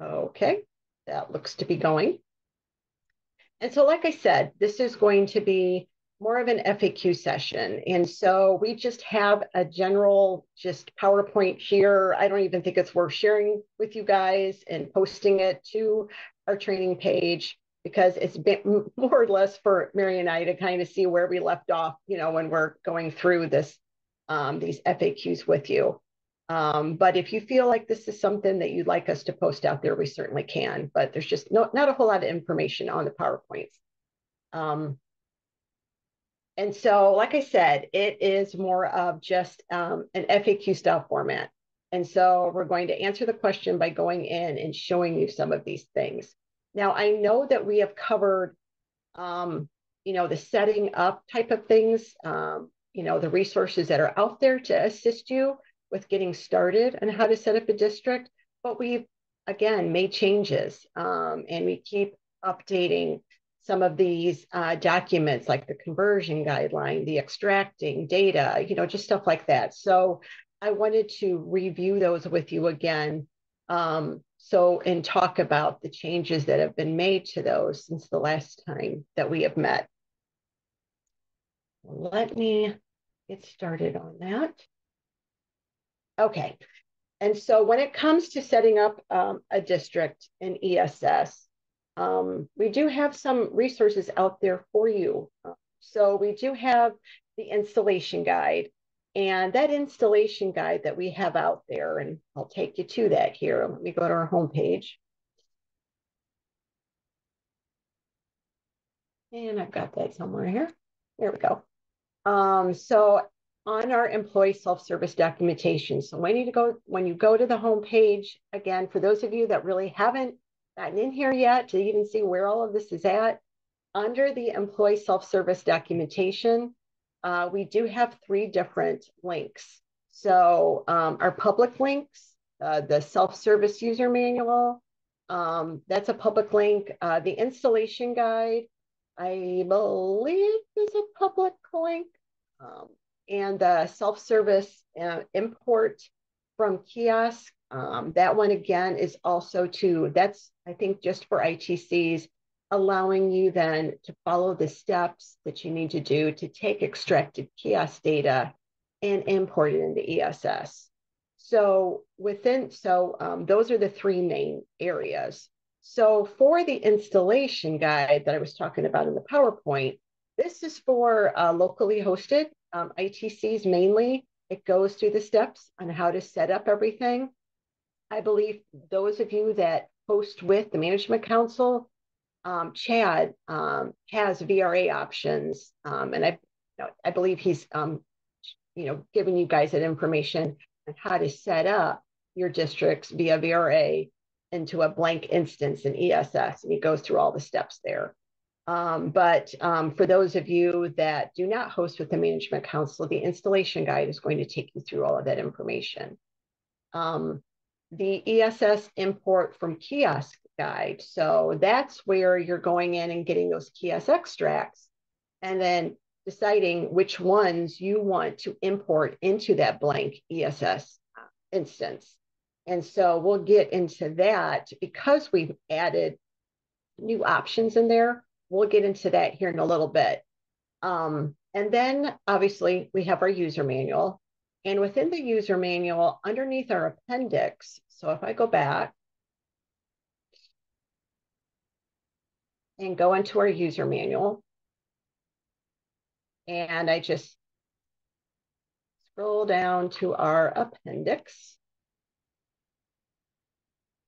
Okay, that looks to be going. And so, like I said, this is going to be more of an FAQ session. And so we just have a general just PowerPoint here. I don't even think it's worth sharing with you guys and posting it to our training page because it's been more or less for Mary and I to kind of see where we left off, you know, when we're going through this, um, these FAQs with you. Um, but if you feel like this is something that you'd like us to post out there, we certainly can, but there's just no, not a whole lot of information on the PowerPoints. Um, and so, like I said, it is more of just um, an FAQ style format. And so we're going to answer the question by going in and showing you some of these things. Now, I know that we have covered, um, you know, the setting up type of things, um, you know, the resources that are out there to assist you with getting started and how to set up a district. But we've, again, made changes um, and we keep updating some of these uh, documents like the conversion guideline, the extracting data, you know, just stuff like that. So I wanted to review those with you again. Um, so, and talk about the changes that have been made to those since the last time that we have met. Let me get started on that. Okay. And so when it comes to setting up um, a district in ESS, um, we do have some resources out there for you. So we do have the installation guide and that installation guide that we have out there, and I'll take you to that here. Let me go to our homepage. And I've got that somewhere here. There we go. Um, so on our employee self-service documentation. So when you go when you go to the home page, again, for those of you that really haven't gotten in here yet to even see where all of this is at, under the employee self-service documentation, uh, we do have three different links. So um, our public links, uh, the self-service user manual, um, that's a public link. Uh, the installation guide, I believe is a public link. Um, and the self-service uh, import from kiosk, um, that one again is also to, that's I think just for ITCs, allowing you then to follow the steps that you need to do to take extracted kiosk data and import it into ESS. So within, so um, those are the three main areas. So for the installation guide that I was talking about in the PowerPoint, this is for uh, locally hosted um, ITCs mainly. It goes through the steps on how to set up everything. I believe those of you that host with the Management Council um, Chad um, has VRA options, um, and I, I believe he's, um, you know, giving you guys that information on how to set up your districts via VRA into a blank instance in ESS, and he goes through all the steps there. Um, but um, for those of you that do not host with the Management Council, the installation guide is going to take you through all of that information. Um, the ESS import from kiosk guide. So that's where you're going in and getting those kiosk extracts and then deciding which ones you want to import into that blank ESS instance. And so we'll get into that because we've added new options in there. We'll get into that here in a little bit. Um, and then obviously we have our user manual. And within the user manual, underneath our appendix, so if I go back and go into our user manual, and I just scroll down to our appendix,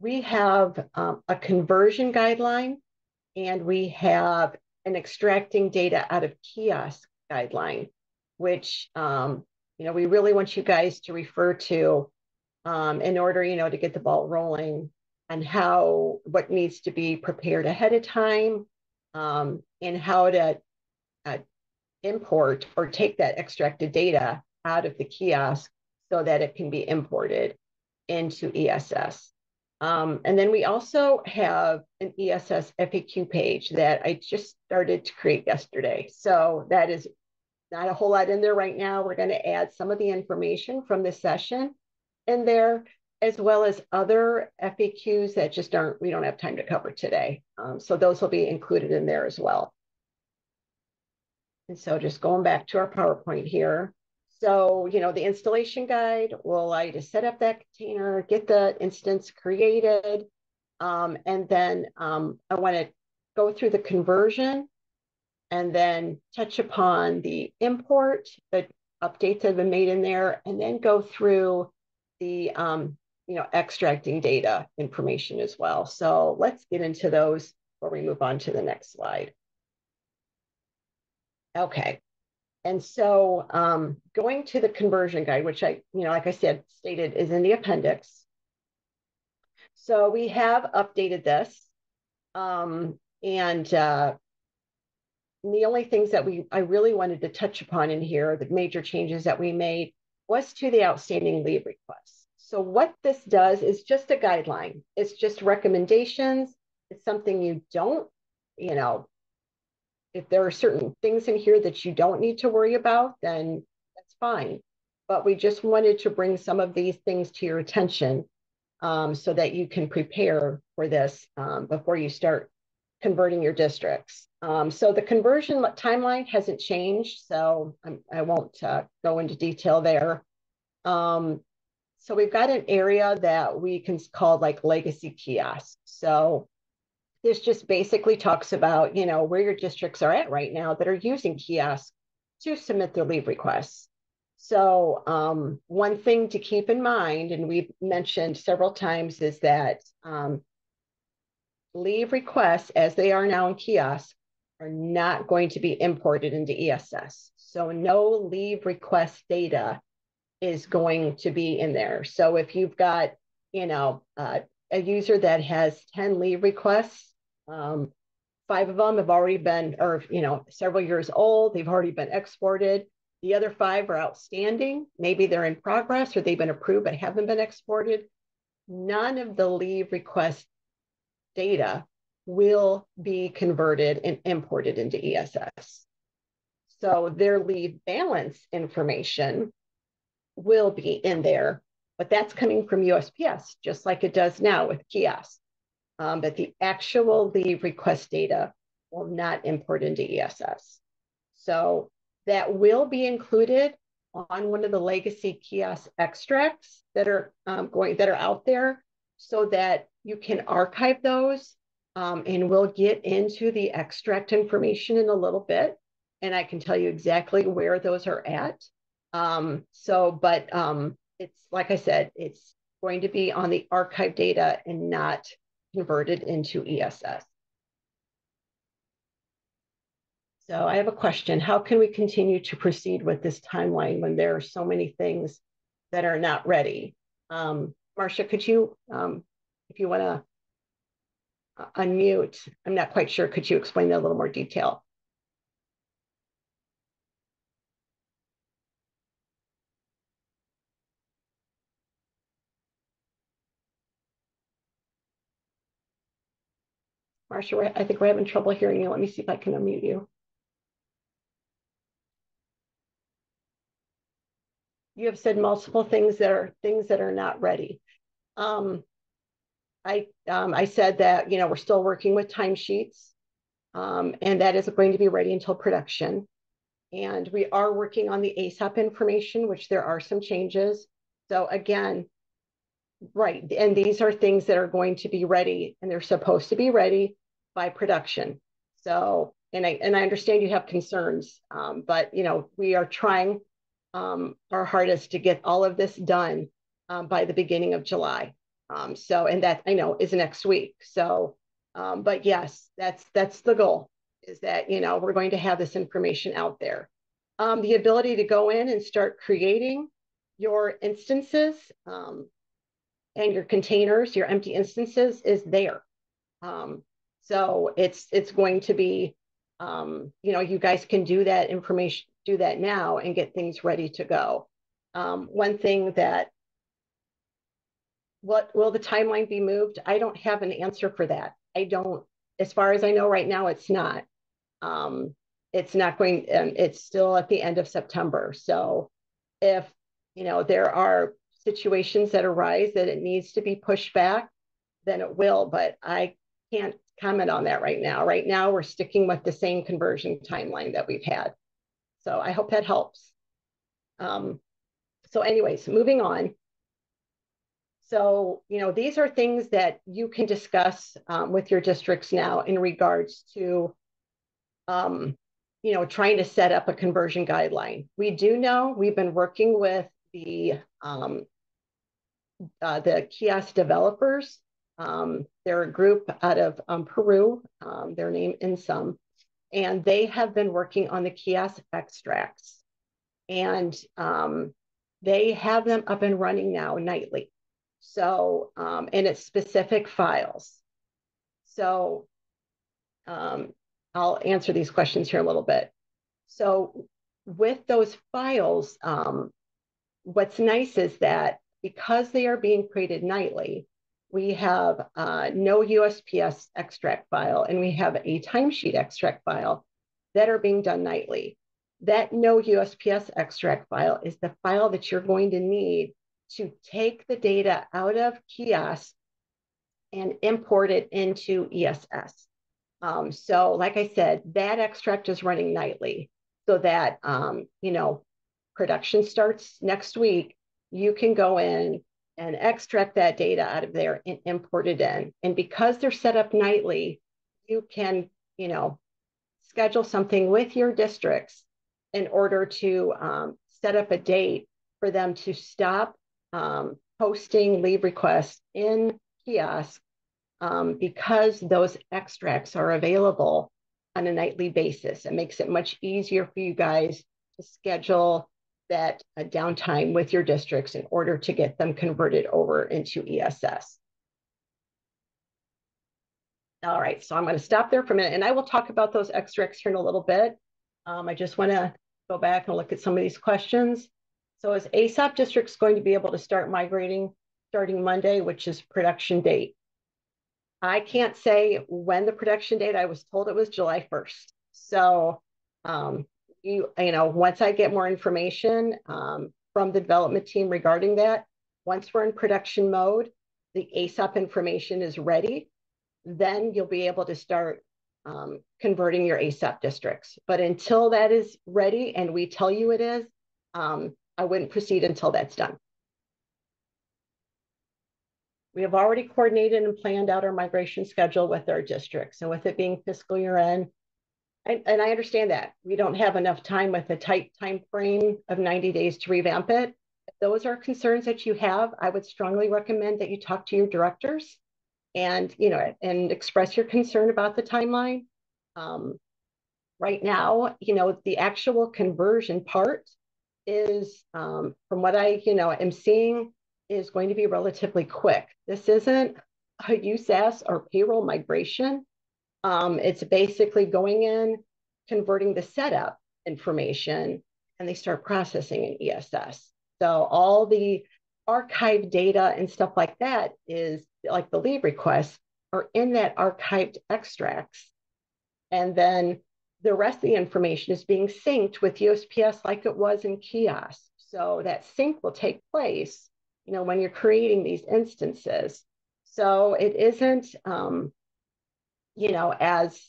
we have um, a conversion guideline and we have an extracting data out of kiosk guideline, which um, you know, we really want you guys to refer to um, in order, you know, to get the ball rolling and how, what needs to be prepared ahead of time um, and how to uh, import or take that extracted data out of the kiosk so that it can be imported into ESS. Um, and then we also have an ESS FAQ page that I just started to create yesterday. So that is not a whole lot in there right now. We're going to add some of the information from this session in there. as well as other FAQs that just aren't, we don't have time to cover today. Um, so those will be included in there as well. And so just going back to our PowerPoint here. So, you know, the installation guide will allow you to set up that container, get the instance created, um, and then um, I want to go through the conversion and then touch upon the import, the updates that have been made in there, and then go through the um, you know, extracting data information as well. So let's get into those before we move on to the next slide. Okay. And so um, going to the conversion guide, which I, you know, like I said, stated is in the appendix. So we have updated this. Um, and uh, the only things that we I really wanted to touch upon in here, the major changes that we made, was to the outstanding leave requests. So what this does is just a guideline. It's just recommendations. It's something you don't, you know, if there are certain things in here that you don't need to worry about, then that's fine. But we just wanted to bring some of these things to your attention um, so that you can prepare for this um, before you start converting your districts. Um, so the conversion timeline hasn't changed, so I'm, I will not uh, go into detail there. Um, so we've got an area that we can call like legacy kiosk. So this just basically talks about, you know, where your districts are at right now that are using kiosks to submit their leave requests. So um, one thing to keep in mind, and we've mentioned several times, is that um, leave requests, as they are now in kiosks, are not going to be imported into ESS. So no leave request data is going to be in there. So if you've got, you know, uh, a user that has 10 leave requests, um, five of them have already been, or, you know, several years old, they've already been exported. The other five are outstanding. Maybe they're in progress or they've been approved but haven't been exported. None of the leave request data will be converted and imported into ESS. So their leave balance information will be in there, but that's coming from USPS, just like it does now with kiosks. Um, but the actual leave request data will not import into ESS. So that will be included on one of the legacy kiosk extracts that are um, going that are out there so that you can archive those um, and we'll get into the extract information in a little bit and I can tell you exactly where those are at. Um, so, but um, it's like I said, it's going to be on the archive data and not converted into ESS. So I have a question. How can we continue to proceed with this timeline when there are so many things that are not ready? Um, Marcia, could you, um, if you want to uh, unmute, I'm not quite sure, could you explain that a little more detail? Marsha, I think we're having trouble hearing you. Let me see if I can unmute you. You have said multiple things that are things that are not ready. Um, I um, I said that you know we're still working with timesheets, um, and that isn't going to be ready until production. And we are working on the ASAP information, which there are some changes. So again, right, and these are things that are going to be ready, and they're supposed to be ready by production. So, and I and I understand you have concerns, um, but you know we are trying um, our hardest to get all of this done um, by the beginning of July. Um, so, and that I know is next week. So, um, but yes, that's that's the goal. Is that you know we're going to have this information out there. Um, the ability to go in and start creating your instances and your containers, your empty instances is there. Um, so it's it's going to be, um, you know, you guys can do that information, do that now and get things ready to go. Um, one thing that what will the timeline be moved? I don't have an answer for that. I don't, as far as I know right now, it's not. Um, it's not going, um, it's still at the end of September. So if, you know, there are situations that arise that it needs to be pushed back, then it will. But I can't comment on that right now. Right now, we're sticking with the same conversion timeline that we've had. So I hope that helps. Um, so anyways, moving on. So, you know, these are things that you can discuss um, with your districts now in regards to, um, you know, trying to set up a conversion guideline. We do know we've been working with the um, uh, the kiosk developers. Um, they're a group out of um, Peru. Um, their name InSum, and they have been working on the kiosk extracts, and um, they have them up and running now nightly. So, um, and it's specific files. So, um, I'll answer these questions here a little bit. So, with those files, what's nice is that because they are being created nightly, we have uh, no USPS extract file and we have a timesheet extract file that are being done nightly. That no USPS extract file is the file that you're going to need to take the data out of kiosk and import it into ESS. Um, so like I said, that extract is running nightly so that, um, you know, production starts next week, you can go in and extract that data out of there and import it in. And because they're set up nightly, you can, you know, schedule something with your districts in order to um, set up a date for them to stop um, posting leave requests in kiosk um, because those extracts are available on a nightly basis. It makes it much easier for you guys to schedule that uh, downtime with your districts in order to get them converted over into ESS. All right, so I'm going to stop there for a minute and I will talk about those extracts here in a little bit. Um, I just want to go back and look at some of these questions. So is ASAP districts going to be able to start migrating starting Monday, which is production date? I can't say when the production date, I was told it was July 1st. So um, you, you know, once I get more information um, from the development team regarding that, once we're in production mode, the ASAP information is ready, then you'll be able to start um, converting your ASAP districts. But until that is ready and we tell you it is, um, I wouldn't proceed until that's done. We have already coordinated and planned out our migration schedule with our districts. And with it being fiscal year end, and, and I understand that we don't have enough time with a tight time frame of 90 days to revamp it. If those are concerns that you have, I would strongly recommend that you talk to your directors and you know and express your concern about the timeline. Um, right now, you know, the actual conversion part is um, from what I, you know, am seeing is going to be relatively quick. This isn't a USAS or payroll migration. Um, it's basically going in, converting the setup information, and they start processing in ESS. So all the archived data and stuff like that is like the leave requests are in that archived extracts. And then the rest of the information is being synced with USPS like it was in kiosk. So that sync will take place, you know, when you're creating these instances. So it isn't um, you know, as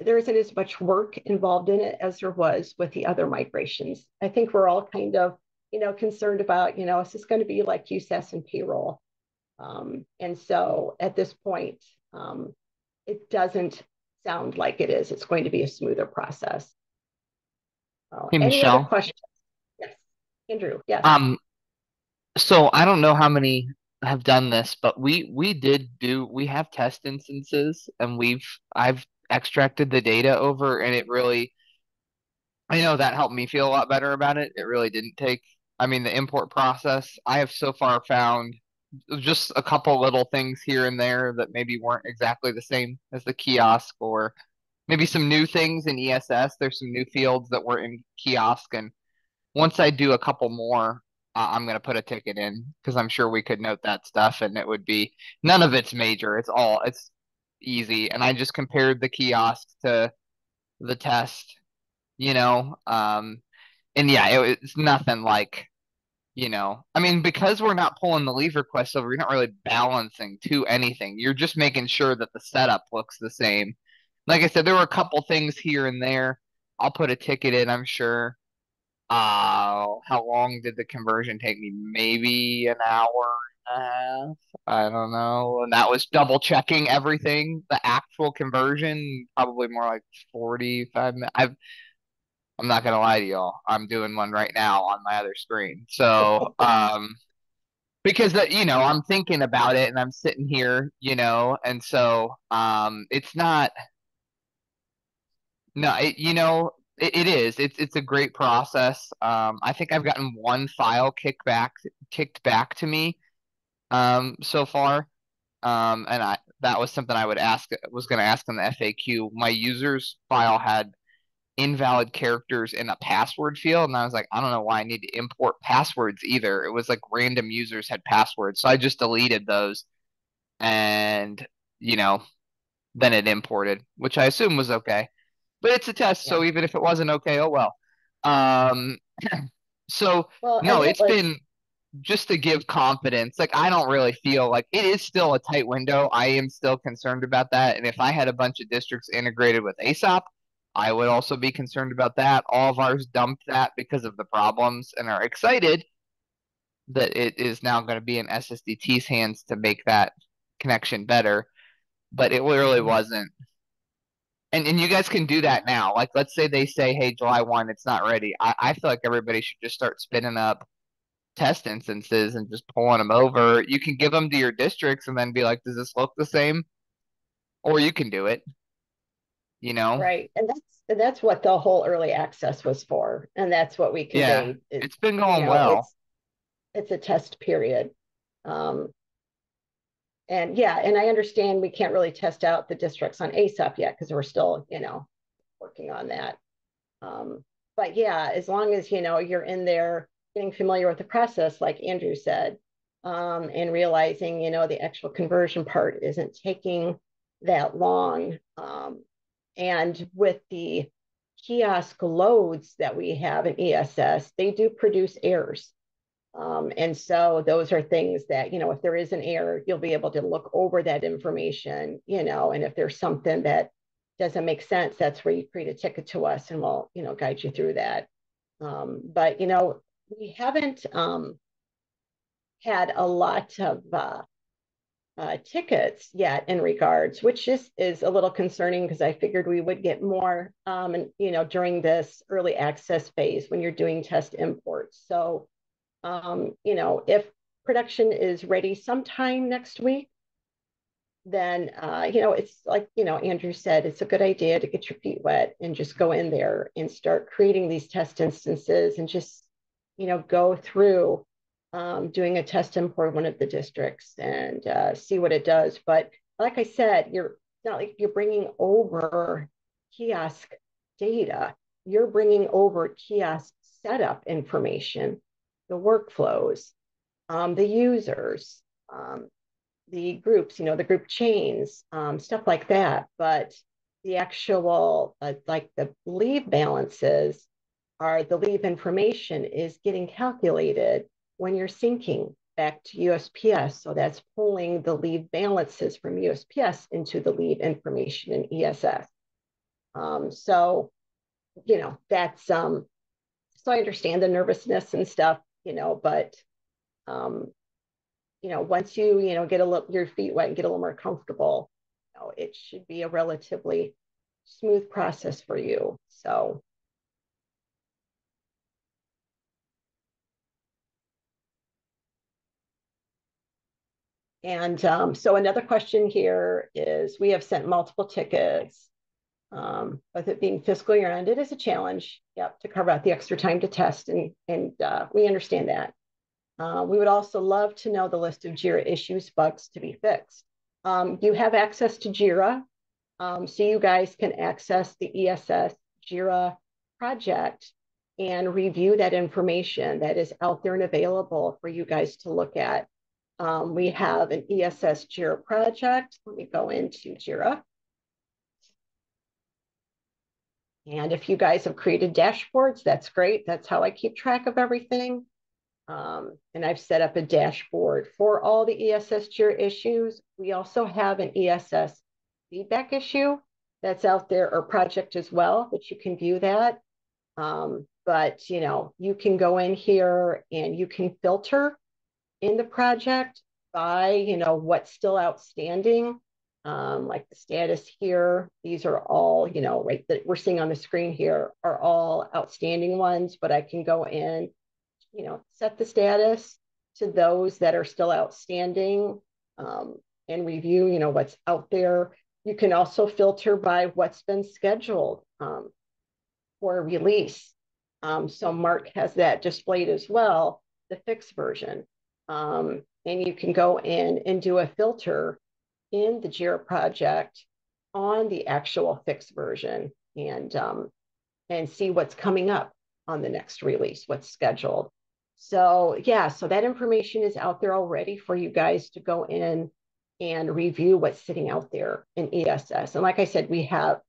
there isn't as much work involved in it as there was with the other migrations. I think we're all kind of, you know, concerned about, you know, is this going to be like USAS and payroll? Um, and so at this point, um, it doesn't sound like it is. It's going to be a smoother process. Uh, hey, any Michelle. Other questions? Yes, Andrew. Yes. Um. So I don't know how many have done this, but we we did do we have test instances and we've I've extracted the data over and it really I know that helped me feel a lot better about it. It really didn't take I mean the import process I have so far found just a couple little things here and there that maybe weren't exactly the same as the kiosk or maybe some new things in ESS. There's some new fields that were in kiosk and once I do a couple more, I'm going to put a ticket in because I'm sure we could note that stuff and it would be none of it's major. It's all it's easy. And I just compared the kiosk to the test, you know, um, and yeah, it, it's nothing like you know, I mean, because we're not pulling the leave requests over, you're not really balancing to anything. You're just making sure that the setup looks the same. Like I said, there were a couple things here and there. I'll put a ticket in, I'm sure. Uh, how long did the conversion take me? Maybe an hour and a half. I don't know. And that was double checking everything. The actual conversion, probably more like 45 minutes. I've I'm not gonna lie to y'all. I'm doing one right now on my other screen. So, um, because that you know, I'm thinking about it and I'm sitting here, you know, and so um, it's not. No, it, you know, it, it is. It's it's a great process. Um, I think I've gotten one file kicked back kicked back to me um, so far. Um, and I that was something I would ask was going to ask in the FAQ. My users file had invalid characters in a password field. And I was like, I don't know why I need to import passwords either. It was like random users had passwords. So I just deleted those and, you know, then it imported, which I assume was okay. But it's a test, yeah. so even if it wasn't okay, oh well. Um, so well, no, it's like... been just to give confidence. Like I don't really feel like it is still a tight window. I am still concerned about that. And if I had a bunch of districts integrated with ASOP, I would also be concerned about that. All of ours dumped that because of the problems and are excited that it is now going to be in SSDT's hands to make that connection better. But it really mm-hmm. wasn't. And and you guys can do that now. Like let's say they say, hey, July one, it's not ready. I, I feel like everybody should just start spinning up test instances and just pulling them over. You can give them to your districts and then be like, does this look the same? Or you can do it you know right and that's and that's what the whole early access was for and that's what we conveyed yeah, it's been going you know, well it's, it's, a test period um and yeah and i understand we can't really test out the districts on ASAP yet because we're still you know working on that um but yeah as long as you know you're in there getting familiar with the process like andrew said um and realizing you know the actual conversion part isn't taking that long um and with the kiosk loads that we have in ESS, they do produce errors. Um, and so those are things that, you know, if there is an error, you'll be able to look over that information, you know, and if there's something that doesn't make sense, that's where you create a ticket to us and we'll, you know, guide you through that. Um, but, you know, we haven't um, had a lot of uh, uh, tickets yet in regards, which just is a little concerning because I figured we would get more, um, and you know, during this early access phase when you're doing test imports. So, um, you know, if production is ready sometime next week, then uh, you know, it's like you know, Andrew said, it's a good idea to get your feet wet and just go in there and start creating these test instances and just you know go through um, doing a test import one of the districts and uh, see what it does. But like I said, you're not like you're bringing over kiosk data. You're bringing over kiosk setup information, the workflows, um, the users, um, the groups, you know, the group chains, um, stuff like that. But the actual, uh, like the leave balances, are the leave information is getting calculated when you're syncing back to USPS. So that's pulling the leave balances from USPS into the leave information in ESS. Um, so, you know, that's, um, so I understand the nervousness and stuff, you know, but, um, you know, once you, you know, get a little, your feet wet and get a little more comfortable, you know, it should be a relatively smooth process for you. So, And um, so another question here is, we have sent multiple tickets. Um, with it being fiscal year end, it is a challenge, yep, to carve out the extra time to test, and, and uh, we understand that. Uh, we would also love to know the list of JIRA issues, bugs to be fixed. Um, you have access to JIRA, um, so you guys can access the ESS JIRA project and review that information that is out there and available for you guys to look at. Um, we have an ESS JIRA project. Let me go into JIRA. And if you guys have created dashboards, that's great. That's how I keep track of everything. Um, and I've set up a dashboard for all the ESS JIRA issues. We also have an ESS feedback issue that's out there or project as well, that you can view that. Um, but you know, you can go in here and you can filter in the project by, you know, what's still outstanding. Um, like the status here, these are all, you know, right that we're seeing on the screen here are all outstanding ones, but I can go in you know, set the status to those that are still outstanding um, and review, you know, what's out there. You can also filter by what's been scheduled um, for release. Um, so Mark has that displayed as well, the fixed version. Um, and you can go in and do a filter in the JIRA project on the actual fixed version and um, and see what's coming up on the next release, what's scheduled. So yeah, so that information is out there already for you guys to go in and review what's sitting out there in ESS. And like I said, we have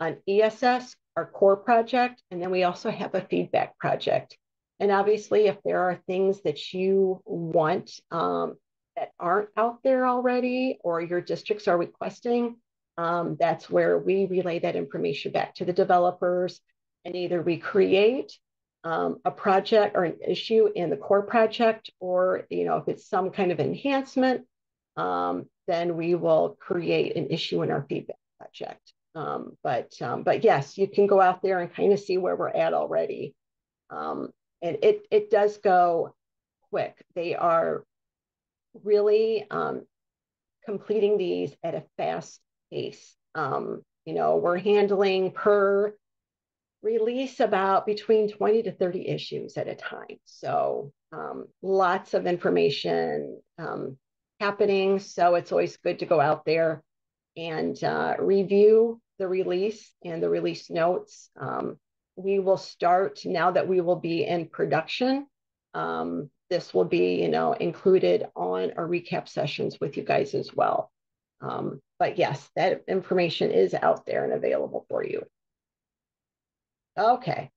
an ESS, our core project, and then we also have a feedback project. And obviously, if there are things that you want um, that aren't out there already or your districts are requesting, um, that's where we relay that information back to the developers and either recreate um, a project or an issue in the core project, or you know, if it's some kind of enhancement, um, then we will create an issue in our feedback project. Um, but um, but yes, you can go out there and kind of see where we're at already, um, and it it does go quick. They are really um, completing these at a fast pace. you know, we're handling per release about between 20 to 30 issues at a time. So um, lots of information um, happening. So it's always good to go out there and uh, review the release and the release notes. Um, we will start now that we will be in production. Um, this will be, you know, included on our recap sessions with you guys as well. Um, but yes, that information is out there and available for you. Okay.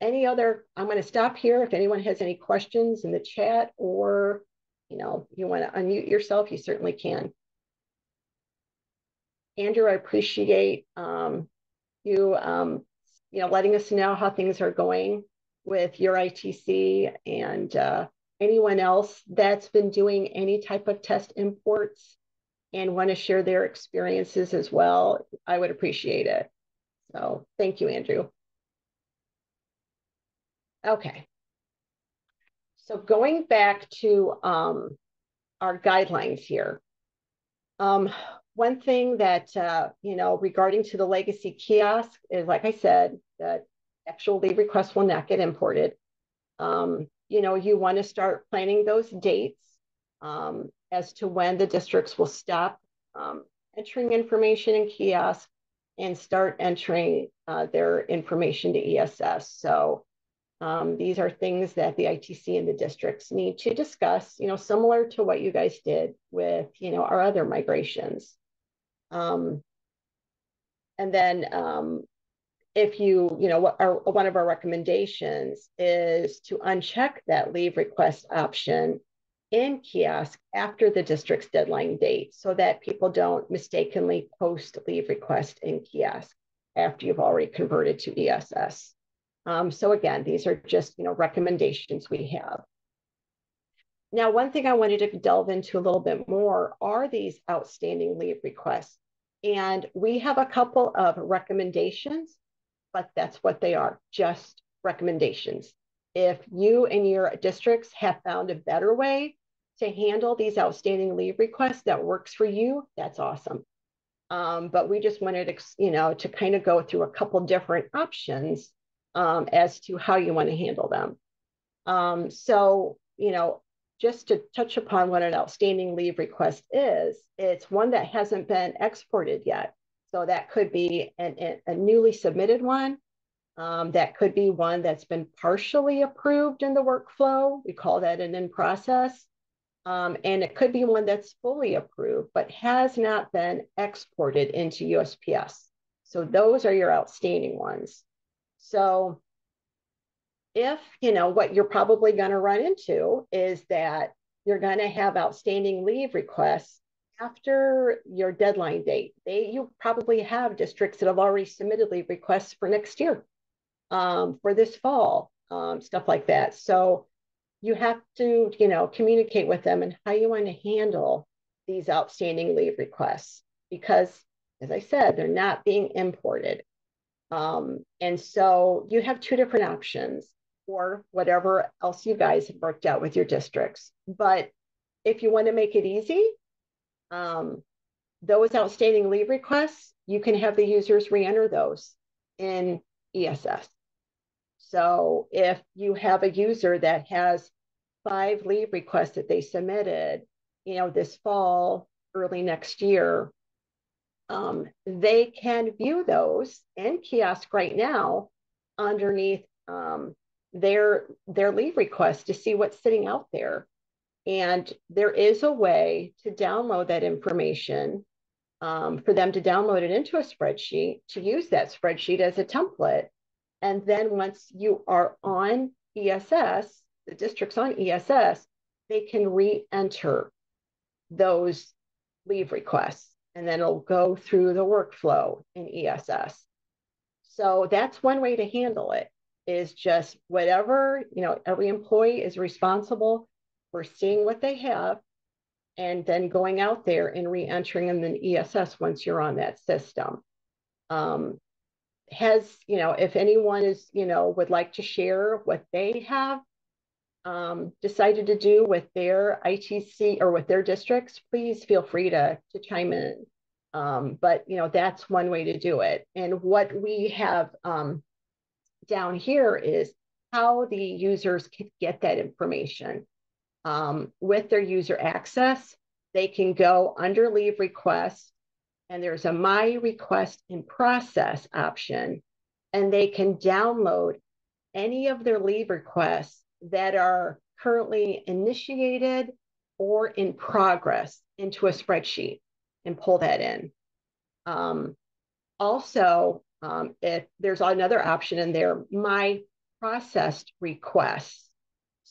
Any other, I'm going to stop here. If anyone has any questions in the chat or, you know, you want to unmute yourself, you certainly can. Andrew, I appreciate um, you, um, you know, letting us know how things are going with your ITC and uh, anyone else that's been doing any type of test imports and want to share their experiences as well. I would appreciate it. So thank you, Andrew. Okay. So going back to um, our guidelines here. Um, one thing that, uh, you know, regarding to the legacy kiosk is, like I said, that actual leave requests will not get imported. Um, you know, you want to start planning those dates um, as to when the districts will stop um, entering information in kiosk and start entering uh, their information to ESS. So um, these are things that the ITC and the districts need to discuss, you know, similar to what you guys did with, you know, our other migrations. Um, and then um, if you, you know, one of our recommendations is to uncheck that leave request option in kiosk after the district's deadline date so that people don't mistakenly post leave request in kiosk after you've already converted to ESS. Um, so again, these are just you know recommendations we have. Now, one thing I wanted to delve into a little bit more are these outstanding leave requests. And we have a couple of recommendations, but that's what they are, just recommendations. If you and your districts have found a better way to handle these outstanding leave requests that works for you, that's awesome. Um, but we just wanted, to, you know, to kind of go through a couple different options um, as to how you want to handle them. Um, so, you know, just to touch upon what an outstanding leave request is, it's one that hasn't been exported yet. So that could be an, a newly submitted one. Um, that could be one that's been partially approved in the workflow. We call that an in process. Um, and it could be one that's fully approved, but has not been exported into USPS. So those are your outstanding ones. So if, you know, what you're probably going to run into is that you're going to have outstanding leave requests after your deadline date. They you probably have districts that have already submitted leave requests for next year, um, for this fall, um, stuff like that. So you have to, you know, communicate with them and how you want to handle these outstanding leave requests because, as I said, they're not being imported. Um, and so you have two different options or whatever else you guys have worked out with your districts. But if you want to make it easy, um, those outstanding leave requests, you can have the users re-enter those in ESS. So if you have a user that has five leave requests that they submitted, you know, this fall, early next year, um, they can view those in kiosk right now underneath um, their their leave request to see what's sitting out there. And there is a way to download that information um, for them to download it into a spreadsheet to use that spreadsheet as a template. And then once you are on ESS, the districts on ESS, they can re-enter those leave requests and then it'll go through the workflow in ESS. So that's one way to handle it is just whatever, you know, every employee is responsible for seeing what they have and then going out there and re-entering them in the ESS once you're on that system. Um, has, you know, if anyone is, you know, would like to share what they have um, decided to do with their ITC or with their districts, please feel free to, to chime in. Um, but, you know, that's one way to do it. And what we have um, down here is how the users can get that information. Um, with their user access, they can go under leave request and there's a my request in process option and they can download any of their leave requests that are currently initiated or in progress into a spreadsheet and pull that in. Um, also, um, if there's another option in there, my processed requests.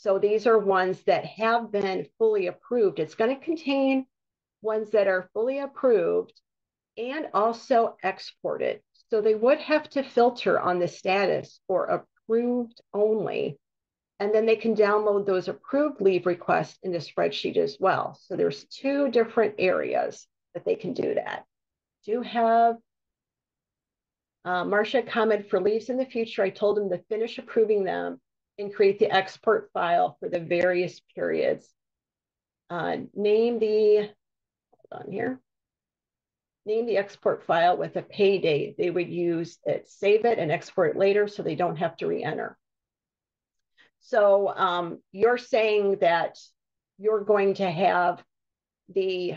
So these are ones that have been fully approved. It's going to contain ones that are fully approved and also exported. So they would have to filter on the status for approved only and then they can download those approved leave requests in the spreadsheet as well. So there's two different areas that they can do that. Do have uh, Marcia comment for leaves in the future. I told them to finish approving them and create the export file for the various periods. Uh, name the, hold on here, name the export file with a pay date. They would use it, save it and export it later so they don't have to re-enter. So um, you're saying that you're going to have the,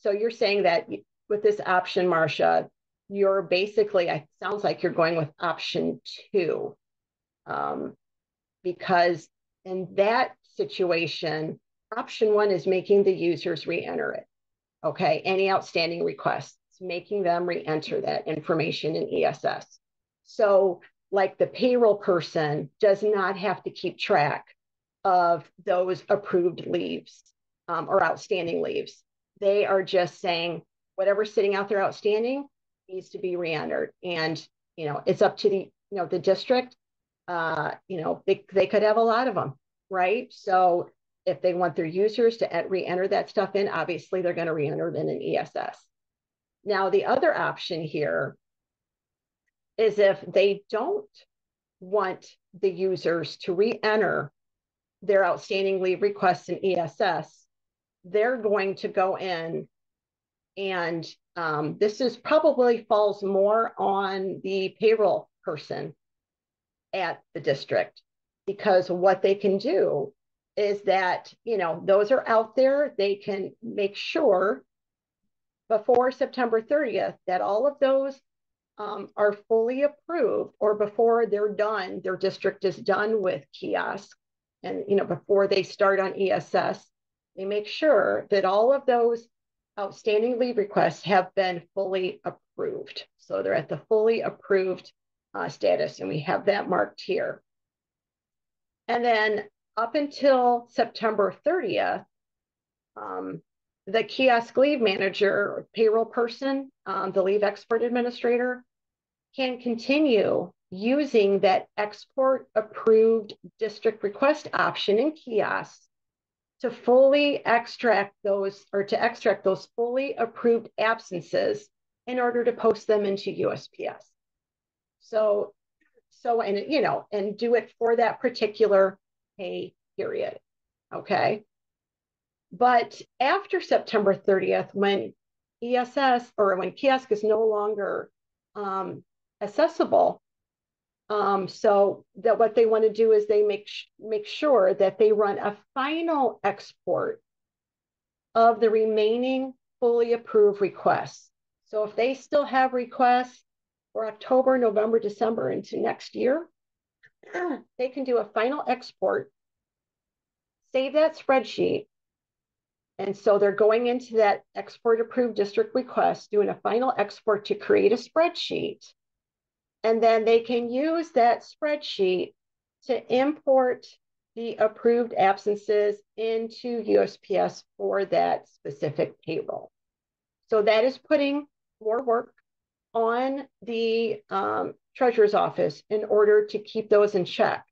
so you're saying that with this option, Marcia, you're basically, it sounds like you're going with option two. Um, because in that situation, option one is making the users re-enter it. Okay, any outstanding requests, making them re-enter that information in ESS. So like the payroll person does not have to keep track of those approved leaves um, or outstanding leaves. They are just saying whatever's sitting out there outstanding needs to be re-entered. And, you know, it's up to the, you know, the district. Uh, you know, they, they could have a lot of them, right? So if they want their users to re-enter that stuff in, obviously they're going to re-enter it in an ESS. Now, the other option here is if they don't want the users to re-enter their outstanding leave requests in ESS, they're going to go in and um, this is probably falls more on the payroll person at the district because what they can do is that you know those are out there they can make sure before september 30th that all of those um, are fully approved or before they're done, their district is done with kiosk and, you know, before they start on ESS, they make sure that all of those outstanding leave requests have been fully approved. So they're at the fully approved uh, status and we have that marked here. And then up until September 30th, um, the kiosk leave manager payroll person, um, the leave export administrator, can continue using that export approved district request option in kiosks to fully extract those or to extract those fully approved absences in order to post them into USPS. So, so, and you know, and do it for that particular pay period. Okay. But after September 30th, when ESS or when kiosk is no longer um, accessible, um, so that what they want to do is they make make sure that they run a final export of the remaining fully approved requests. So if they still have requests for October, November, December into next year, they can do a final export, save that spreadsheet, and so they're going into that export approved district request, doing a final export to create a spreadsheet. And then they can use that spreadsheet to import the approved absences into USPS for that specific payroll. So that is putting more work on the um, treasurer's office in order to keep those in check.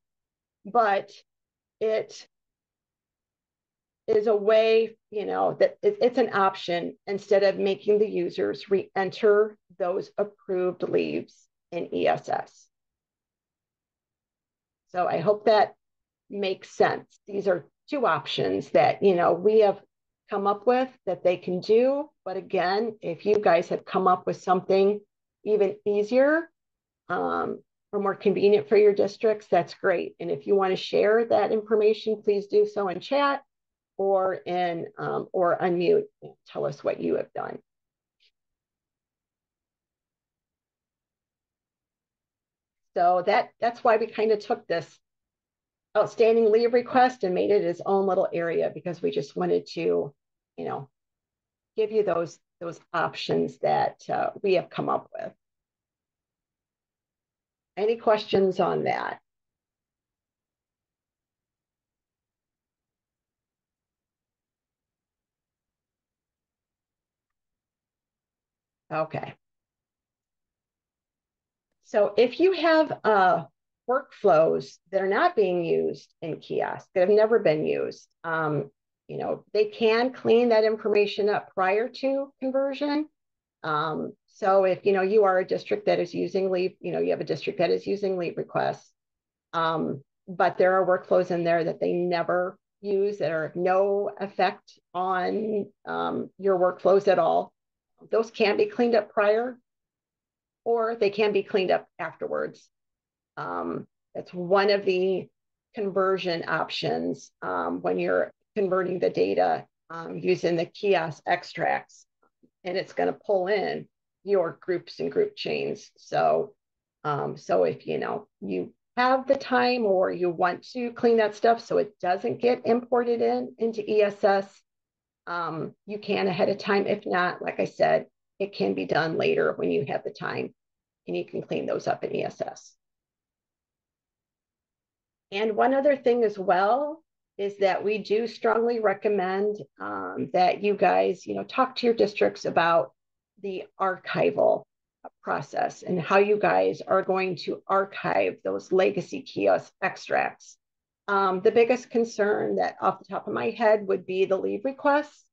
But it is a way, you know, that it's an option instead of making the users re-enter those approved leaves in ESS. So I hope that makes sense. These are two options that, you know, we have come up with that they can do. But again, if you guys have come up with something even easier um, or more convenient for your districts, that's great. And if you want to share that information, please do so in chat or in um, or unmute tell us what you have done. So that that's why we kind of took this outstanding leave request and made it its own little area because we just wanted to, you know, give you those those options that uh, we have come up with. Any questions on that? Okay. So if you have uh, workflows that are not being used in kiosk, that have never been used, um, you know, they can clean that information up prior to conversion. Um, so if, you know, you are a district that is using leave, you know, you have a district that is using leave requests, um, but there are workflows in there that they never use that are no effect on um, your workflows at all those can be cleaned up prior or they can be cleaned up afterwards. Um, that's one of the conversion options um, when you're converting the data um, using the kiosk extracts and it's going to pull in your groups and group chains. So, um, so if you know you have the time or you want to clean that stuff so it doesn't get imported in into ESS, um, you can ahead of time. If not, like I said, it can be done later when you have the time and you can clean those up in ESS. And one other thing as well is that we do strongly recommend um, that you guys, you know, talk to your districts about the archival process and how you guys are going to archive those legacy kiosk extracts. Um, the biggest concern that off the top of my head would be the leave requests.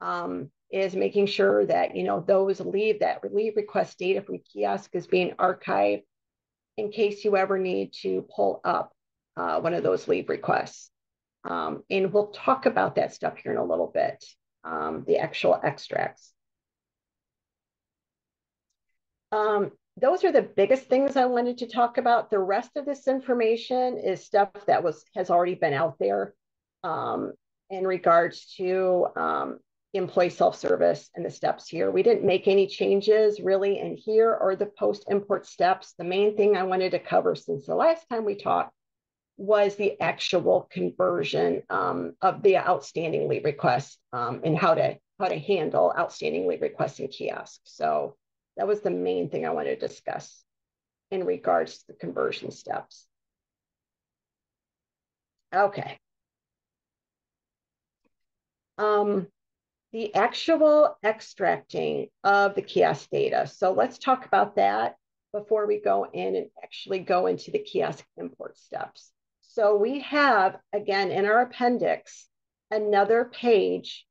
Um, is making sure that you know those leave that leave request data from kiosk is being archived in case you ever need to pull up uh, one of those leave requests. Um, and we'll talk about that stuff here in a little bit, um, the actual extracts. Um, those are the biggest things I wanted to talk about. The rest of this information is stuff that was has already been out there um, in regards to um, employee self-service and the steps here. We didn't make any changes really in here or the post-import steps. The main thing I wanted to cover since the last time we talked was the actual conversion um, of the outstanding leave requests um, and how to how to handle outstanding leave requests in kiosk. So that was the main thing I wanted to discuss in regards to the conversion steps. Okay. Um, the actual extracting of the kiosk data. So let's talk about that before we go in and actually go into the kiosk import steps. So we have, again, in our appendix, another page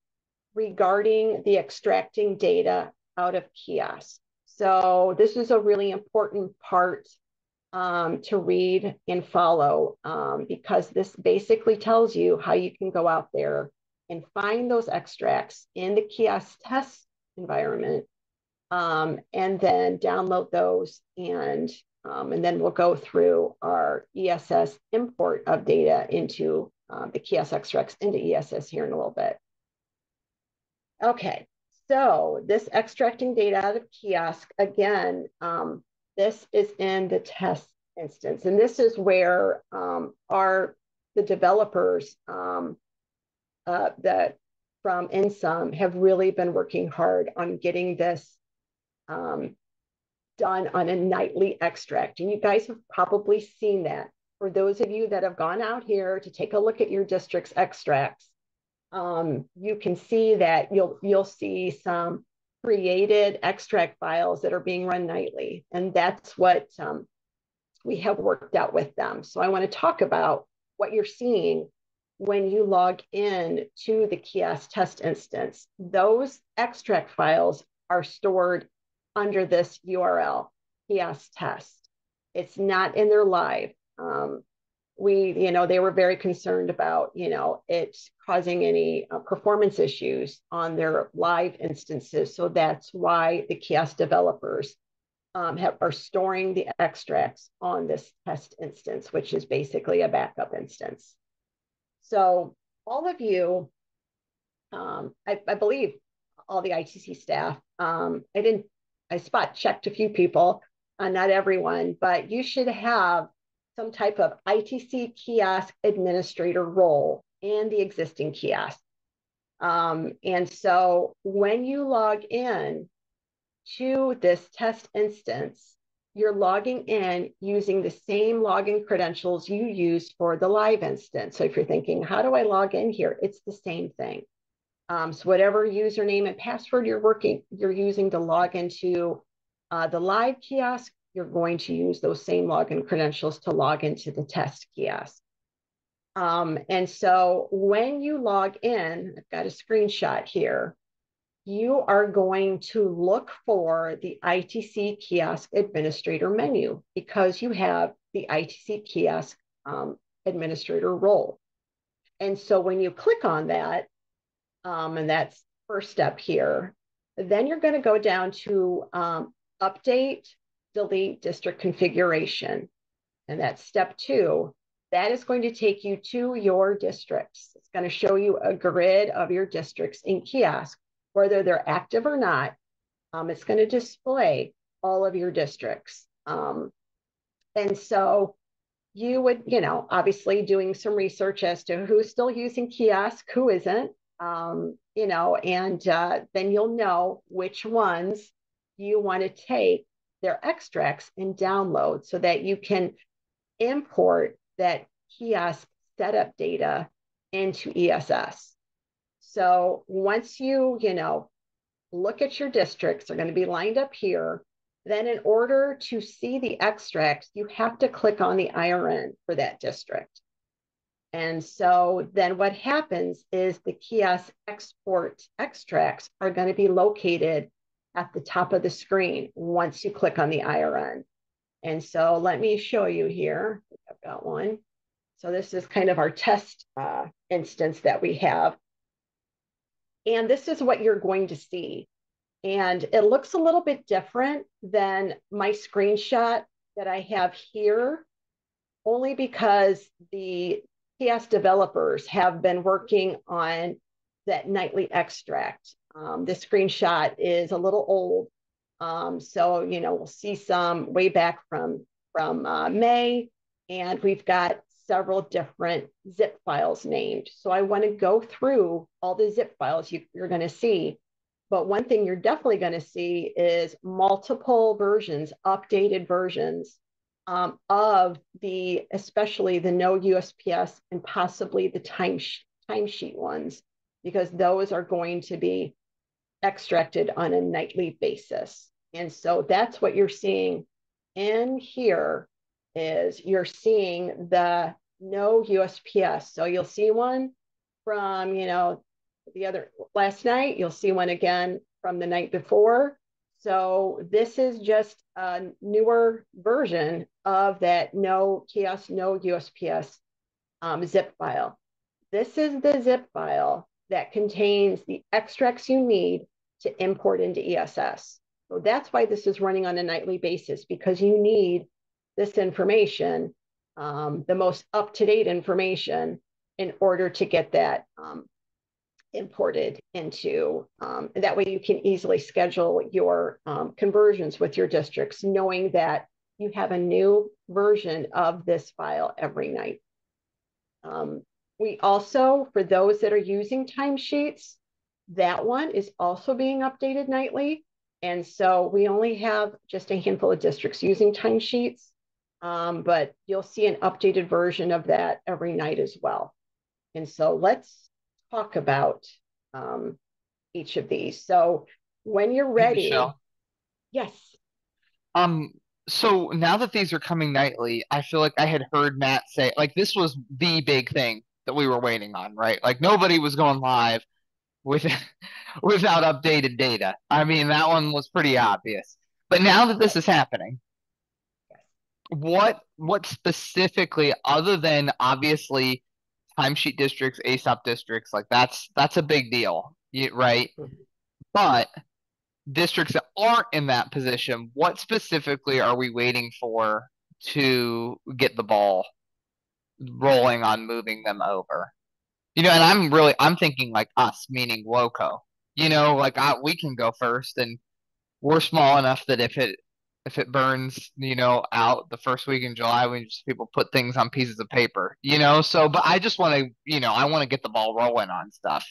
regarding the extracting data out of kiosk. So this is a really important part um, to read and follow um, because this basically tells you how you can go out there and find those extracts in the kiosk test environment um, and then download those and um, and then we'll go through our ESS import of data into um, the kiosk extracts into ESS here in a little bit. Okay, so this extracting data out of kiosk, again, um, this is in the test instance. And this is where um, our the developers um, uh, that from InSum have really been working hard on getting this um, done on a nightly extract. And you guys have probably seen that. For those of you that have gone out here to take a look at your district's extracts, um, you can see that you'll you'll see some created extract files that are being run nightly. And that's what um, we have worked out with them. So I want to talk about what you're seeing when you log in to the kiosk test instance. Those extract files are stored under this URL, kiosk test. It's not in their live. Um, we, you know, they were very concerned about, you know, it causing any uh, performance issues on their live instances. So that's why the kiosk developers um, have, are storing the extracts on this test instance, which is basically a backup instance. So all of you, um, I, I, believe all the ITC staff, um, I didn't, I spot checked a few people, uh, not everyone, but you should have some type of ITC kiosk administrator role in the existing kiosk. Um, and so when you log in, to this test instance, you're logging in using the same login credentials you used for the live instance. So if you're thinking, how do I log in here? It's the same thing. Um, so whatever username and password you're working, you're using to log into uh, the live kiosk, you're going to use those same login credentials to log into the test kiosk. Um, and so when you log in, I've got a screenshot here you are going to look for the ITC kiosk administrator menu because you have the ITC kiosk um, administrator role. And so when you click on that, um, and that's first step here, then you're going to go down to um, update, delete district configuration. And that's step two. That is going to take you to your districts. It's going to show you a grid of your districts in kiosk whether they're active or not. Um, it's going to display all of your districts. Um, and so you would, you know, obviously doing some research as to who's still using kiosk, who isn't, um, you know, and uh, then you'll know which ones you want to take their extracts and download so that you can import that kiosk setup data into ESS. So once you, you know, look at your districts, they're going to be lined up here. Then in order to see the extracts, you have to click on the IRN for that district. And so then what happens is the kiosk export extracts are going to be located at the top of the screen once you click on the IRN. And so let me show you here. I've got one. So this is kind of our test uh, instance that we have. And this is what you're going to see. And it looks a little bit different than my screenshot that I have here, only because the PS developers have been working on that nightly extract. Um, this screenshot is a little old. Um, so, you know, we'll see some way back from, from uh, May, and we've got several different zip files named. So I want to go through all the zip files you, you're going to see. But one thing you're definitely going to see is multiple versions, updated versions um, of the, especially the no USPS and possibly the time timesheet ones, because those are going to be extracted on a nightly basis. And so that's what you're seeing in here is you're seeing the no USPS. So you'll see one from, you know, the other last night, you'll see one again from the night before. So this is just a newer version of that no kiosk, no USPS um, zip file. This is the zip file that contains the extracts you need to import into ESS. So that's why this is running on a nightly basis because you need this information, um, the most up-to-date information in order to get that um, imported into, um, that way you can easily schedule your um, conversions with your districts, knowing that you have a new version of this file every night. Um, we also, for those that are using timesheets, that one is also being updated nightly. And so we only have just a handful of districts using timesheets, um, but you'll see an updated version of that every night as well. And so let's talk about um, each of these. So when you're ready, hey, yes. Um, so now that these are coming nightly, I feel like I had heard Matt say like this was the big thing that we were waiting on, right? Like nobody was going live with without updated data. I mean, that one was pretty obvious. But now that this is happening, what what specifically, other than obviously timesheet districts, ASOP districts, like that's that's a big deal, right? But districts that aren't in that position, what specifically are we waiting for to get the ball rolling on moving them over? You know, and I'm really I'm thinking like us, meaning Loco. You know, like I, we can go first, and we're small enough that if it if it burns, you know, out the first week in July, we just people put things on pieces of paper, you know. So, but I just want to, you know, I want to get the ball rolling on stuff.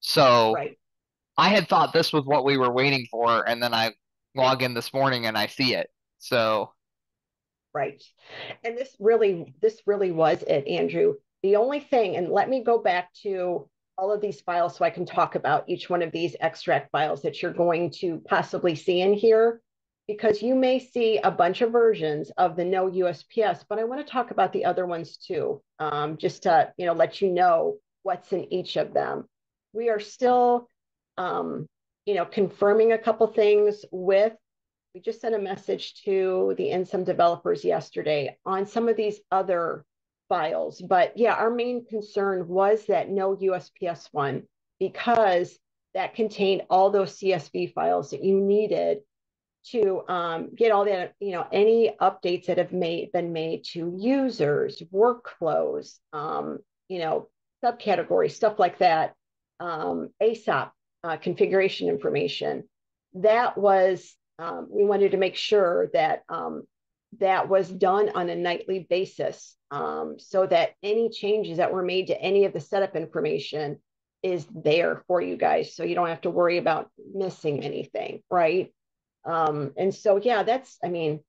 So, right. I had thought this was what we were waiting for, and then I log in this morning and I see it. So, right, and this really, this really was it, Andrew. The only thing, and let me go back to all of these files so I can talk about each one of these extract files that you're going to possibly see in here, because you may see a bunch of versions of the no USPS, but I want to talk about the other ones too, um, just to you know let you know what's in each of them. We are still, um, you know, confirming a couple things with. We just sent a message to the InSum developers yesterday on some of these other files. But yeah, our main concern was that no USPS one because that contained all those CSV files that you needed to um, get all that, you know, any updates that have made been made to users, workflows, um, you know, subcategories, stuff like that, um, ASOP uh, configuration information. That was, um, we wanted to make sure that um, that was done on a nightly basis um, so that any changes that were made to any of the setup information is there for you guys. So you don't have to worry about missing anything, right? Um, and so, yeah, that's, I mean,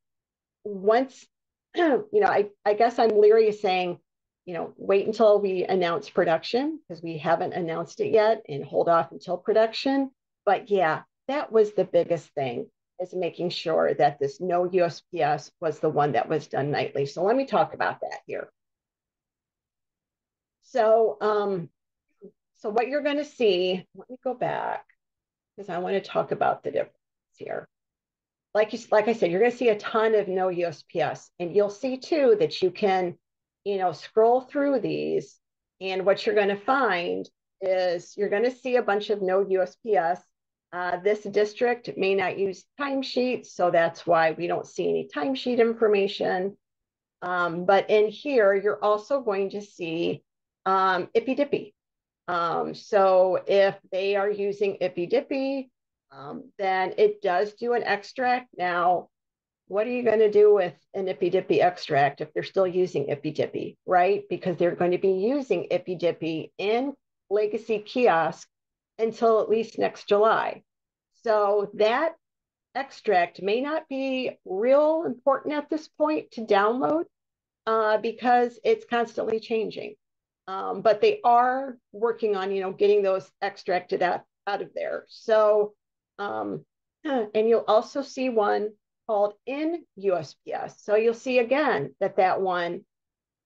once, you know, I, I guess I'm leery of saying, you know, wait until we announce production because we haven't announced it yet and hold off until production. But yeah, that was the biggest thing is making sure that this no USPS was the one that was done nightly. So let me talk about that here. So, um, so what you're going to see, let me go back because I want to talk about the difference here. Like you, like I said, you're going to see a ton of no USPS, and you'll see too that you can, you know, scroll through these, and what you're going to find is you're going to see a bunch of no USPS uh, this district may not use timesheets, so that's why we don't see any timesheet information. Um, but in here, you're also going to see um, Ippy Um, so if they are using Ippy um, then it does do an extract. Now, what are you going to do with an Ippy Dippy extract if they're still using Ippy Dippy, right? Because they're going to be using Ippy Dippy in Legacy Kiosk until at least next July. So that extract may not be real important at this point to download uh, because it's constantly changing. Um, but they are working on, you know, getting those extracted out, out of there. So, um, and you'll also see one called in USPS. So you'll see again that that one,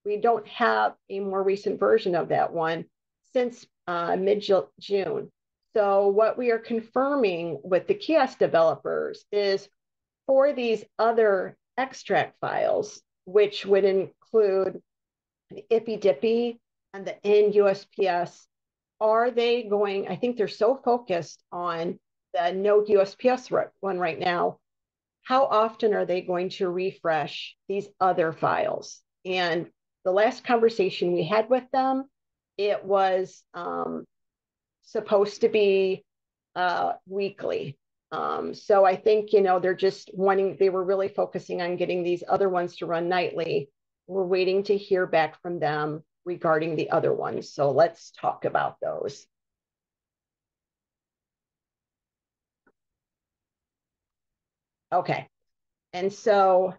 we don't have a more recent version of that one since uh, mid-June. So what we are confirming with the kiosk developers is for these other extract files, which would include the IPI-DIPI and the in USPS, are they going, I think they're so focused on the no USPS one right now, how often are they going to refresh these other files? And the last conversation we had with them, it was um, supposed to be uh, weekly. Um, so I think, you know, they're just wanting, they were really focusing on getting these other ones to run nightly. We're waiting to hear back from them regarding the other ones. So let's talk about those. Okay. And so,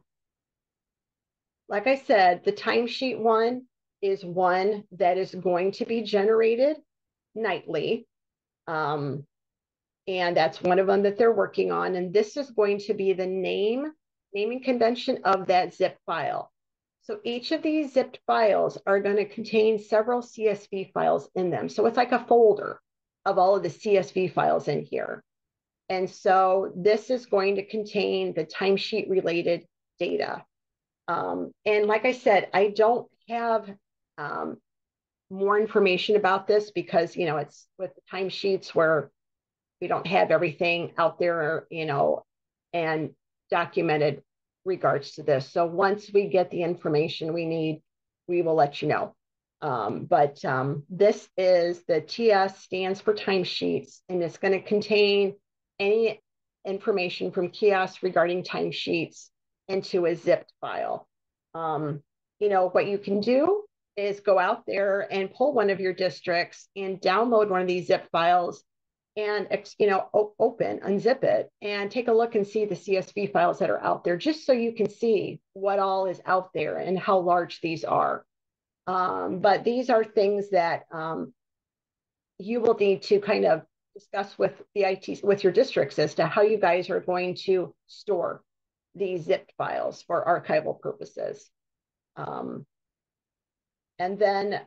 like I said, the timesheet one is one that is going to be generated nightly. Um, and that's one of them that they're working on. And this is going to be the name, naming convention of that zip file. So each of these zipped files are going to contain several CSV files in them. So it's like a folder of all of the CSV files in here. And so this is going to contain the timesheet related data. Um, and like I said, I don't have um, more information about this because you know it's with the timesheets where we don't have everything out there you know and documented regards to this so once we get the information we need we will let you know um, but um, this is the ts stands for timesheets and it's going to contain any information from kiosk regarding timesheets into a zipped file. Um, you know what you can do is go out there and pull one of your districts and download one of these zip files and you know open unzip it and take a look and see the csv files that are out there just so you can see what all is out there and how large these are. Um, but these are things that um, you will need to kind of discuss with the it with your districts as to how you guys are going to store these zipped files for archival purposes um, and then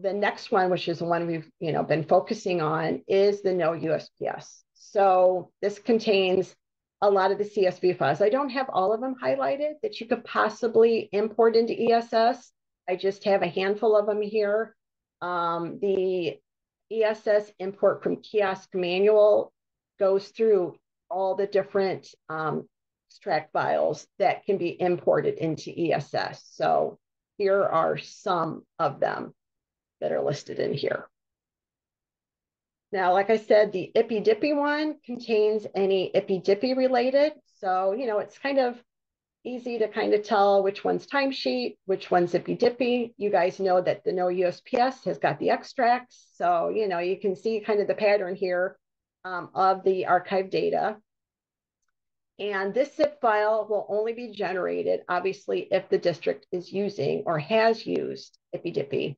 the next one, which is the one we've you know been focusing on, is the no USPS. So this contains a lot of the CSV files. I don't have all of them highlighted that you could possibly import into ESS. I just have a handful of them here. Um, the ESS import from kiosk manual goes through all the different um, extract files that can be imported into ESS. So here are some of them that are listed in here. Now, like I said, the Ippy Dippy one contains any Ippy Dippy related. So, you know, it's kind of easy to kind of tell which one's timesheet, which one's IPI-DIPI. You guys know that the no USPS has got the extracts. So, you know, you can see kind of the pattern here um, of the archive data. And this zip file will only be generated, obviously, if the district is using or has used IPI-DIPI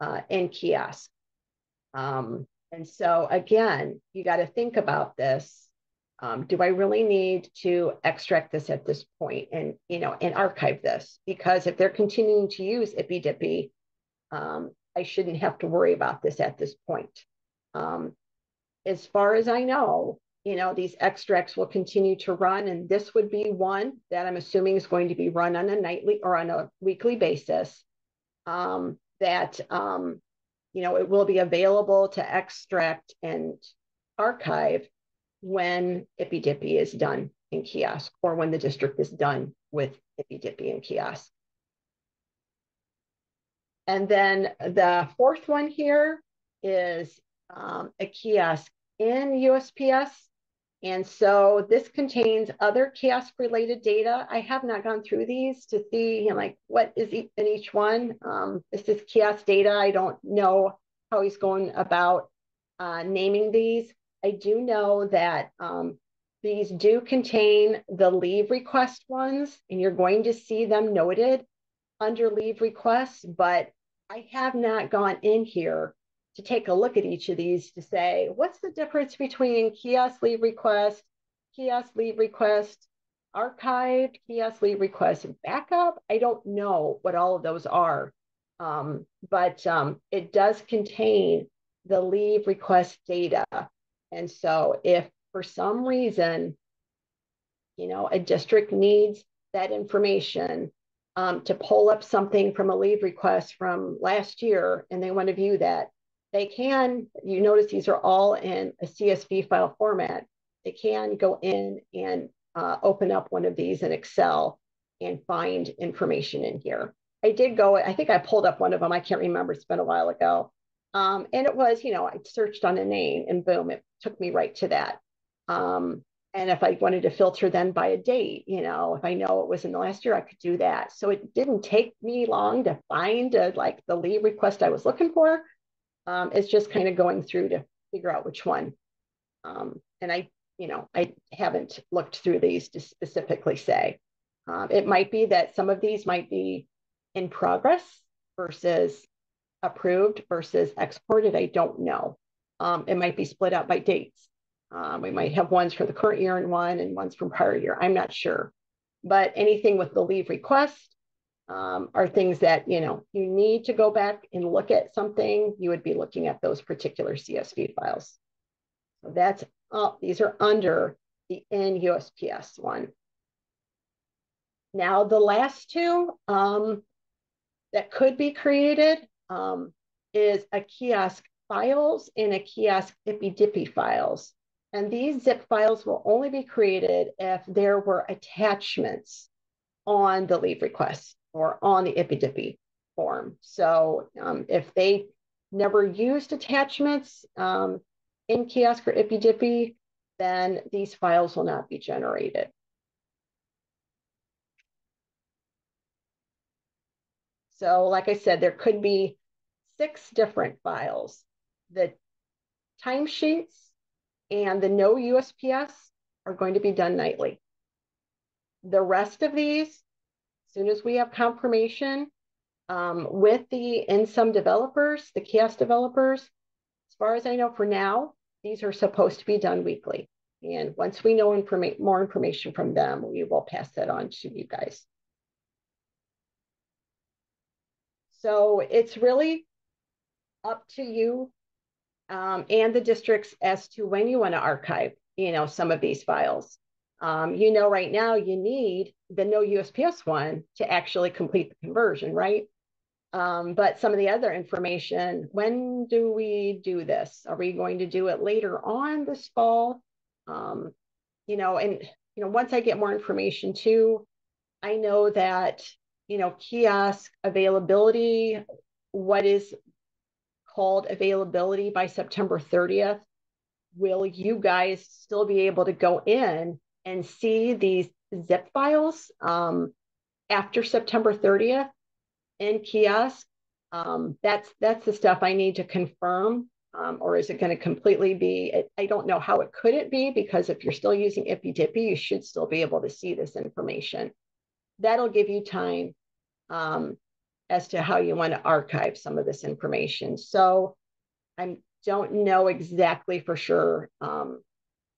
uh, in kiosk. Um, and so again, you got to think about this. Um, do I really need to extract this at this point and you know and archive this? Because if they're continuing to use IPI-DIPI, um, I shouldn't have to worry about this at this point. Um, as far as I know, you know, these extracts will continue to run. And this would be one that I'm assuming is going to be run on a nightly or on a weekly basis. Um, that, um, you know, it will be available to extract and archive when IPI-DIPI is done in kiosk or when the district is done with IPI-DIPI in kiosk. And then the fourth one here is um, a kiosk in USPS and so this contains other kiosk related data. I have not gone through these to see you know, like what is in each one. Um, this is kiosk data. I don't know how he's going about uh, naming these. I do know that um, these do contain the leave request ones, and you're going to see them noted under leave requests, but I have not gone in here to take a look at each of these to say, what's the difference between kiosk leave request, kiosk leave request, archived, kiosk leave request, and backup? I don't know what all of those are, um, but um, it does contain the leave request data. And so if for some reason, you know, a district needs that information um, to pull up something from a leave request from last year and they want to view that, they can, you notice these are all in a CSV file format. They can go in and uh, open up one of these in Excel and find information in here. I did go, I think I pulled up one of them. I can't remember, it's been a while ago. Um, and it was, you know, I searched on a name and boom, it took me right to that. Um, and if I wanted to filter then by a date, you know, if I know it was in the last year, I could do that. So it didn't take me long to find a, like the leave request I was looking for. Um, it's just kind of going through to figure out which one. Um, and I, you know, I haven't looked through these to specifically say. Um, it might be that some of these might be in progress versus approved versus exported. I don't know. Um, it might be split out by dates. Um, we might have ones for the current year and one and ones from prior year. I'm not sure. But anything with the leave request um, are things that, you know, you need to go back and look at something, you would be looking at those particular CSV files. So that's, uh, these are under the NUSPS one. Now the last two um, that could be created um, is a kiosk files and a kiosk ippy dippy files. And these zip files will only be created if there were attachments on the leave request or on the ippy Dippy form. So um, if they never used attachments um, in kiosk or ippy Dippy, then these files will not be generated. So like I said, there could be six different files. The timesheets and the no USPS are going to be done nightly. The rest of these as soon as we have confirmation um, with the InSum developers, the kiosk developers, as far as I know for now, these are supposed to be done weekly. And once we know informa more information from them, we will pass that on to you guys. So it's really up to you um, and the districts as to when you want to archive, you know, some of these files. Um, you know, right now you need the no USPS one to actually complete the conversion, right? Um, but some of the other information, when do we do this? Are we going to do it later on this fall? Um, you know, and, you know, once I get more information too, I know that, you know, kiosk availability, what is called availability by September 30th, will you guys still be able to go in and see these zip files um, after September 30th in kiosk. Um, that's that's the stuff I need to confirm. Um, or is it going to completely be? I don't know how it could it be because if you're still using Ippy Dippy, you should still be able to see this information. That'll give you time um, as to how you want to archive some of this information. So I don't know exactly for sure um,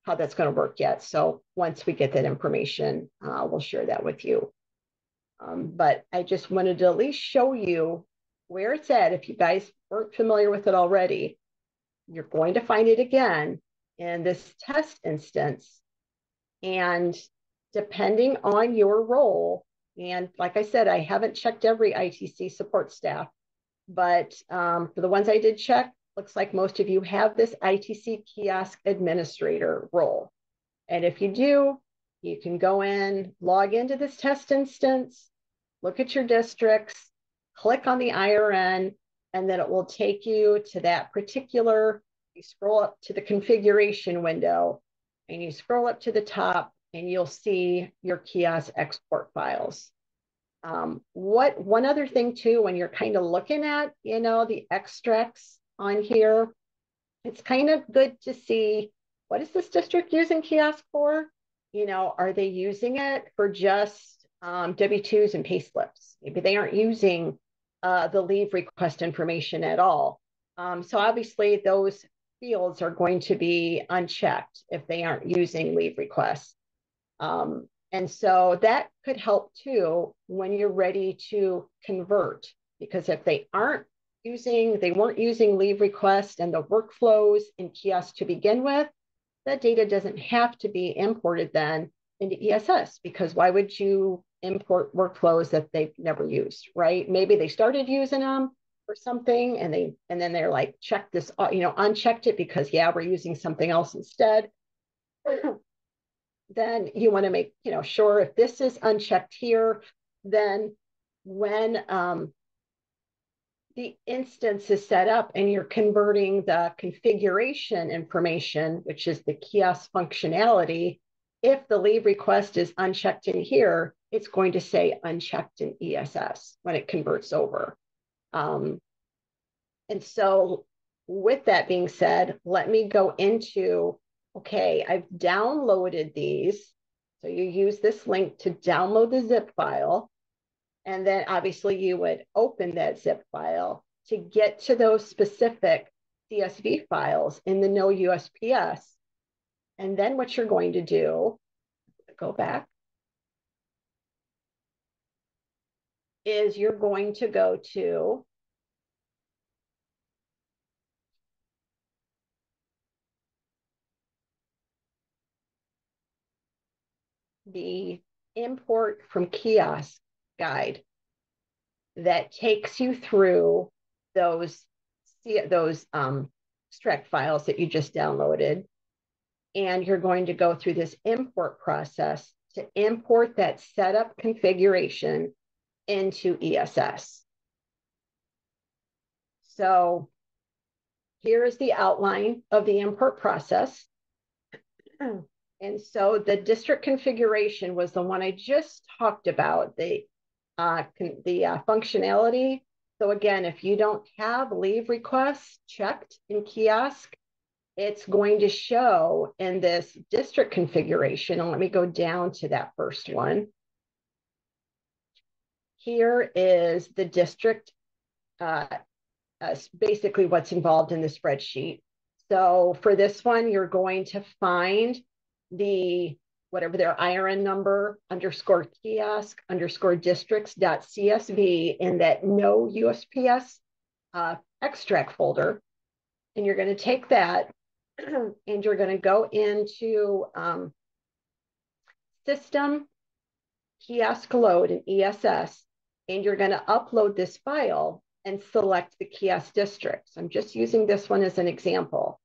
how that's going to work yet. So once we get that information, uh, we'll share that with you. Um, but I just wanted to at least show you where it's at. If you guys weren't familiar with it already, you're going to find it again in this test instance. And depending on your role, and like I said, I haven't checked every ITC support staff, but um, for the ones I did check, looks like most of you have this ITC kiosk administrator role. And if you do, you can go in, log into this test instance, look at your districts, click on the IRN, and then it will take you to that particular, you scroll up to the configuration window and you scroll up to the top and you'll see your kiosk export files. Um, what one other thing too, when you're kind of looking at, you know, the extracts on here. It's kind of good to see what is this district using kiosk for? you know, are they using it for just um, W-2s and pay slips? Maybe they aren't using uh, the leave request information at all. Um, so obviously those fields are going to be unchecked if they aren't using leave requests. Um, and so that could help too when you're ready to convert, because if they aren't using, they weren't using leave request and the workflows in kiosk to begin with, that data doesn't have to be imported then into ESS because why would you import workflows that they've never used, right? Maybe they started using them or something and they and then they're like check this uh, you know unchecked it because yeah we're using something else instead then you want to make you know sure if this is unchecked here then when um, the instance is set up and you're converting the configuration information which is the kiosk functionality if the leave request is unchecked in here it's going to say unchecked in ess when it converts over. Um, and so, with that being said, let me go into okay, I've downloaded these. So, you use this link to download the zip file. And then, obviously, you would open that zip file to get to those specific CSV files in the no USPS. And then, what you're going to do, go back, is you're going to go to the import from kiosk guide that takes you through those those um, extract files that you just downloaded. And you're going to go through this import process to import that setup configuration into ESS. So here is the outline of the import process. And so the district configuration was the one I just talked about, the, uh, the uh, functionality. So again, if you don't have leave requests checked in kiosk, it's going to show in this district configuration. And let me go down to that first one. Here is the district, uh, uh, basically what's involved in the spreadsheet. So for this one, you're going to find the whatever their IRN number underscore kiosk underscore districts dot CSV in that no USPS uh, extract folder. And you're going to take that and you're going to go into um, system kiosk load and ESS, and you're going to upload this file and select the kiosk districts. I'm just using this one as an example.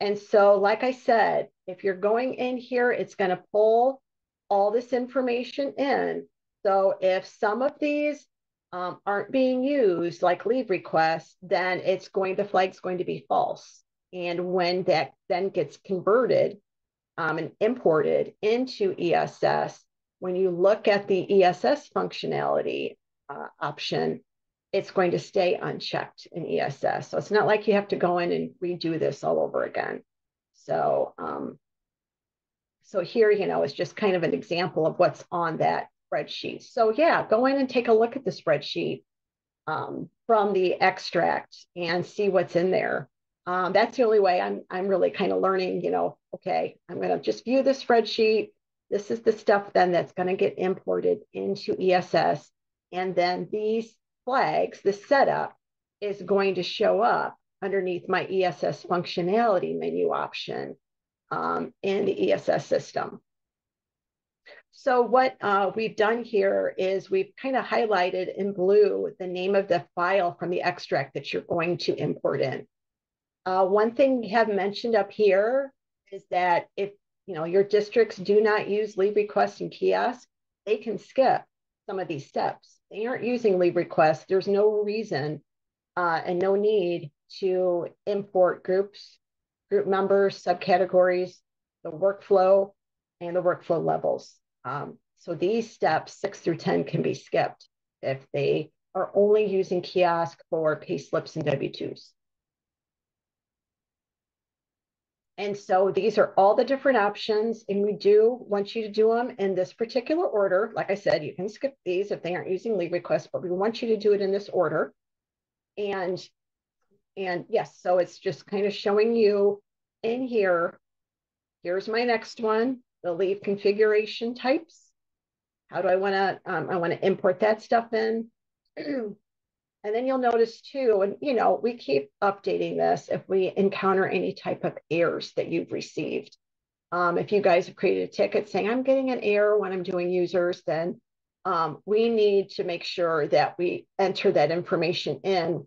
And so, like I said, if you're going in here, it's going to pull all this information in. So if some of these um, aren't being used, like leave requests, then it's going, the flag's going to be false. And when that then gets converted um, and imported into ESS, when you look at the ESS functionality uh, option, it's going to stay unchecked in ESS. So it's not like you have to go in and redo this all over again. So, um, so here, you know, is just kind of an example of what's on that spreadsheet. So yeah, go in and take a look at the spreadsheet um, from the extract and see what's in there. Um, that's the only way I'm, I'm really kind of learning, you know, okay, I'm going to just view the spreadsheet. This is the stuff then that's going to get imported into ESS. And then these flags, the setup is going to show up underneath my ESS functionality menu option um, in the ESS system. So what uh, we've done here is we've kind of highlighted in blue the name of the file from the extract that you're going to import in. Uh, one thing we have mentioned up here is that if you know your districts do not use leave requests and kiosk, they can skip some of these steps they aren't using leave requests, there's no reason uh, and no need to import groups, group members, subcategories, the workflow, and the workflow levels. Um, so these steps, six through 10, can be skipped if they are only using kiosk for pay slips and W-2s. And so these are all the different options, and we do want you to do them in this particular order. Like I said, you can skip these if they aren't using leave requests, but we want you to do it in this order. And and yes, so it's just kind of showing you in here. Here's my next one, the leave configuration types. How do I want to, um, I want to import that stuff in. And then you'll notice too, and you know, we keep updating this if we encounter any type of errors that you've received. Um, if you guys have created a ticket saying, I'm getting an error when I'm doing users, then um, we need to make sure that we enter that information in,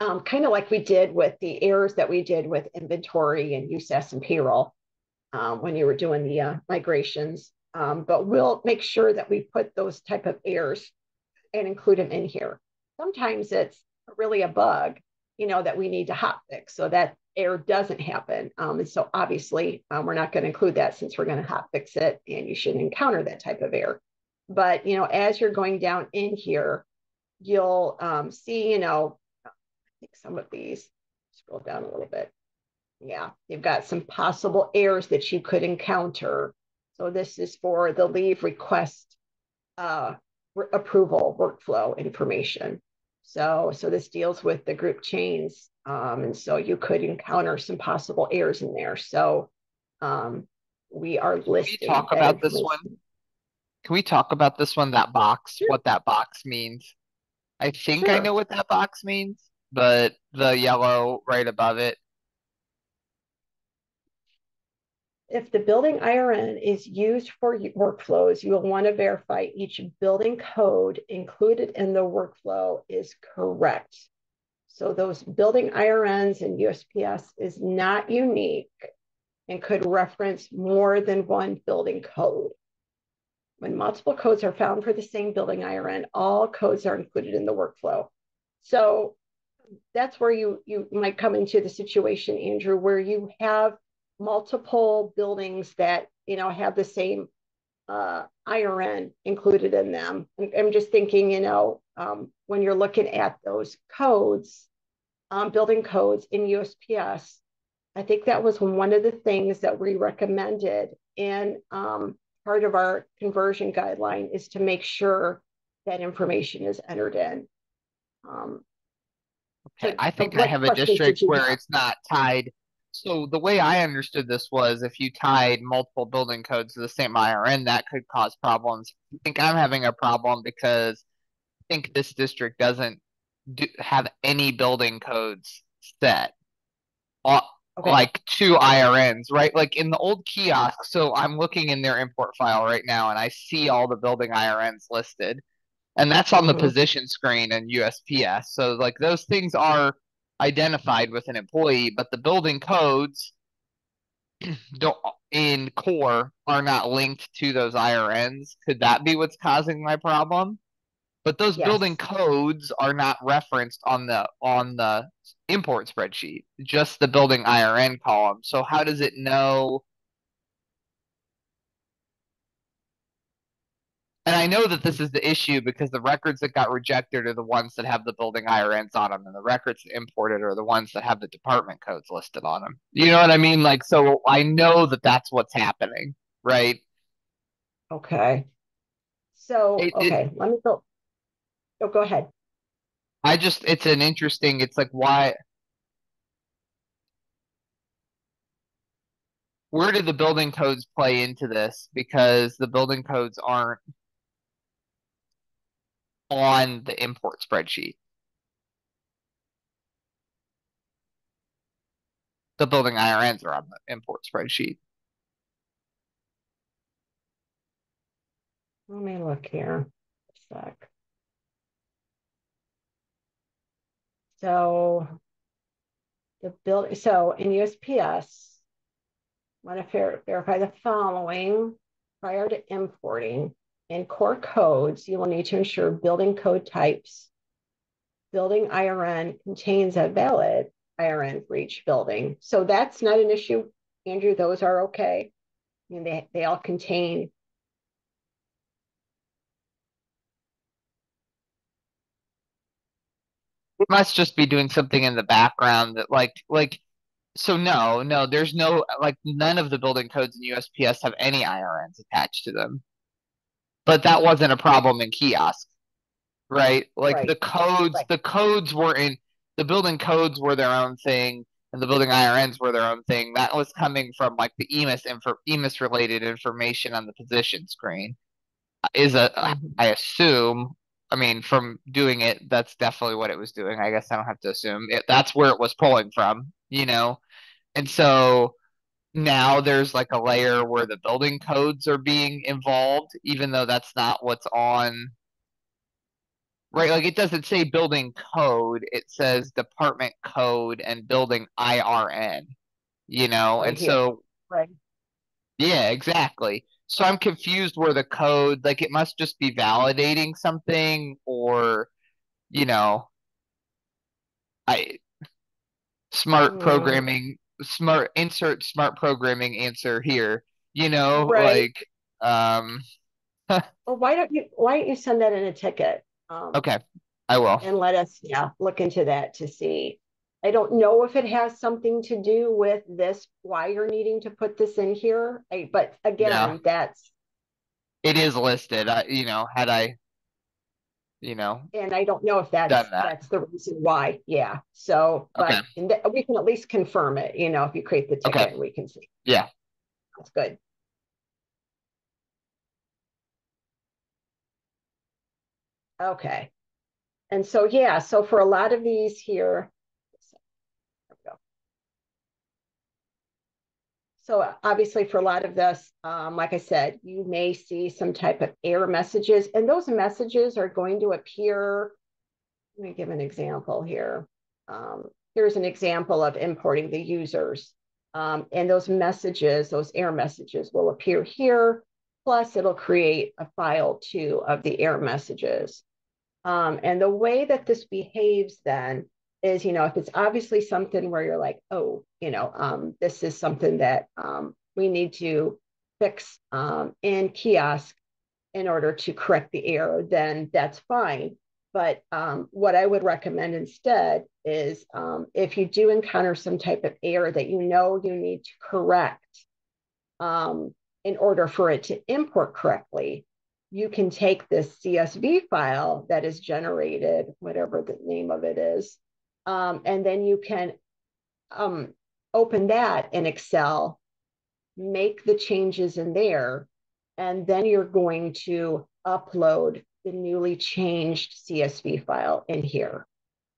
um, kind of like we did with the errors that we did with inventory and USAS and payroll um, when you were doing the uh, migrations. Um, but we'll make sure that we put those type of errors and include them in here sometimes it's really a bug, you know, that we need to hot fix so that error doesn't happen. Um, and so obviously um, we're not going to include that since we're going to hot fix it and you shouldn't encounter that type of error. But, you know, as you're going down in here, you'll um, see, you know, I think some of these, scroll down a little bit. Yeah, you've got some possible errors that you could encounter. So this is for the leave request uh, approval workflow information. So, so this deals with the group chains. Um, and so you could encounter some possible errors in there. So um, we are listing. Can we talk about this one? Can we talk about this one, that box, sure. what that box means? I think sure. I know what that box means, but the yellow right above it, if the building IRN is used for workflows, you will want to verify each building code included in the workflow is correct. So those building IRNs and USPS is not unique and could reference more than one building code. When multiple codes are found for the same building IRN, all codes are included in the workflow. So that's where you, you might come into the situation, Andrew, where you have multiple buildings that you know have the same uh, IRN included in them. I'm just thinking, you know, um, when you're looking at those codes, um, building codes in USPS, I think that was one of the things that we recommended in um, part of our conversion guideline is to make sure that information is entered in. Um, okay, I think I have a district where it's not tied so the way I understood this was if you tied multiple building codes to the same IRN, that could cause problems. I think I'm having a problem because I think this district doesn't do, have any building codes set. Uh, okay. Like two IRNs, right? Like in the old kiosk. So I'm looking in their import file right now and I see all the building IRNs listed. And that's on the mm-hmm. position screen in USPS. So like those things are identified with an employee, but the building codes don't in core are not linked to those IRNs. Could that be what's causing my problem? But those yes. building codes are not referenced on the on the import spreadsheet, just the building IRN column. So how does it know And I know that this is the issue because the records that got rejected are the ones that have the building IRNs on them, and the records imported are the ones that have the department codes listed on them. You know what I mean? Like, so I know that that's what's happening, right? Okay. So, it, okay, it, let me go. Oh, go ahead. I just, it's an interesting, it's like, why? Where do the building codes play into this? Because the building codes aren't on the import spreadsheet. The building IRNs are on the import spreadsheet. Let me look here a sec. So the build so in USPS, want to ver verify the following prior to importing. In core codes, you will need to ensure building code types. Building IRN contains a valid IRN for each building. So that's not an issue, Andrew. Those are okay. I mean, they, they all contain it must just be doing something in the background that like like So no, no, there's no like none of the building codes in USPS have any IRNs attached to them. But that wasn't a problem in kiosk, right? Like Right, the codes, right. the codes were in the building codes were their own thing, and the building IRNs were their own thing. That was coming from like the EMIS info, EMIS related information on the position screen. Is a Mhm. Assume. I mean, from doing it, that's definitely what it was doing. I guess I don't have to assume it. That's where it was pulling from, you know. And so now there's like a layer where the building codes are being involved, even though that's not what's on, right? Like it doesn't say building code, it says department code and building IRN, you know? Right And here, so, right. yeah, exactly. So I'm confused where the code, like it must just be validating something or, you know, I smart Mm, programming, smart insert smart programming answer here, you know, right. like um Well, why don't you why don't you send that in a ticket? Um, Okay, I will. and let us, yeah, look into that to see. I don't know if it has something to do with this, why you're needing to put this in here. I, but Yeah, again, that's, it is listed. I, you know, had I, you know, and I don't know if that's, that. that's the reason why. Yeah. So, but th- we can at least confirm it, you know, if you create the ticket and we can see. yeah, That's good. Okay. And so, yeah, so for a lot of these here, So obviously for a lot of this, um, like I said, you may see some type of error messages and those messages are going to appear. Let me give an example here. Um, here's an example of importing the users. Um, and those messages, those error messages will appear here. Plus it'll create a file too of the error messages. Um, and the way that this behaves then is, you know, if it's obviously something where you're like, oh, you know, um, this is something that um, we need to fix um, in kiosk in order to correct the error, then that's fine. But um, what I would recommend instead is um, if you do encounter some type of error that you know you need to correct um, in order for it to import correctly, you can take this CSV file that is generated, whatever the name of it is, um, and then you can um, open that in Excel, make the changes in there, and then you're going to upload the newly changed CSV file in here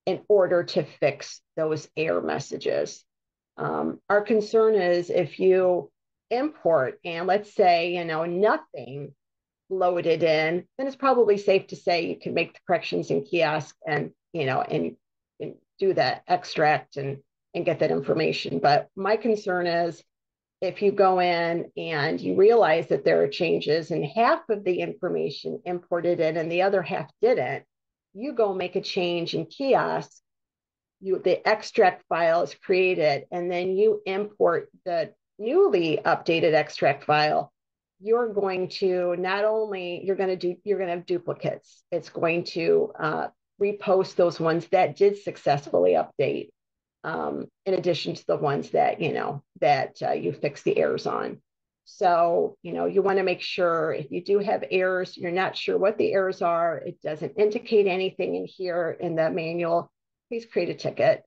in order to fix those error messages. Um, our concern is if you import and let's say, you know, nothing loaded in, then it's probably safe to say you can make the corrections in kiosk and, you know, and, do that extract and, and get that information. But my concern is if you go in and you realize that there are changes and half of the information imported in and the other half didn't, you go make a change in kiosk you the extract file is created and then you import the newly updated extract file you're going to not only you're going to do you're going to have duplicates it's going to uh, repost those ones that did successfully update um, in addition to the ones that you know that uh, you fix the errors on so you know you want to make sure if you do have errors you're not sure what the errors are it doesn't indicate anything in here in the manual please create a ticket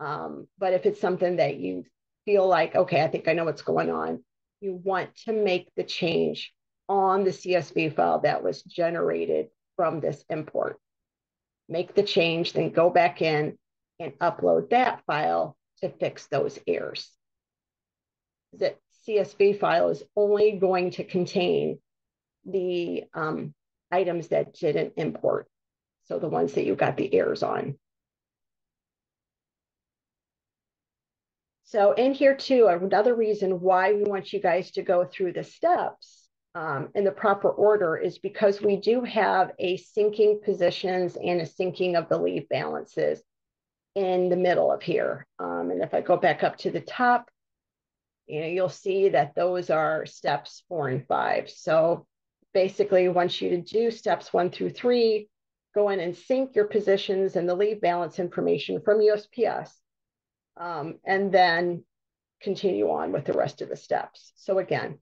um, but if it's something that you feel like, okay, I think I know what's going on, you want to make the change on the CSV file that was generated from this import. Make the change, then go back in and upload that file to fix those errors. The CSV file is only going to contain the um, items that didn't import. So the ones that you got the errors on. So in here too, another reason why we want you guys to go through the steps um, in the proper order is because we do have a syncing positions and a syncing of the leave balances in the middle of here. Um, and if I go back up to the top, you know, you'll see that those are steps four and five. So basically, once you to do steps one through three, go in and sync your positions and the leave balance information from USPS um, and then continue on with the rest of the steps. So again,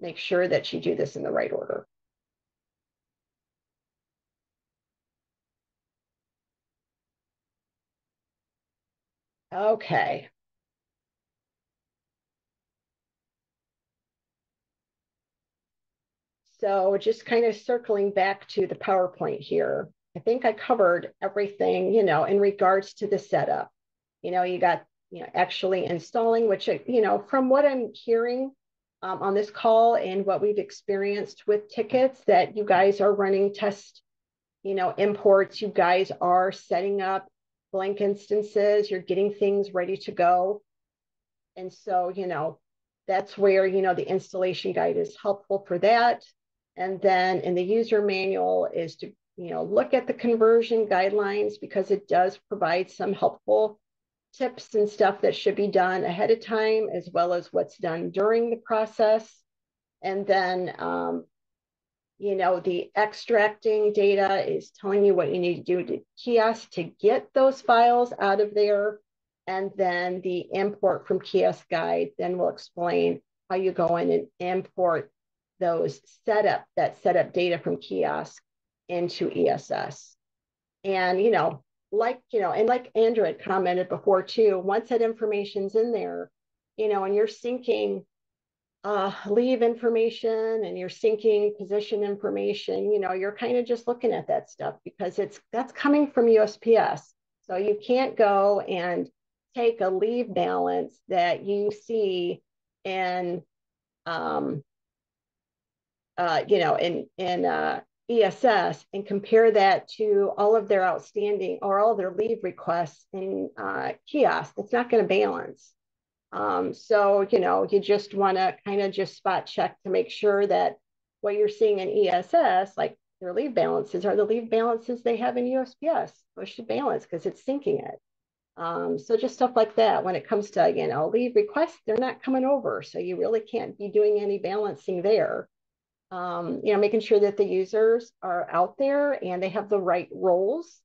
make sure that you do this in the right order. Okay. So just kind of circling back to the PowerPoint here, I think I covered everything, you know, in regards to the setup. You know, you got, you know, actually installing, which, you know, from what I'm hearing um, on this call and what we've experienced with tickets, that you guys are running test, you know, imports, you guys are setting up blank instances, you're getting things ready to go. And so, you know, that's where, you know, the installation guide is helpful for that. And then in the user manual is to, you know, look at the conversion guidelines because it does provide some helpful tips and stuff that should be done ahead of time, as well as what's done during the process. And then, um, you know, the extracting data is telling you what you need to do to kiosk to get those files out of there. And then the import from kiosk guide then we'll explain how you go in and import those setup, that setup data from kiosk into ESS. And, you know, like, you know, and like Andrew had commented before too, once that information's in there, you know, and you're syncing uh, leave information and you're syncing position information, you know, you're kind of just looking at that stuff because it's that's coming from USPS. So you can't go and take a leave balance that you see in um, uh, you know, in in uh, ESS and compare that to all of their outstanding or all their leave requests in uh, kiosk. It's not going to balance. Um, so you know, you just want to kind of just spot check to make sure that what you're seeing in ESS, like their leave balances, are the leave balances they have in USPS. Those should balance because it's syncing it. Um, so just stuff like that. When it comes to you know leave requests, they're not coming over, so you really can't be doing any balancing there um, you know, making sure that the users are out there and they have the right roles.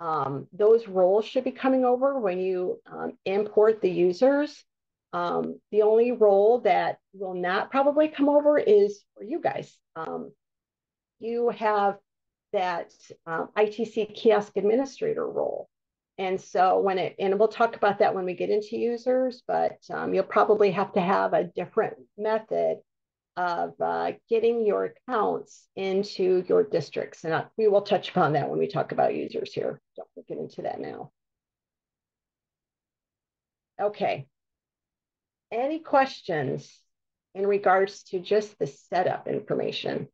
Um, those roles should be coming over when you um, import the users. Um, the only role that will not probably come over is for you guys. Um, you have that um, ITC kiosk administrator role. And so when it, and we'll talk about that when we get into users, but you'll probably have to have a different method of uh, getting your accounts into your districts. And I, we will touch upon that when we talk about users here. Don't get into that now. Okay. Any questions in regards to just the setup information?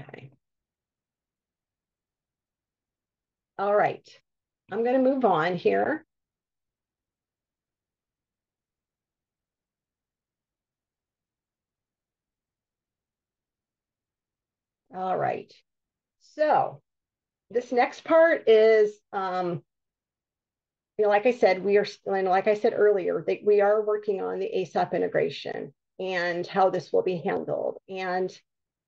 Okay. All right, I'm going to move on here. All right, so this next part is, um, you know, like I said, we are, and like I said earlier, that we are working on the Aesop integration and how this will be handled. And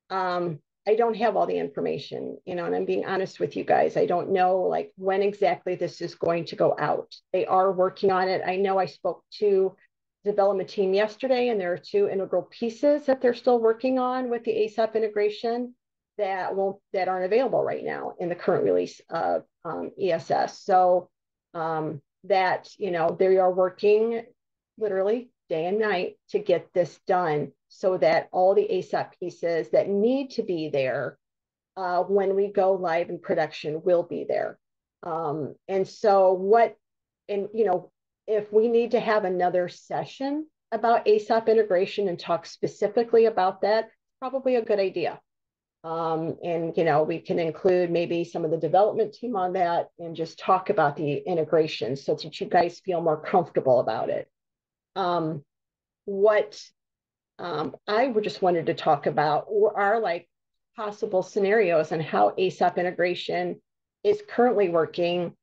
um, I don't have all the information, you know, and I'm being honest with you guys. I don't know like when exactly this is going to go out. They are working on it. I know I spoke to development team yesterday, and there are two integral pieces that they're still working on with the Aesop integration that won't that aren't available right now in the current release of um, ESS. So um, that you know they are working literally day and night to get this done so that all the Aesop pieces that need to be there uh, when we go live in production will be there. Um, and so what, and you know, if we need to have another session about Aesop integration and talk specifically about that, probably a good idea. Um, and you know, we can include maybe some of the development team on that and just talk about the integration so that you guys feel more comfortable about it. Um, what um, I just wanted to talk about are like possible scenarios and how Aesop integration is currently working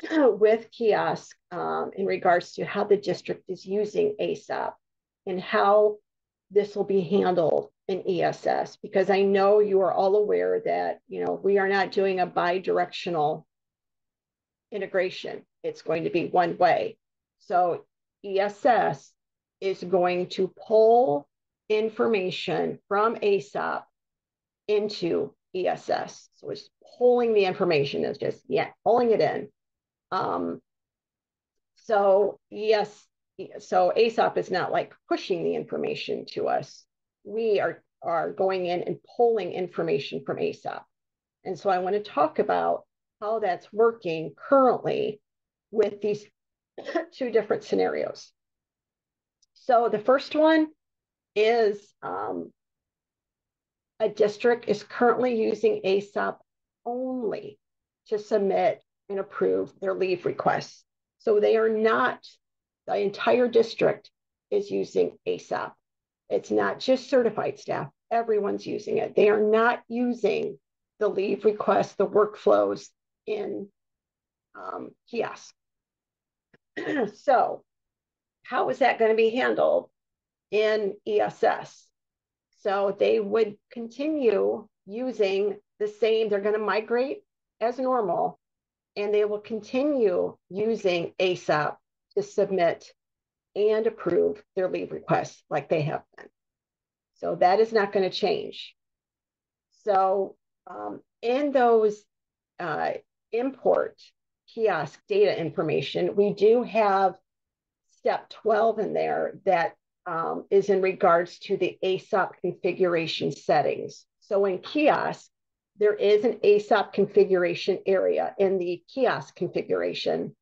with kiosk um, in regards to how the district is using Aesop. and how this will be handled in ESS because I know you are all aware that you know we are not doing a bi-directional integration. It's going to be one way. So ESS is going to pull information from Aesop into ESS. So it's pulling the information, it's just, yeah, pulling it in. Um, so yes, so Aesop is not like pushing the information to us. We are, are going in and pulling information from Aesop. And so I want to talk about how that's working currently with these two different scenarios. So the first one is um, a district is currently using Aesop only to submit and approve their leave requests. So they are not, the entire district is using Aesop. It's not just certified staff, everyone's using it. They are not using the leave requests, the workflows in um, kiosk. so, how is that going to be handled in ESS? So they would continue using the same, they're going to migrate as normal, and they will continue using Aesop to submit and approve their leave requests like they have been. So that is not going to change. So um, in those uh, import kiosk data information, we do have step 12 in there that um, is in regards to the Aesop configuration settings. So in kiosk, there is an Aesop configuration area in the kiosk configuration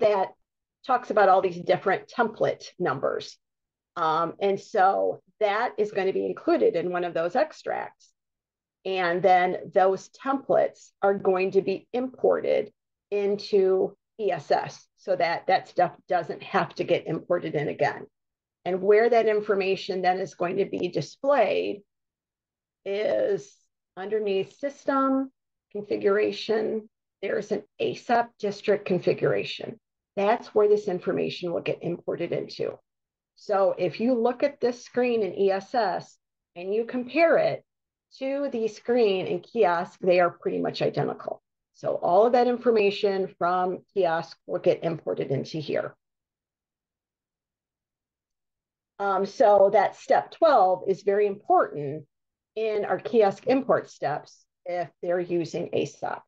that talks about all these different template numbers. Um, and so that is going to be included in one of those extracts. And then those templates are going to be imported into ESS so that that stuff doesn't have to get imported in again. And where that information then is going to be displayed is underneath system configuration. There's an Aesop district configuration. That's where this information will get imported into. So if you look at this screen in ESS and you compare it to the screen in kiosk, they are pretty much identical. So all of that information from kiosk will get imported into here. Um, so that step 12 is very important in our kiosk import steps if they're using Aesop.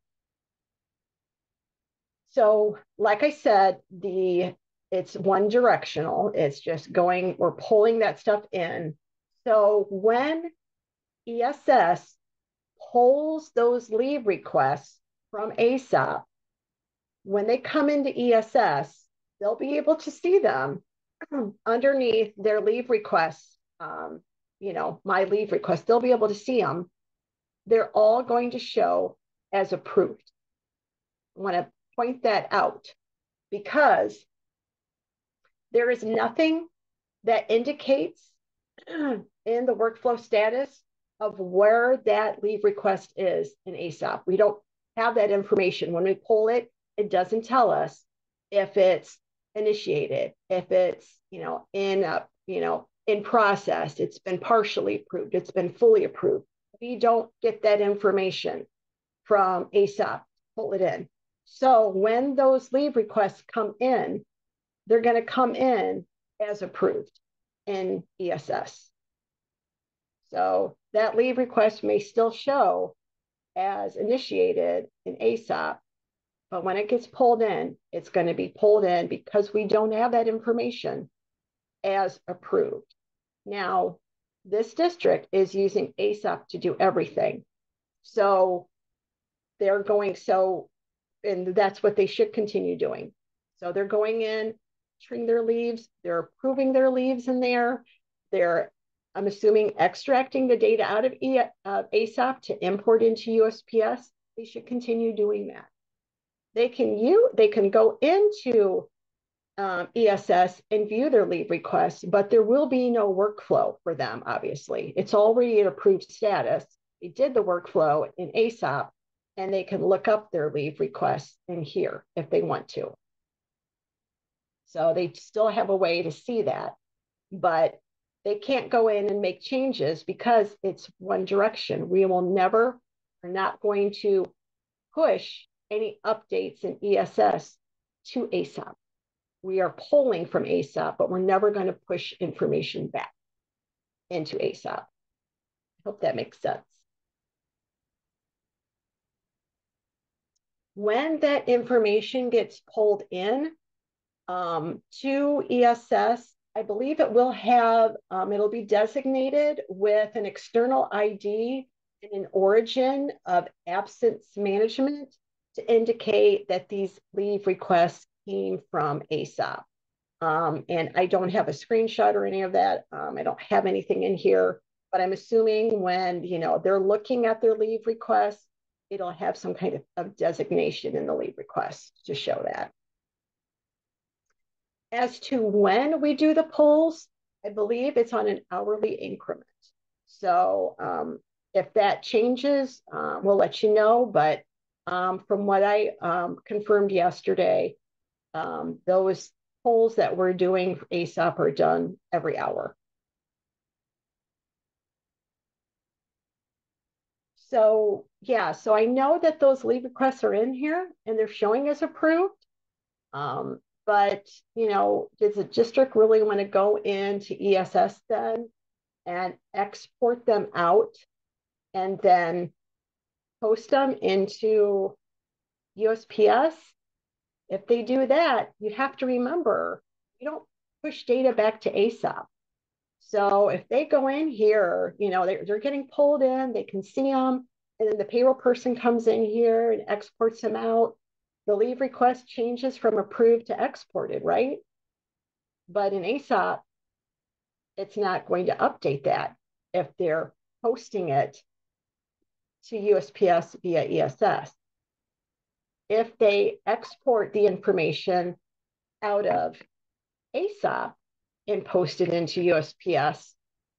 So like I said, the it's one directional. It's just going, we're pulling that stuff in. So when ESS pulls those leave requests from Aesop, when they come into ESS, they'll be able to see them underneath their leave requests, um, you know, my leave request, they'll be able to see them. They're all going to show as approved. I want to point that out because there is nothing that indicates in the workflow status of where that leave request is in Aesop. We don't have that information. When we pull it, it doesn't tell us if it's initiated, if it's, you know, in a, you know, in process, it's been partially approved, it's been fully approved. We don't get that information from Aesop, pull it in. So when those leave requests come in, they're going to come in as approved in ESS. So that leave request may still show as initiated in Aesop, but when it gets pulled in, it's going to be pulled in because we don't have that information as approved. Now, this district is using Aesop to do everything. So they're going, so, and that's what they should continue doing. So they're going in, treating their leaves, they're approving their leaves in there. They're, I'm assuming, extracting the data out of e, uh, Aesop to import into USPS. They should continue doing that they can you they can go into um, ESS and view their leave requests, but there will be no workflow for them, obviously. It's already an approved status. They did the workflow in Aesop and they can look up their leave requests in here if they want to. So they still have a way to see that. but they can't go in and make changes because it's one direction. We will never, we're not going to push any updates in ESS to Aesop. We are pulling from Aesop, but we're never going to push information back into Aesop. I hope that makes sense. When that information gets pulled in um, to ESS, I believe it will have, um, it'll be designated with an external ID and an origin of absence management to indicate that these leave requests came from Aesop. Um, and I don't have a screenshot or any of that. Um, I don't have anything in here, but I'm assuming when, you know, they're looking at their leave request, it'll have some kind of, of designation in the leave request to show that. As to when we do the polls, I believe it's on an hourly increment. So um, if that changes, uh, we'll let you know. But um, from what I um, confirmed yesterday, um, those polls that we're doing Aesop are done every hour. So yeah, so I know that those leave requests are in here and they're showing as approved. Um, but you know, does the district really want to go into ESS then and export them out and then post them into USPS? If they do that, you have to remember you don't push data back to Aesop. So if they go in here, you know, they're, they're getting pulled in, they can see them, and then the payroll person comes in here and exports them out. The leave request changes from approved to exported, right? But in Aesop, it's not going to update that if they're posting it to USPS via ESS. If they export the information out of Aesop and post it into USPS,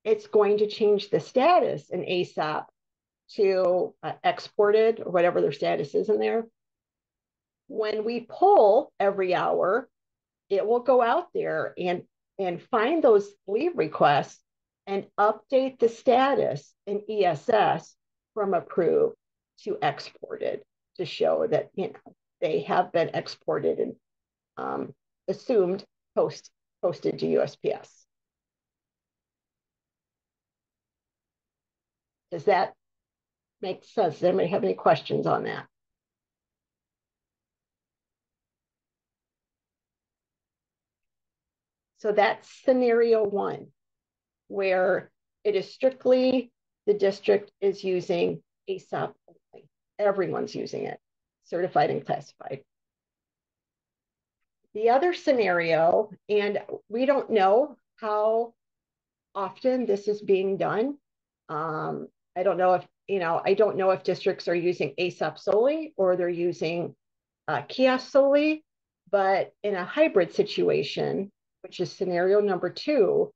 it's going to change the status in Aesop to uh, exported or whatever their status is in there. When we pull every hour, it will go out there and, and find those leave requests and update the status in ESS from approved to exported to show that you know they have been exported and um, assumed post posted to USPS. Does that make sense? Does anybody have any questions on that? So that's scenario one, where it is strictly the district is using Aesop only. Everyone's using it, certified and classified. The other scenario, and we don't know how often this is being done. Um, I don't know if, you know, I don't know if districts are using Aesop solely or they're using uh, kiosk solely, but in a hybrid situation, which is scenario number two,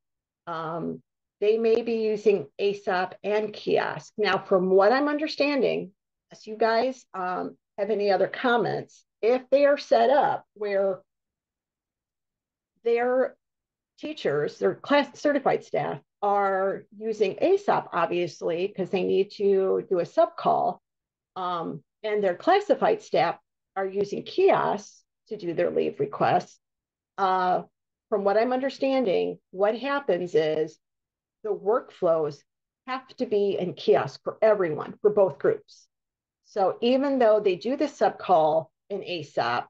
um, they may be using Aesop and kiosk. Now, from what I'm understanding, as you guys um, have any other comments, if they are set up where their teachers, their class certified staff are using Aesop, obviously, because they need to do a sub call. Um, and their classified staff are using kiosks to do their leave requests. Uh, from what I'm understanding, what happens is the workflows have to be in kiosk for everyone, for both groups. So even though they do the sub call in Aesop,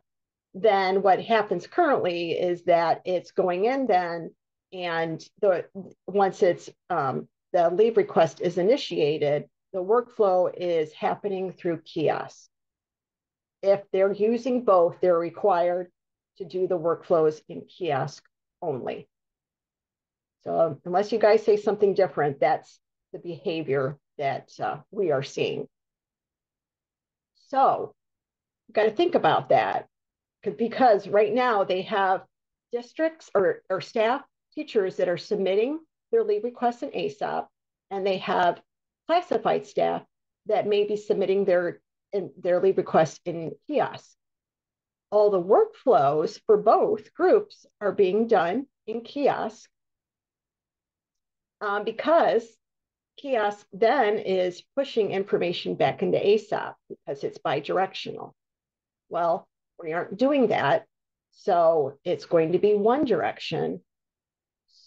then what happens currently is that it's going in then and the once it's um, the leave request is initiated the workflow is happening through kiosk if they're using both they're required to do the workflows in kiosk only so unless you guys say something different that's the behavior that uh, we are seeing so you got to think about that because right now they have districts or, or staff teachers that are submitting their leave requests in Aesop, and they have classified staff that may be submitting their their leave requests in kiosk. All the workflows for both groups are being done in kiosk, um, because kiosk then is pushing information back into Aesop because it's bi-directional. Well, we aren't doing that. So it's going to be one direction.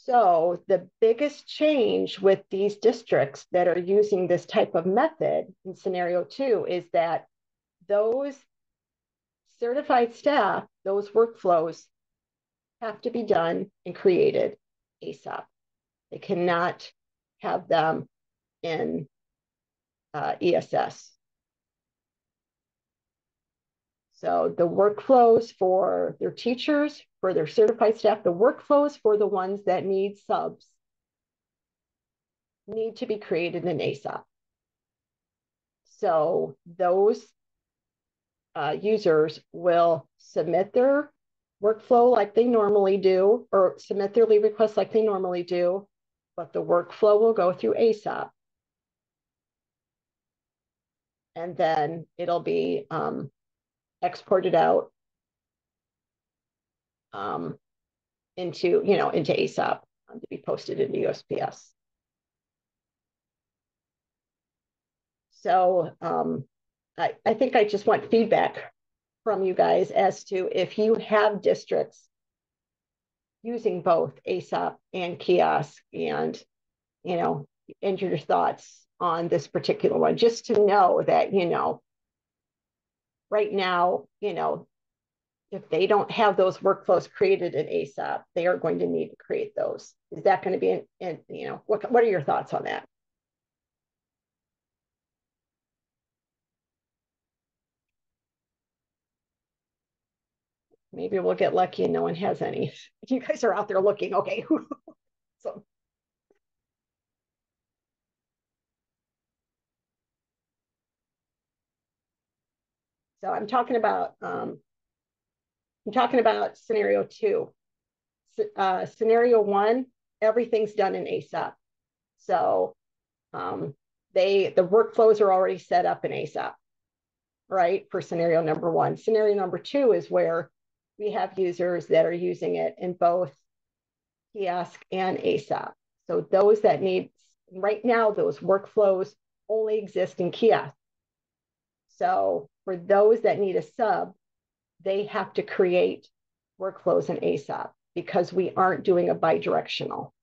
So the biggest change with these districts that are using this type of method in scenario two is that those certified staff, those workflows have to be done and created Aesop. They cannot have them in uh, ESS. So the workflows for their teachers, for their certified staff, the workflows for the ones that need subs need to be created in Aesop. So those uh, users will submit their workflow like they normally do, or submit their leave request like they normally do, but the workflow will go through Aesop. And then it'll be um, exported out um, into, you know, into Aesop um, to be posted into USPS. So um, I, I think I just want feedback from you guys as to if you have districts using both Aesop and kiosk and, you know, and your thoughts on this particular one, just to know that, you know, right now, you know, if they don't have those workflows created in Aesop, they are going to need to create those. Is that going to be, in, in you know, what, what are your thoughts on that? Maybe we'll get lucky and no one has any. You guys are out there looking, okay. so. So I'm talking about, um, I'm talking about scenario two. Uh, scenario one, everything's done in Aesop. So um, they, the workflows are already set up in Aesop, right? For scenario number one. Scenario number two is where we have users that are using it in both kiosk and Aesop. So those that need, right now, those workflows only exist in kiosk. So for those that need a sub, they have to create workflows in Aesop because we aren't doing a bi-directional.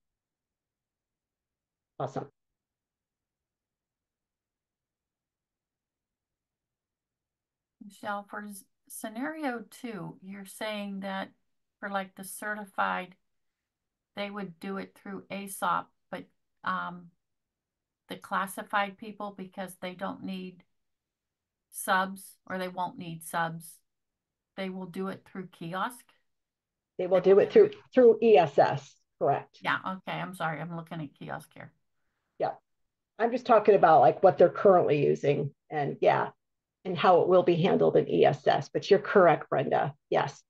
Awesome. Michelle, for scenario two, you're saying that for like the certified, they would do it through Aesop, but um, the classified people, because they don't need subs or they won't need subs, they will do it through kiosk? They will do it through through ESS, correct? Yeah, okay, I'm sorry, I'm looking at kiosk here. Yeah, I'm just talking about like what they're currently using and yeah, and how it will be handled in ESS. But you're correct, Brenda. Yes.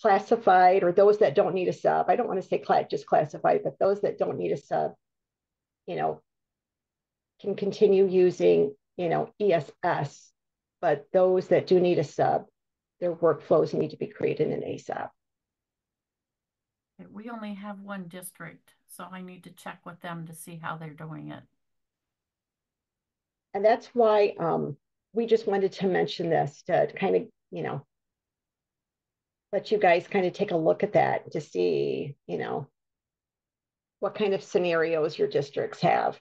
Classified or those that don't need a sub. I don't want to say just classified, but those that don't need a sub, you know, can continue using, you know, ESS. But those that do need a sub, their workflows need to be created in Aesop. We only have one district, so I need to check with them to see how they're doing it. And that's why um, we just wanted to mention this to kind of, you know, let you guys kind of take a look at that to see, you know, what kind of scenarios your districts have.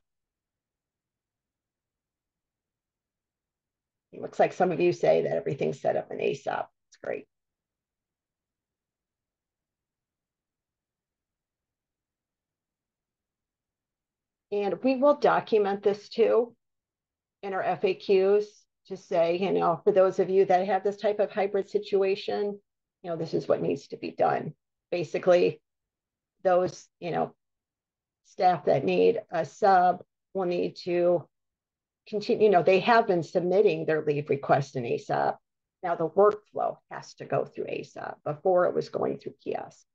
It looks like some of you say that everything's set up in Aesop. It's great. And we will document this too in our FAQs to say, you know, for those of you that have this type of hybrid situation, you know, this is what needs to be done. Basically, those, you know, staff that need a sub will need to continue, you know, they have been submitting their leave request in Aesop. Now the workflow has to go through Aesop before it was going through kiosk.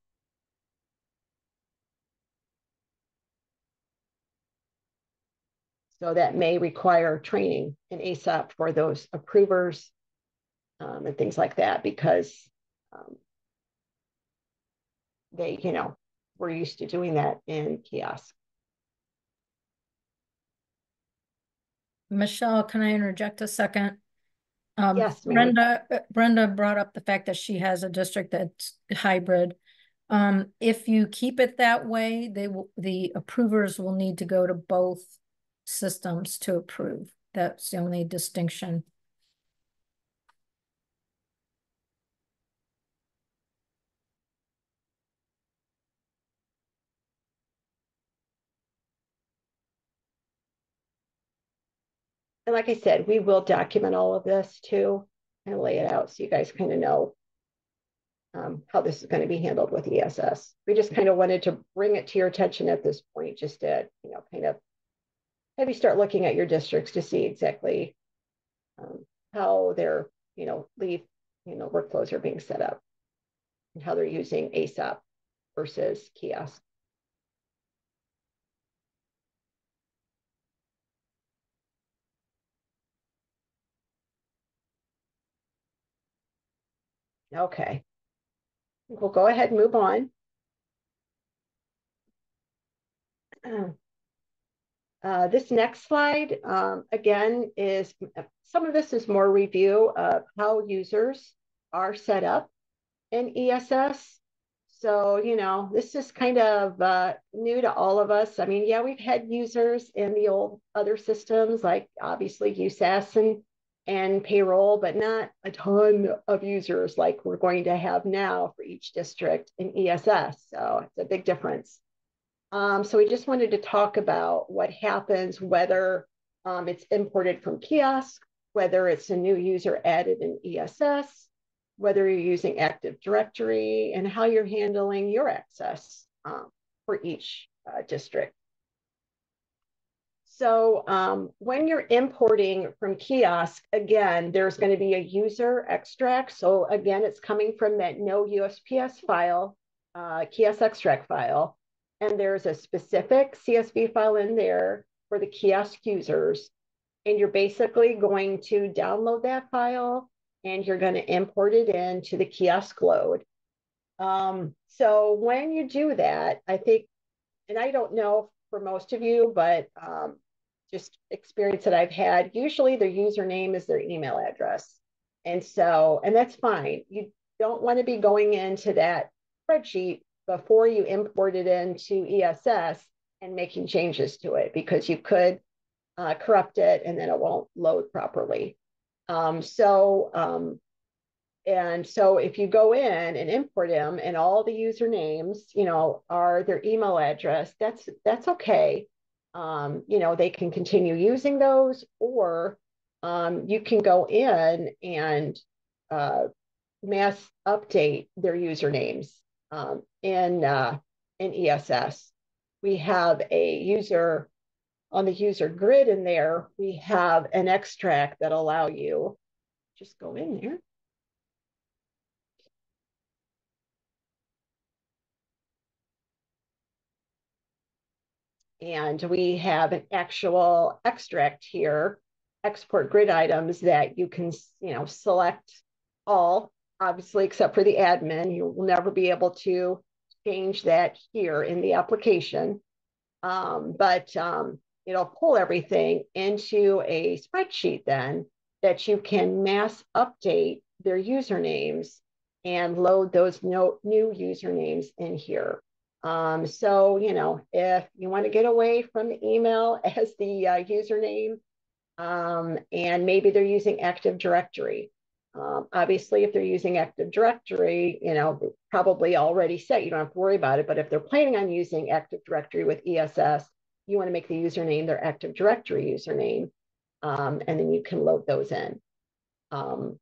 So that may require training in Aesop for those approvers um, and things like that because um, they, you know, we're used to doing that in kiosks. Michelle, can I interject a second? Um, yes, Brenda. Uh, Brenda brought up the fact that she has a district that's hybrid. Um, if you keep it that way, they will. The approvers will need to go to both systems to approve. That's the only distinction. And like I said, we will document all of this too and lay it out so you guys kind of know um, how this is going to be handled with ESS. We just kind of wanted to bring it to your attention at this point, just to, you know, kind of have you start looking at your districts to see exactly um, how their, you know, leave, you know, workflows are being set up and how they're using Aesop versus kiosk. Okay. We'll go ahead and move on. Uh, this next slide, um, again, is some of this is more review of how users are set up in ESS. So, you know, this is kind of uh, new to all of us. I mean, yeah, we've had users in the old other systems, like obviously USAS and and payroll, but not a ton of users like we're going to have now for each district in ESS. So it's a big difference. Um, so we just wanted to talk about what happens, whether um, it's imported from kiosk, whether it's a new user added in ESS, whether you're using Active Directory, and how you're handling your access um, for each uh, district. So um, when you're importing from kiosk, again, there's going to be a user extract. So again, it's coming from that no USPS file, uh, kiosk extract file. And there's a specific CSV file in there for the kiosk users. And you're basically going to download that file and you're going to import it into the kiosk load. Um, so when you do that, I think, and I don't know for most of you, but um, just experience that I've had, usually their username is their email address. And so, and that's fine. You don't want to be going into that spreadsheet before you import it into ESS and making changes to it because you could uh, corrupt it and then it won't load properly. Um, so, um, and so if you go in and import them and all the usernames, you know, are their email address, that's that's okay um, you know, they can continue using those, or um, you can go in and uh, mass update their usernames um, in uh, in ESS. We have a user on the user grid in there. We have an extract that allow you just go in there And we have an actual extract here, export grid items that you can, you know, select all, obviously, except for the admin. You will never be able to change that here in the application. Um, but um, it'll pull everything into a spreadsheet then that you can mass update their usernames and load those no, new usernames in here. Um, so, you know, if you want to get away from the email as the uh, username, um, and maybe they're using Active Directory. Um, obviously, if they're using Active Directory, you know, probably already set, you don't have to worry about it. But if they're planning on using Active Directory with ESS, you want to make the username their Active Directory username, um, and then you can load those in. Um,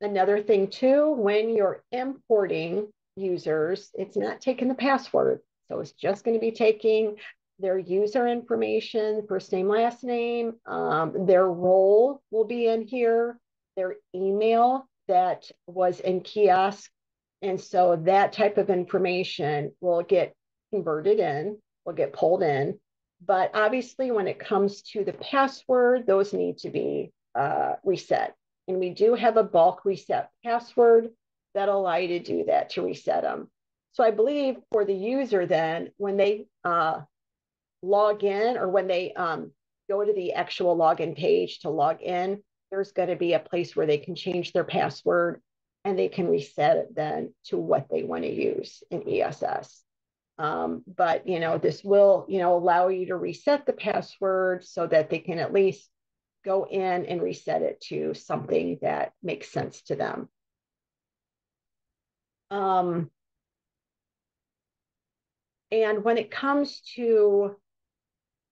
another thing too, when you're importing users, it's not taking the password. So it's just going to be taking their user information, first name, last name, um, their role will be in here, their email that was in kiosk. And so that type of information will get converted in, will get pulled in. But obviously, when it comes to the password, those need to be uh, reset. And we do have a bulk reset password that'll allow you to do that to reset them. So I believe for the user then, when they uh, log in or when they um, go to the actual login page to log in, there's going to be a place where they can change their password and they can reset it then to what they want to use in ESS. Um, but you know, this will you know allow you to reset the password so that they can at least go in and reset it to something that makes sense to them. Um, and when it comes to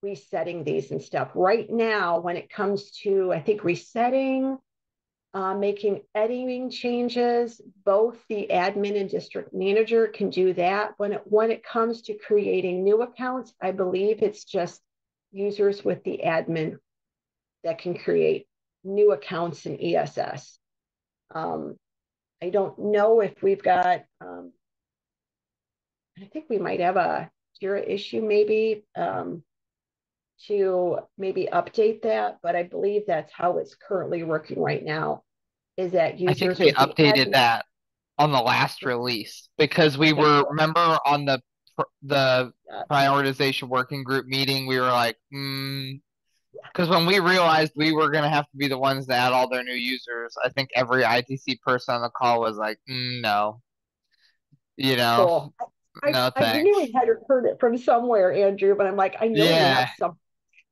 resetting these and stuff, right now, when it comes to, I think, resetting, uh, making editing changes, both the admin and district manager can do that. When it, when it comes to creating new accounts, I believe it's just users with the admin that can create new accounts in ESS. Um, I don't know if we've got, um, I think we might have a Jira issue maybe um, to maybe update that, but I believe that's how it's currently working right now. Is that users? I think we updated that on the last release because we were remember on the the prioritization working group meeting we were like, hmm, because when we realized we were going to have to be the ones to add all their new users, I think every ITC person on the call was like, mm, no. You know, cool. I, no I, I, knew we had heard it from somewhere, Andrew, but I'm like, I know yeah. we have some.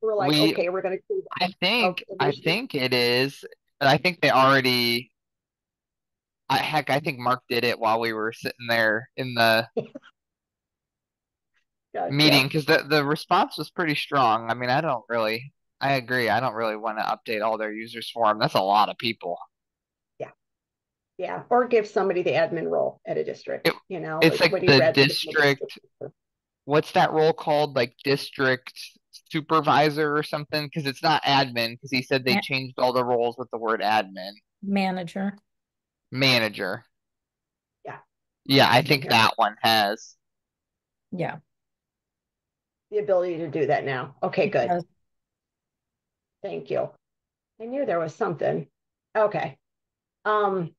We're like, we, okay, we're going to. I think, I think it is. I think they already. I, heck, I think Mark did it while we were sitting there in the gotcha. meeting because the the response was pretty strong. I mean, I don't really I agree. I don't really want to update all their users for them. That's a lot of people. Yeah. Yeah. Or give somebody the admin role at a district. It, you know, it's like, like the district. What's that role called? Like district supervisor or something? Because it's not admin, because he said they changed all the roles with the word admin. Manager. Manager. Yeah. Yeah, I think that one has. Yeah. The ability to do that now. Okay, good. Thank you. I knew there was something. Okay. Um,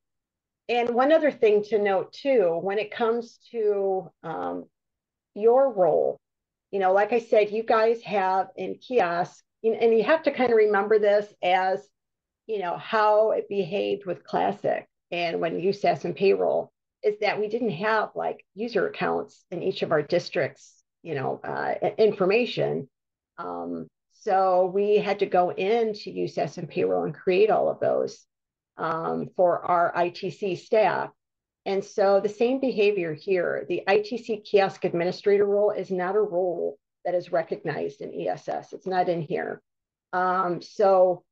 and one other thing to note too, when it comes to um, your role, you know, like I said, you guys have in kiosk, and you have to kind of remember this as, you know, how it behaved with Classic and when USAS and payroll is that we didn't have like user accounts in each of our districts, you know, uh, information. Um, so we had to go into USAS and payroll and create all of those um, for our ITC staff. And so the same behavior here, the ITC kiosk administrator role is not a role that is recognized in ESS. It's not in here. Um, so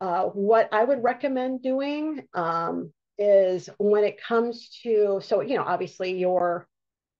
uh, what I would recommend doing um, is when it comes to, so, you know, obviously your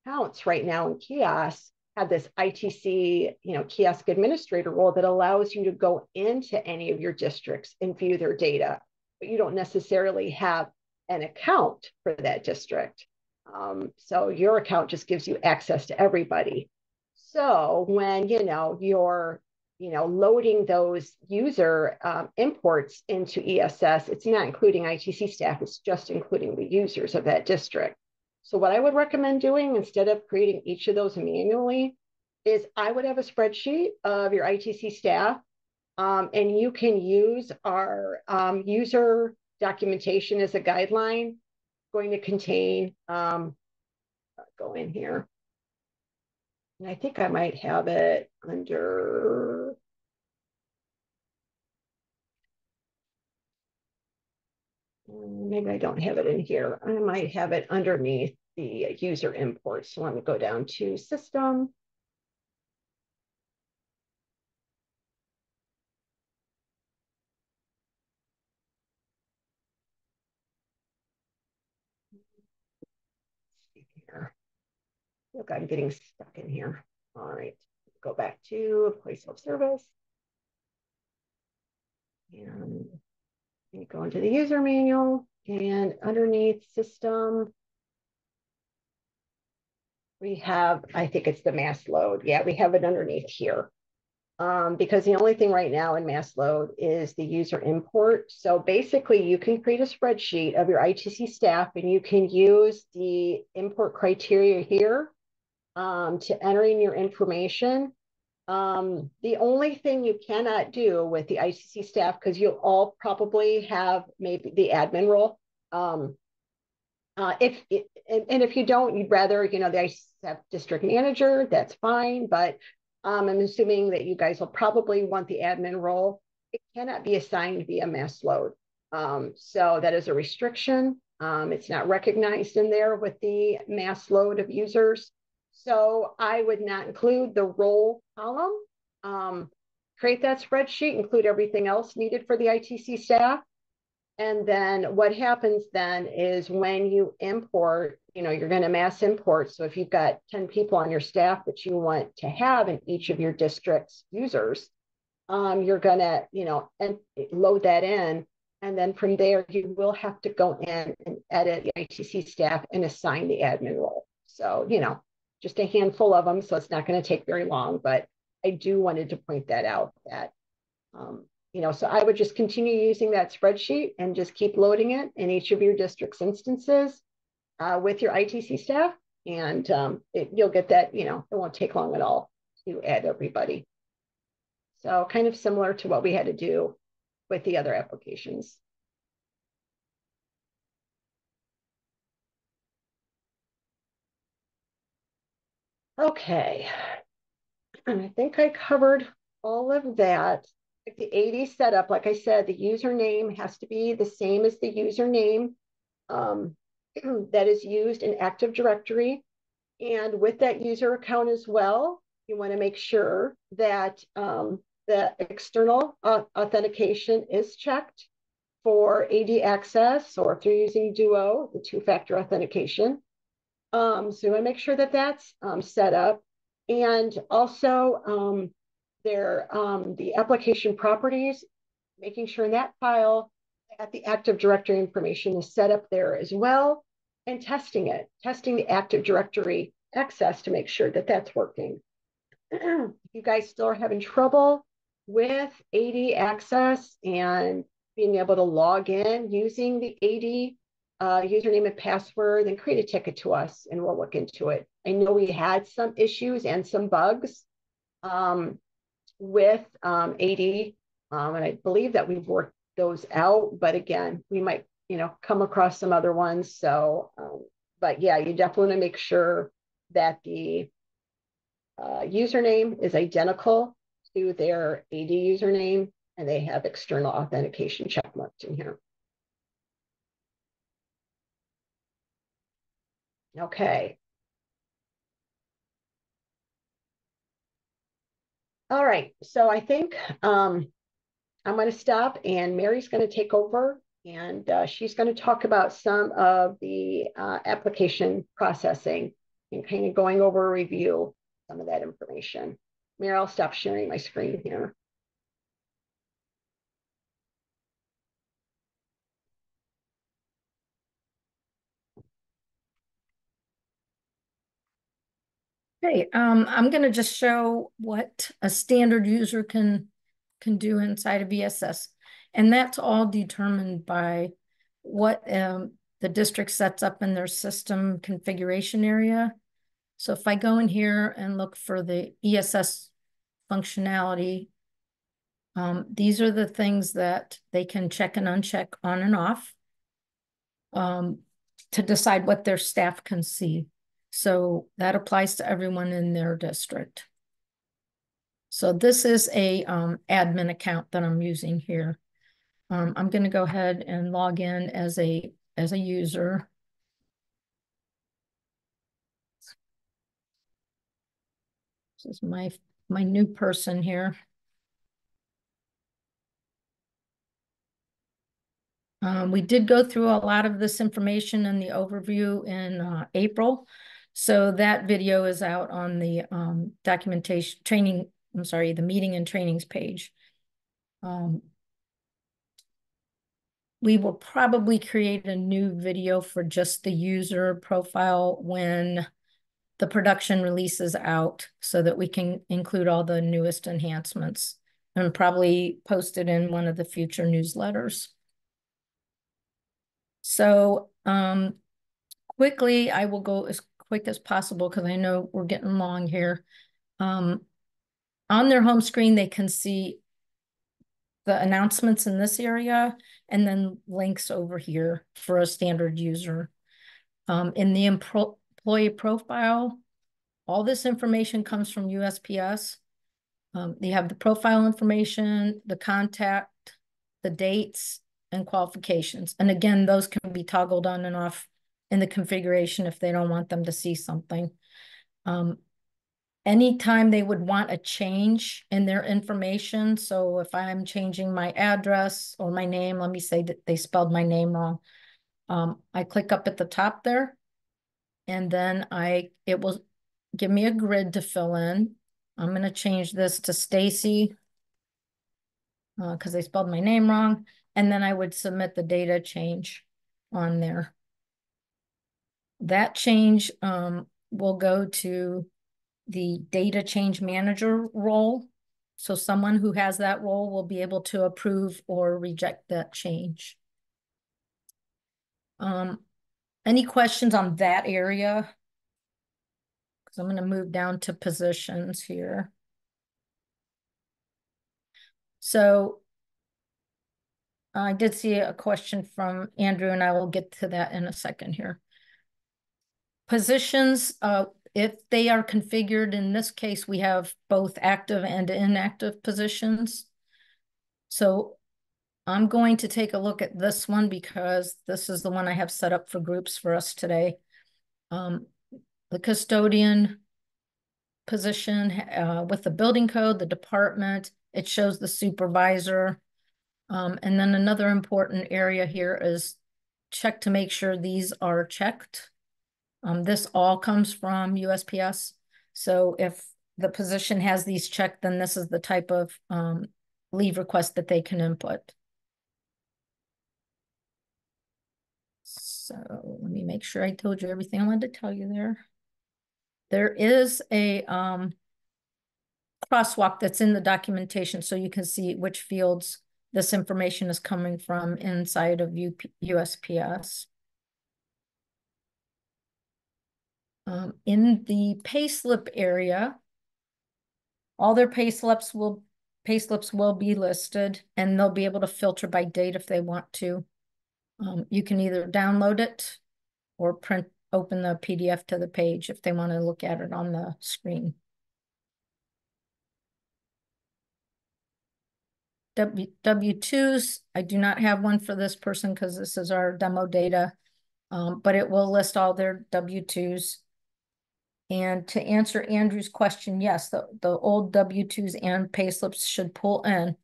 accounts right now in kiosk have this ITC, you know, kiosk administrator role that allows you to go into any of your districts and view their data, but you don't necessarily have an account for that district. Um, so your account just gives you access to everybody. So when you know you're you know loading those user um, imports into ESS, it's not including ITC staff; it's just including the users of that district. So what I would recommend doing instead of creating each of those manually is I would have a spreadsheet of your ITC staff um, and you can use our um, user documentation as a guideline going to contain, um, go in here. And I think I might have it under maybe I don't have it in here. I might have it underneath the user import. So let me go down to system. Look, I'm getting stuck in here. All right, go back to place of service. And you go into the user manual and underneath system, we have, I think it's the mass load. Yeah, we have it underneath here. Um, because the only thing right now in mass load is the user import. So basically you can create a spreadsheet of your ITC staff and you can use the import criteria here um, to entering your information. Um, the only thing you cannot do with the ITC staff, because you'll all probably have maybe the admin role. Um, uh, if and, if you don't, you'd rather, you know, the ITC district manager, that's fine. But um, I'm assuming that you guys will probably want the admin role. It cannot be assigned via mass load. Um, so that is a restriction. Um, it's not recognized in there with the mass load of users. So I would not include the role column. Um, create that spreadsheet, include everything else needed for the ITC staff. And then what happens then is when you import, you know, you're going to mass import. So if you've got 10 people on your staff that you want to have in each of your district's users, um, you're going to, you know, and load that in. And then from there, you will have to go in and edit the ITC staff and assign the admin role. So, you know, just a handful of them, so it's not going to take very long. But I do wanted to point that out that, um, you know, so I would just continue using that spreadsheet and just keep loading it in each of your district's instances uh, with your ITC staff. And um, it, you'll get that, you know, it won't take long at all to add everybody. So kind of similar to what we had to do with the other applications. Okay. And I think I covered all of that. Like the AD setup, like I said, the username has to be the same as the username um, that is used in Active Directory. And with that user account as well, you want to make sure that um, the external uh, authentication is checked for AD access, or if you're using Duo, the two-factor authentication. Um, so I make sure that that's um, set up. And also um, their, um, the application properties, making sure in that file that the Active Directory information is set up there as well, and testing it, testing the Active Directory access to make sure that that's working. if you guys still are having trouble with AD access and being able to log in using the AD uh, username and password, then create a ticket to us and we'll look into it. I know we had some issues and some bugs um, with um, AD, um, and I believe that we've worked those out. But again, we might, you know, come across some other ones. So, um, but yeah, you definitely want to make sure that the uh, username is identical to their AD username and they have external authentication check marked in here. Okay. All right, so I think um, I'm going to stop and Mary's going to take over and uh, she's going to talk about some of the uh, application processing and kind of going over a review some of that information. Mary, I'll stop sharing my screen here. Okay, um, I'm going to just show what a standard user can can do inside of ESS. And that's all determined by what um, the district sets up in their system configuration area. So if I go in here and look for the ESS functionality, um, these are the things that they can check and uncheck on and off um, to decide what their staff can see. So that applies to everyone in their district. So this is a um, admin account that I'm using here. Um, I'm going to go ahead and log in as a as a user. This is my my new person here. Um, we did go through a lot of this information in the overview in uh, April. So that video is out on the um, documentation training, I'm sorry, the meeting and trainings page. Um, we will probably create a new video for just the user profile when the production releases out so that we can include all the newest enhancements and probably post it in one of the future newsletters. So um, quickly, I will go as quick as possible because I know we're getting long here. Um, on their home screen, they can see the announcements in this area and then links over here for a standard user. Um, in the employee profile, all this information comes from USPS. Um, you have the profile information, the contact, the dates, and qualifications. And again, those can be toggled on and off in the configuration if they don't want them to see something. Um, anytime they would want a change in their information. So if I'm changing my address or my name, let me say that they spelled my name wrong. Um, I click up at the top there and then I it will give me a grid to fill in. I'm going to change this to Stacy because uh, they spelled my name wrong. And then I would submit the data change on there. That change um, will go to the data change manager role. So someone who has that role will be able to approve or reject that change. Um, any questions on that area? Because I'm going to move down to positions here. So I did see a question from Andrew, and I will get to that in a second here. Positions, uh, if they are configured, in this case, we have both active and inactive positions. So I'm going to take a look at this one because this is the one I have set up for groups for us today. Um, the custodian position uh, with the building code, the department, it shows the supervisor. Um, and then another important area here is check to make sure these are checked. Um, this all comes from USPS. So if the position has these checked, then this is the type of um, leave request that they can input. So let me make sure I told you everything I wanted to tell you there. There is a um, crosswalk that's in the documentation so you can see which fields this information is coming from inside of USPS. Um, in the payslip area, all their payslips will payslips will be listed and they'll be able to filter by date if they want to. Um, you can either download it or print open the PDF to the page if they want to look at it on the screen. W W-2s, I do not have one for this person because this is our demo data, um, but it will list all their W-2s. And to answer Andrew's question, yes, the, the old W-2s and payslips should pull in.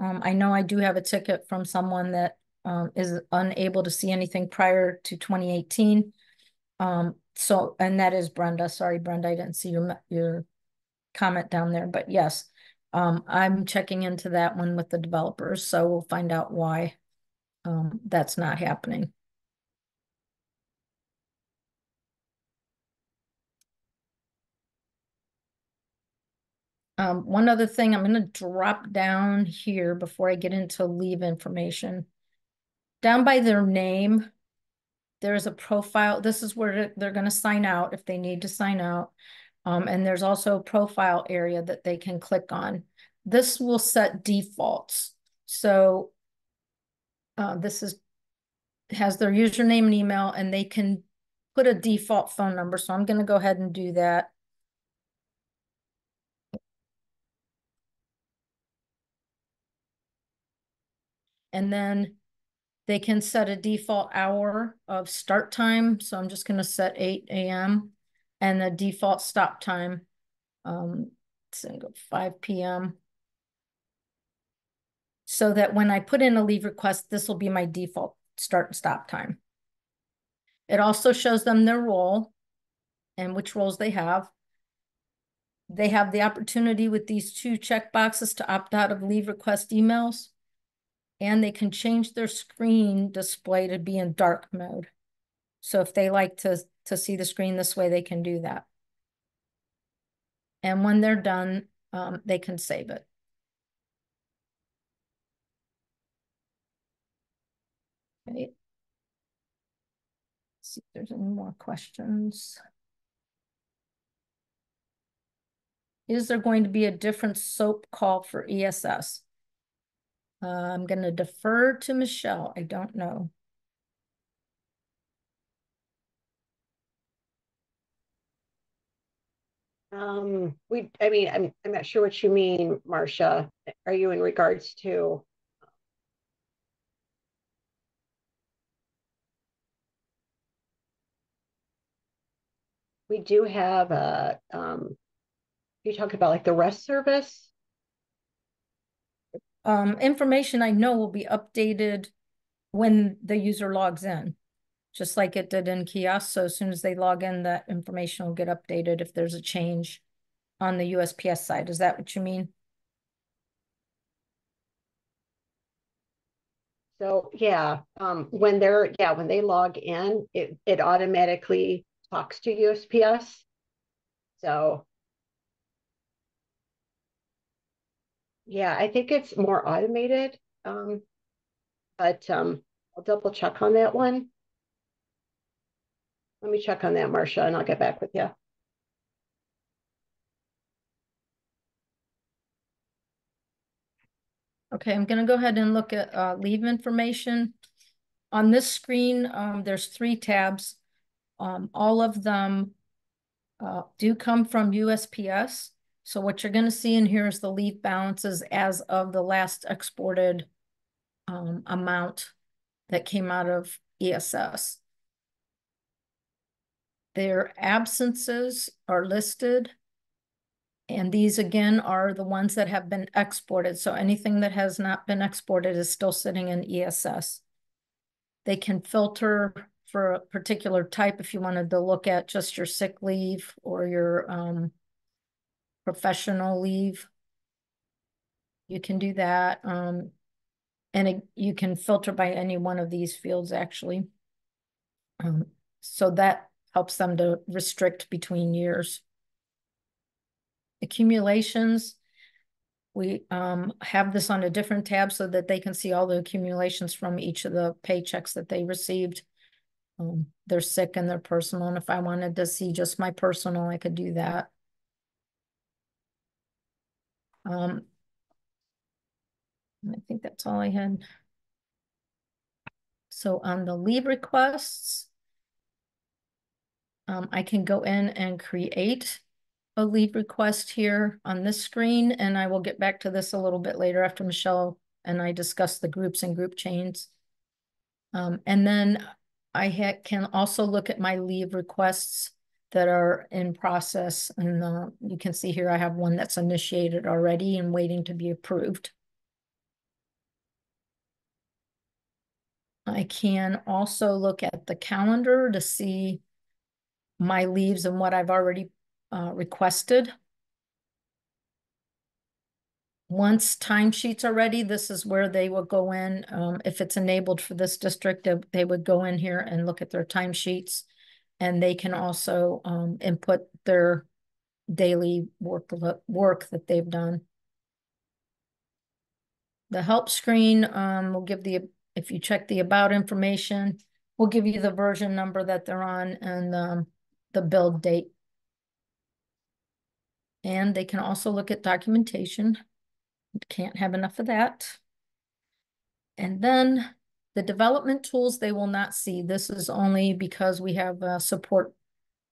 Um, I know I do have a ticket from someone that um, is unable to see anything prior to 2018. Um, so, and that is Brenda. Sorry, Brenda, I didn't see your, your comment down there, but yes, um, I'm checking into that one with the developers. So we'll find out why um, that's not happening. Um, one other thing, I'm going to drop down here before I get into leave information. Down by their name, there's a profile. This is where they're going to sign out if they need to sign out. Um, and there's also a profile area that they can click on. This will set defaults. So uh, this is has their username and email, and they can put a default phone number. So I'm going to go ahead and do that. And then they can set a default hour of start time. So I'm just going to set 8 a.m. and the default stop time. Um, so go 5 p.m. So that when I put in a leave request, this will be my default start and stop time. It also shows them their role and which roles they have. They have the opportunity with these two check boxes to opt out of leave request emails and they can change their screen display to be in dark mode. So if they like to, to see the screen this way, they can do that. And when they're done, um, they can save it. Okay. Let's see if there's any more questions. is there going to be a different SOAP call for ESS? Uh, I'm going to defer to Michelle. I don't know. Um, we, I mean, I'm, I'm not sure what you mean, Marcia. Are you in regards to? We do have a, um, you talk about like the rest service? Um, information I know will be updated when the user logs in, just like it did in kiosk. So as soon as they log in, that information will get updated if there's a change on the USPS side. Is that what you mean? So yeah, um, when they're, yeah, when they log in, it, it automatically talks to USPS. So yeah, I think it's more automated. Um, but um, I'll double check on that one. Let me check on that, Marcia, and I'll get back with you. Okay, I'm gonna go ahead and look at uh, leave information. On this screen, um, there's three tabs. Um, all of them uh, do come from USPS. So what you're gonna see in here is the leave balances as of the last exported um, amount that came out of ESS. Their absences are listed. And these again are the ones that have been exported. So anything that has not been exported is still sitting in ESS. They can filter for a particular type if you wanted to look at just your sick leave or your um, professional leave. You can do that. Um, and it, you can filter by any one of these fields actually. Um, so that helps them to restrict between years. Accumulations, we um, have this on a different tab so that they can see all the accumulations from each of the paychecks that they received. Um, they're sick and they're personal. And if I wanted to see just my personal, I could do that. Um, I think that's all I had. So on the leave requests, um, I can go in and create a leave request here on this screen, and I will get back to this a little bit later after Michelle and I discuss the groups and group chains. Um, and then I can also look at my leave requests that are in process. And uh, you can see here I have one that's initiated already and waiting to be approved. I can also look at the calendar to see my leaves and what I've already uh, requested. Once timesheets are ready, this is where they will go in. Um, if it's enabled for this district, they, they would go in here and look at their timesheets. And they can also um, input their daily work, work that they've done. The help screen um, will give the if you check the about information, we'll give you the version number that they're on and um, the build date. And they can also look at documentation. Can't have enough of that. And then the development tools they will not see. This is only because we have a support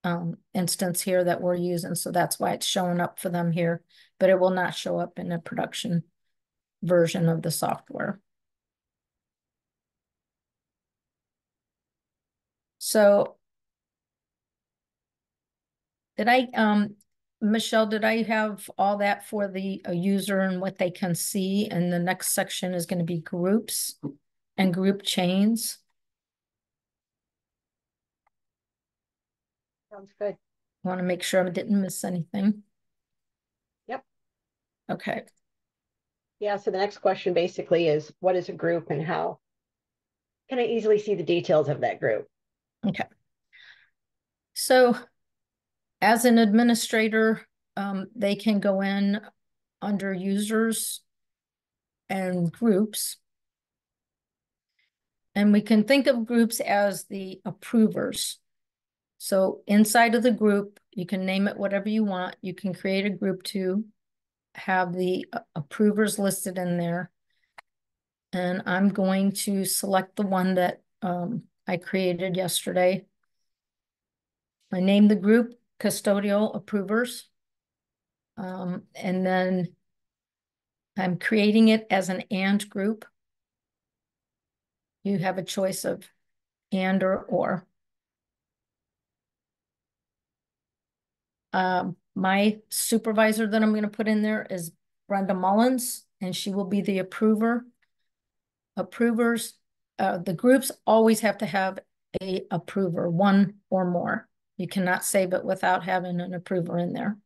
um, instance here that we're using. So that's why it's showing up for them here, but it will not show up in the production version of the software. So did I, um, Michelle, did I have all that for the user and what they can see? And the next section is going to be groups and group chains. Sounds good. Want to make sure I didn't miss anything. Yep. Okay. Yeah, so the next question basically is what is a group and how can I easily see the details of that group? Okay. So as an administrator, um, they can go in under users and groups. And we can think of groups as the approvers. So inside of the group, you can name it whatever you want. You can create a group to have the uh, approvers listed in there. And I'm going to select the one that um, I created yesterday. I named the group custodial approvers. Um, and then I'm creating it as an and group. You have a choice of and or or. Um, my supervisor that I'm going to put in there is Brenda Mullins, and she will be the approver. Approvers, uh, the groups always have to have a approver, one or more. You cannot save it without having an approver in there.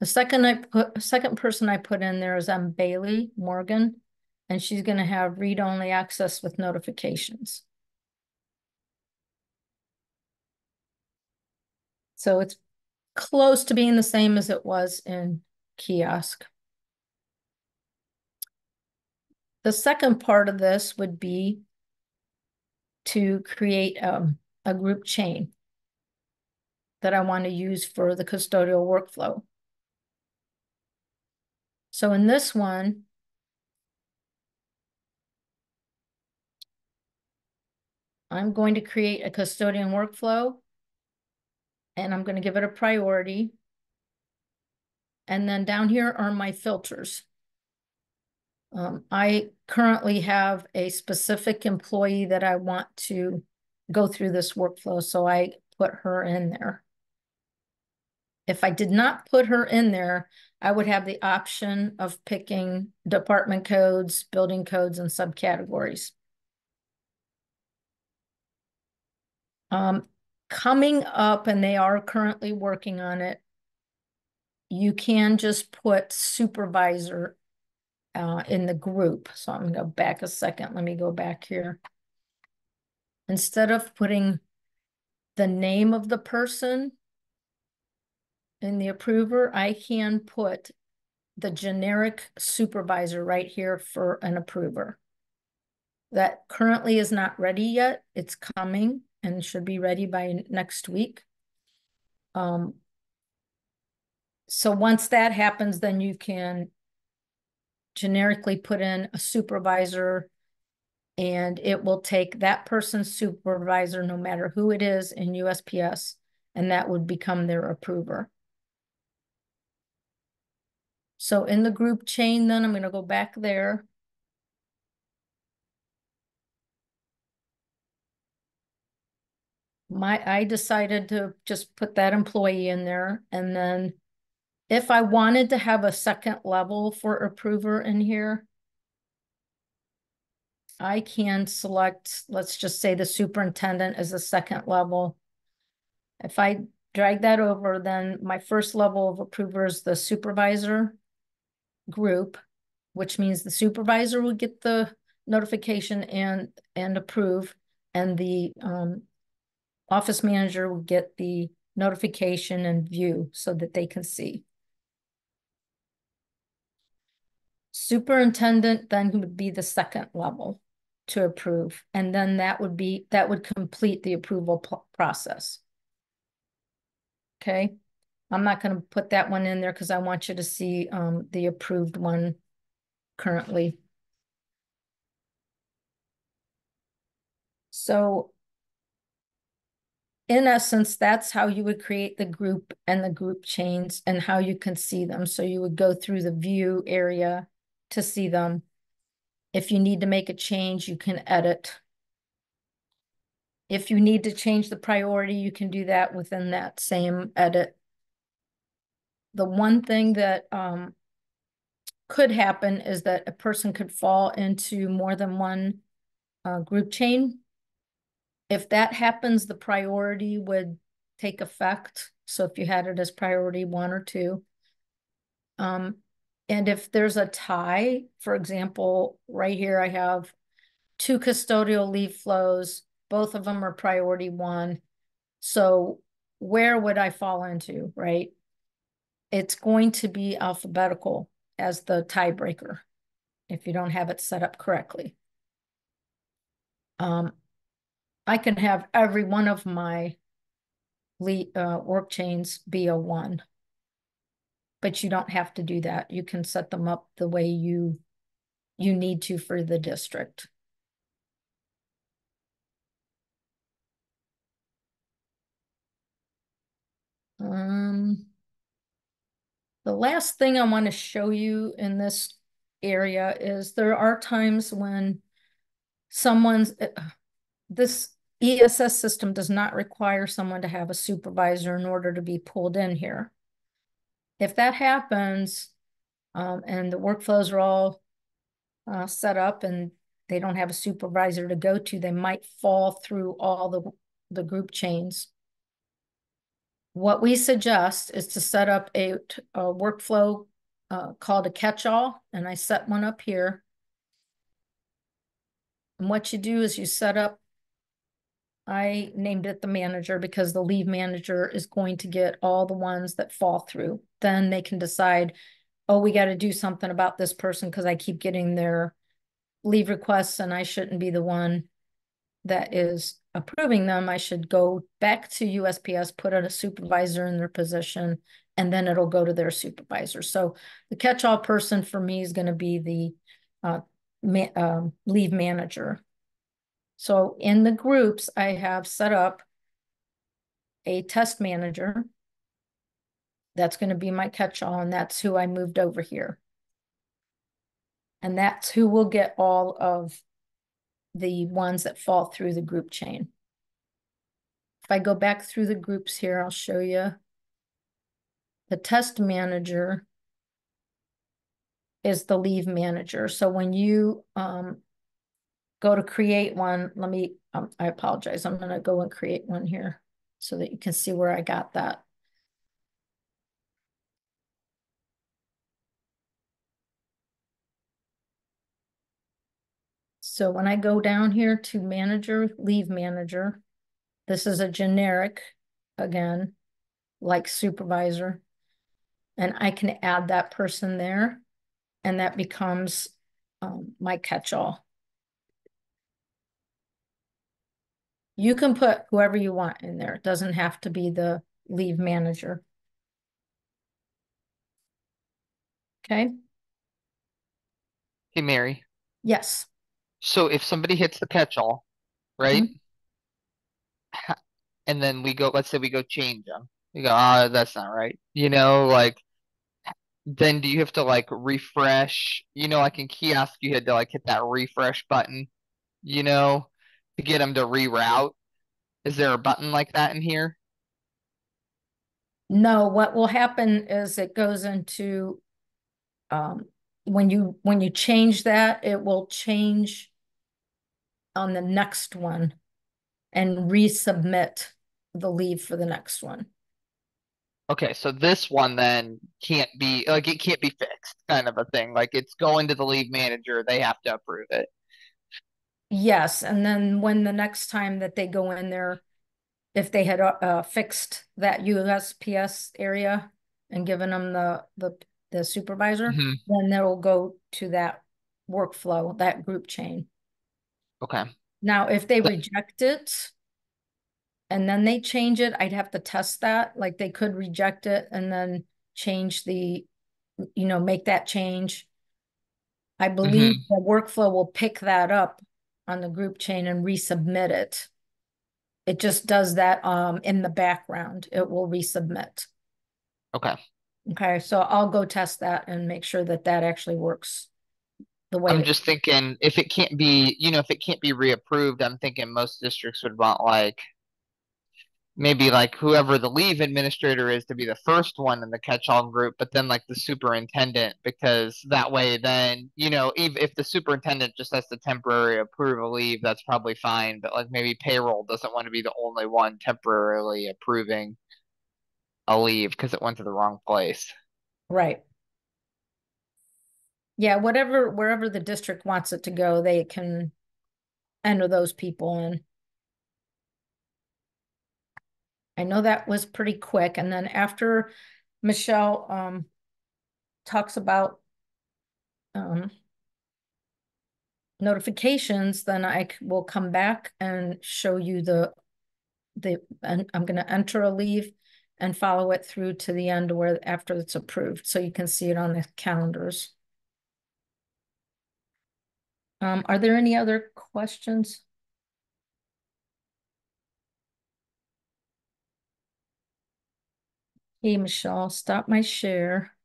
The second I put second person I put in there is um Bailey Morgan, and she's going to have read-only access with notifications. So it's close to being the same as it was in kiosk. The second part of this would be to create um, a group chain that I want to use for the custodial workflow. So in this one, I'm going to create a custodian workflow and I'm going to give it a priority. And then down here are my filters. Um, I currently have a specific employee that I want to go through this workflow, so I put her in there. If I did not put her in there, I would have the option of picking department codes, building codes, and subcategories. Um, coming up, and they are currently working on it, you can just put supervisor uh, in the group. So I'm going to go back a second. Let me go back here. Instead of putting the name of the person in the approver, I can put the generic supervisor right here for an approver. That currently is not ready yet. It's coming and should be ready by next week. Um, so once that happens, then you can generically put in a supervisor and it will take that person's supervisor, no matter who it is in USPS, and that would become their approver. So in the group chain, then I'm going to go back there. My, I decided to just put that employee in there. And then if I wanted to have a second level for approver in here, I can select, let's just say the superintendent as a second level. If I drag that over, then my first level of approver is the supervisor group, which means the supervisor will get the notification and and approve, and the um, office manager will get the notification and view so that they can see. Superintendent then would be the second level to approve, and then that would be that would complete the approval process. Okay. I'm not going to put that one in there because I want you to see um, the approved one currently. So in essence, that's how you would create the group and the group chains and how you can see them. So you would go through the view area to see them. If you need to make a change, you can edit. If you need to change the priority, you can do that within that same edit the one thing that um, could happen is that a person could fall into more than one uh, group chain. If that happens, the priority would take effect. So if you had it as priority one or two. Um, and if there's a tie, for example, right here I have two custodial leave flows. Both of them are priority one. So where would I fall into, right? it's going to be alphabetical as the tiebreaker if you don't have it set up correctly. Um, I can have every one of my uh, work chains be a one. But you don't have to do that. You can set them up the way you you need to for the district. Um, the last thing I want to show you in this area is there are times when someone's uh, this ESS system does not require someone to have a supervisor in order to be pulled in here. If that happens, um, and the workflows are all uh, set up and they don't have a supervisor to go to, they might fall through all the, the group chains. What we suggest is to set up a, a workflow uh, called a catch-all, and I set one up here. And what you do is you set up, I named it the manager because the leave manager is going to get all the ones that fall through. Then they can decide, oh, we got to do something about this person because I keep getting their leave requests and I shouldn't be the one that is approving them. I should go back to USPS, put a supervisor in their position, and then it'll go to their supervisor. So the catch-all person for me is going to be the uh, ma um, leave manager. So in the groups, I have set up a test manager. That's going to be my catch-all, and that's who I moved over here. And that's who will get all of the ones that fall through the group chain. If I go back through the groups here, I'll show you. The test manager is the leave manager. So when you um, go to create one, let me, um, I apologize. I'm going to go and create one here so that you can see where I got that. So when I go down here to manager, leave manager, this is a generic, again, like supervisor. And I can add that person there and that becomes um, my catch-all. You can put whoever you want in there. It doesn't have to be the leave manager. Okay. Hey, Mary. Yes. So if somebody hits the catch-all, right? Mm -hmm. And then we go, let's say we go change them. We go, ah, oh, that's not right. You know, like, then do you have to like refresh? You know, like in kiosk, you had to like hit that refresh button, you know, to get them to reroute. Is there a button like that in here? No, what will happen is it goes into um, when you when you change that, it will change on the next one and resubmit the leave for the next one. Okay, so this one then can't be like it can't be fixed, kind of a thing. Like it's going to the leave manager, they have to approve it. Yes, and then when the next time that they go in there, if they had uh, fixed that USPS area and given them the the the supervisor, mm -hmm. then they'll go to that workflow, that group chain. Okay. Now, if they reject it and then they change it, I'd have to test that. Like they could reject it and then change the, you know, make that change. I believe mm -hmm. the workflow will pick that up on the group chain and resubmit it. It just does that um in the background. It will resubmit. Okay. Okay, so I'll go test that and make sure that that actually works the way. I'm just thinking if it can't be, you know, if it can't be reapproved, I'm thinking most districts would want like maybe like whoever the leave administrator is to be the first one in the catch-all group, but then like the superintendent, because that way then, you know, if, if the superintendent just has to temporarily approve a leave, that's probably fine. But like maybe payroll doesn't want to be the only one temporarily approving a leave because it went to the wrong place. Right. Yeah, whatever wherever the district wants it to go, they can enter those people in. I know that was pretty quick. And then after Michelle um, talks about um, notifications, then I will come back and show you the the, and I'm gonna enter a leave and follow it through to the end where after it's approved, so you can see it on the calendars. Um, are there any other questions? Hey, Michelle, stop my share.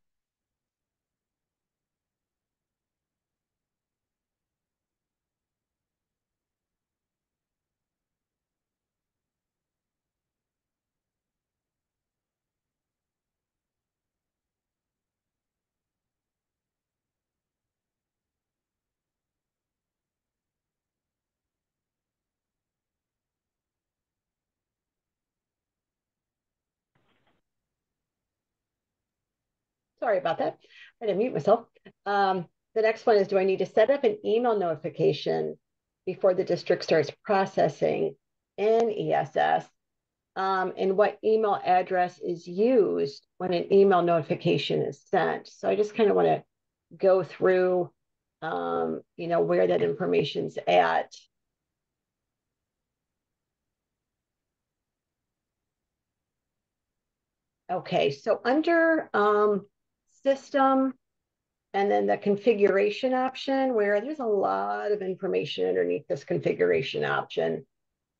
Sorry about that. I didn't mute myself. Um, the next one is, do I need to set up an email notification before the district starts processing in ESS? Um, and what email address is used when an email notification is sent? So I just kind of want to go through, um, you know, where that information's at. Okay, so under um, system and then the configuration option where there's a lot of information underneath this configuration option.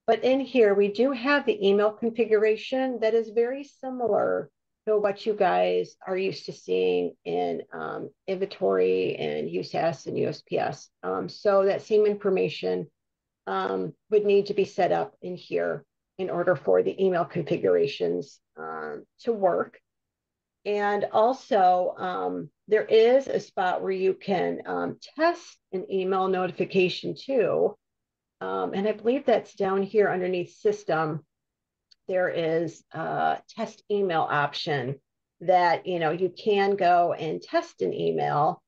But in here, we do have the email configuration that is very similar to what you guys are used to seeing in um, inventory and USAS and USPS. Um, so that same information um, would need to be set up in here in order for the email configurations um, to work. And also, um, there is a spot where you can um, test an email notification too. Um, and I believe that's down here underneath system. There is a test email option that, you know, you can go and test an email,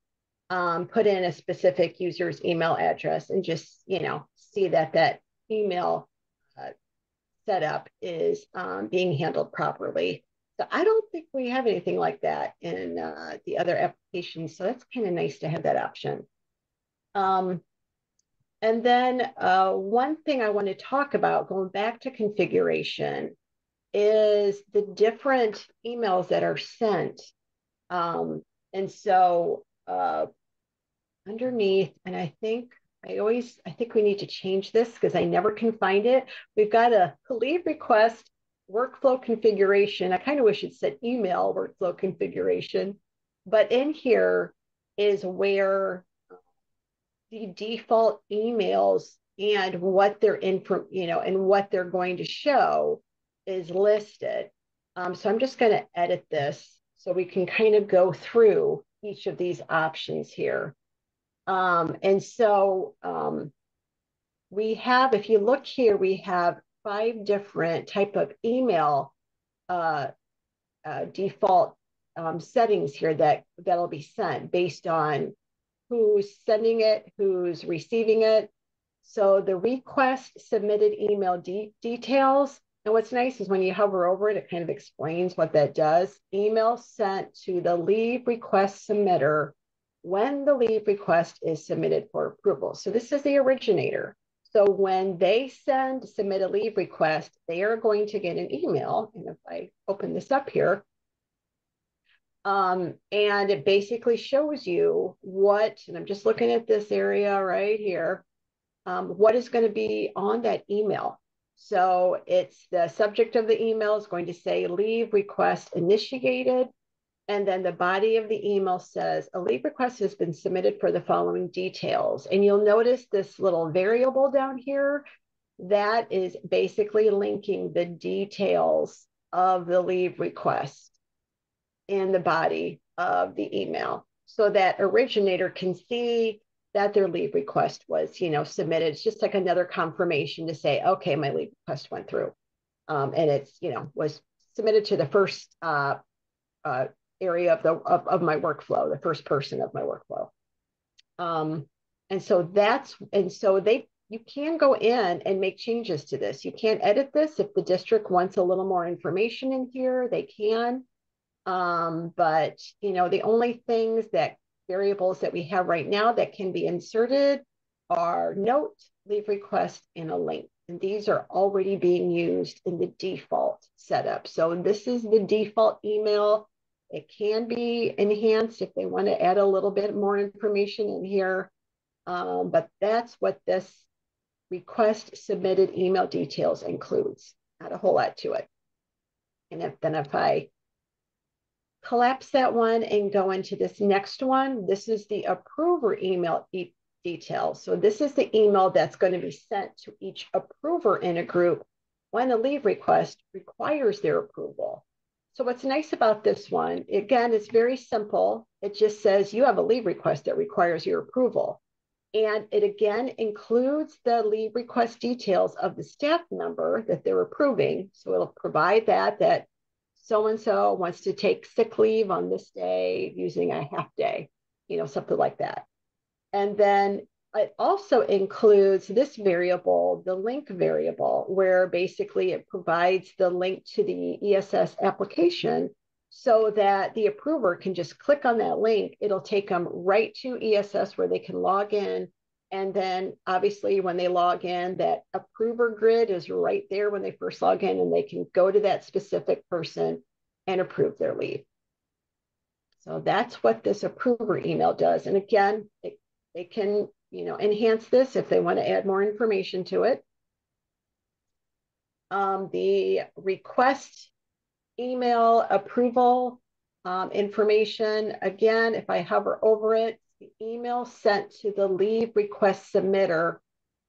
um, put in a specific user's email address and just, you know, see that that email uh, setup is um, being handled properly. So I don't think we have anything like that in uh, the other applications. So that's kind of nice to have that option. Um, and then uh, one thing I want to talk about going back to configuration is the different emails that are sent. Um, and so uh, underneath, and I think I always, I think we need to change this because I never can find it. We've got a leave request workflow configuration. I kind of wish it said email workflow configuration, but in here is where the default emails and what they're in you know, and what they're going to show is listed. Um, so I'm just going to edit this so we can kind of go through each of these options here. Um, and so um, we have, if you look here, we have five different type of email uh, uh, default um, settings here that that'll be sent based on who's sending it, who's receiving it. So the request submitted email de details. And what's nice is when you hover over it, it kind of explains what that does. Email sent to the leave request submitter when the leave request is submitted for approval. So this is the originator. So when they send, submit a leave request, they are going to get an email. And if I open this up here, um, and it basically shows you what, and I'm just looking at this area right here, um, what is going to be on that email. So it's the subject of the email is going to say leave request initiated. And then the body of the email says a leave request has been submitted for the following details. And you'll notice this little variable down here that is basically linking the details of the leave request in the body of the email so that originator can see that their leave request was, you know, submitted. It's just like another confirmation to say, okay, my leave request went through. Um, and it's, you know, was submitted to the first uh, uh, area of the of, of my workflow, the first person of my workflow. Um, and so that's and so they you can go in and make changes to this. You can't edit this if the district wants a little more information in here, they can. Um, but you know, the only things that variables that we have right now that can be inserted are note, leave request, and a link. And these are already being used in the default setup. So this is the default email. It can be enhanced if they want to add a little bit more information in here. Um, but that's what this request submitted email details includes. Not a whole lot to it. And if, then if I collapse that one and go into this next one, this is the approver email e details. So this is the email that's going to be sent to each approver in a group when a leave request requires their approval. So what's nice about this one, again, it's very simple. It just says you have a leave request that requires your approval. And it again includes the leave request details of the staff member that they're approving. So it'll provide that, that so-and-so wants to take sick leave on this day using a half day, you know, something like that. And then it also includes this variable, the link variable, where basically it provides the link to the ESS application so that the approver can just click on that link. It'll take them right to ESS where they can log in. And then obviously when they log in, that approver grid is right there when they first log in and they can go to that specific person and approve their leave. So that's what this approver email does. And again, it they can, you know, enhance this if they want to add more information to it. Um, the request email approval um, information, again, if I hover over it, the email sent to the leave request submitter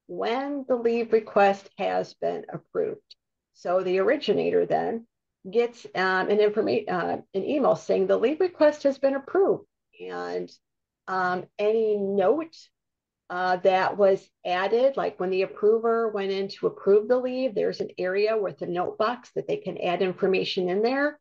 when the leave request has been approved. So the originator then gets um, an information, uh, an email saying the leave request has been approved, and um, any note uh, that was added, like when the approver went in to approve the leave, there's an area with a note box that they can add information in there.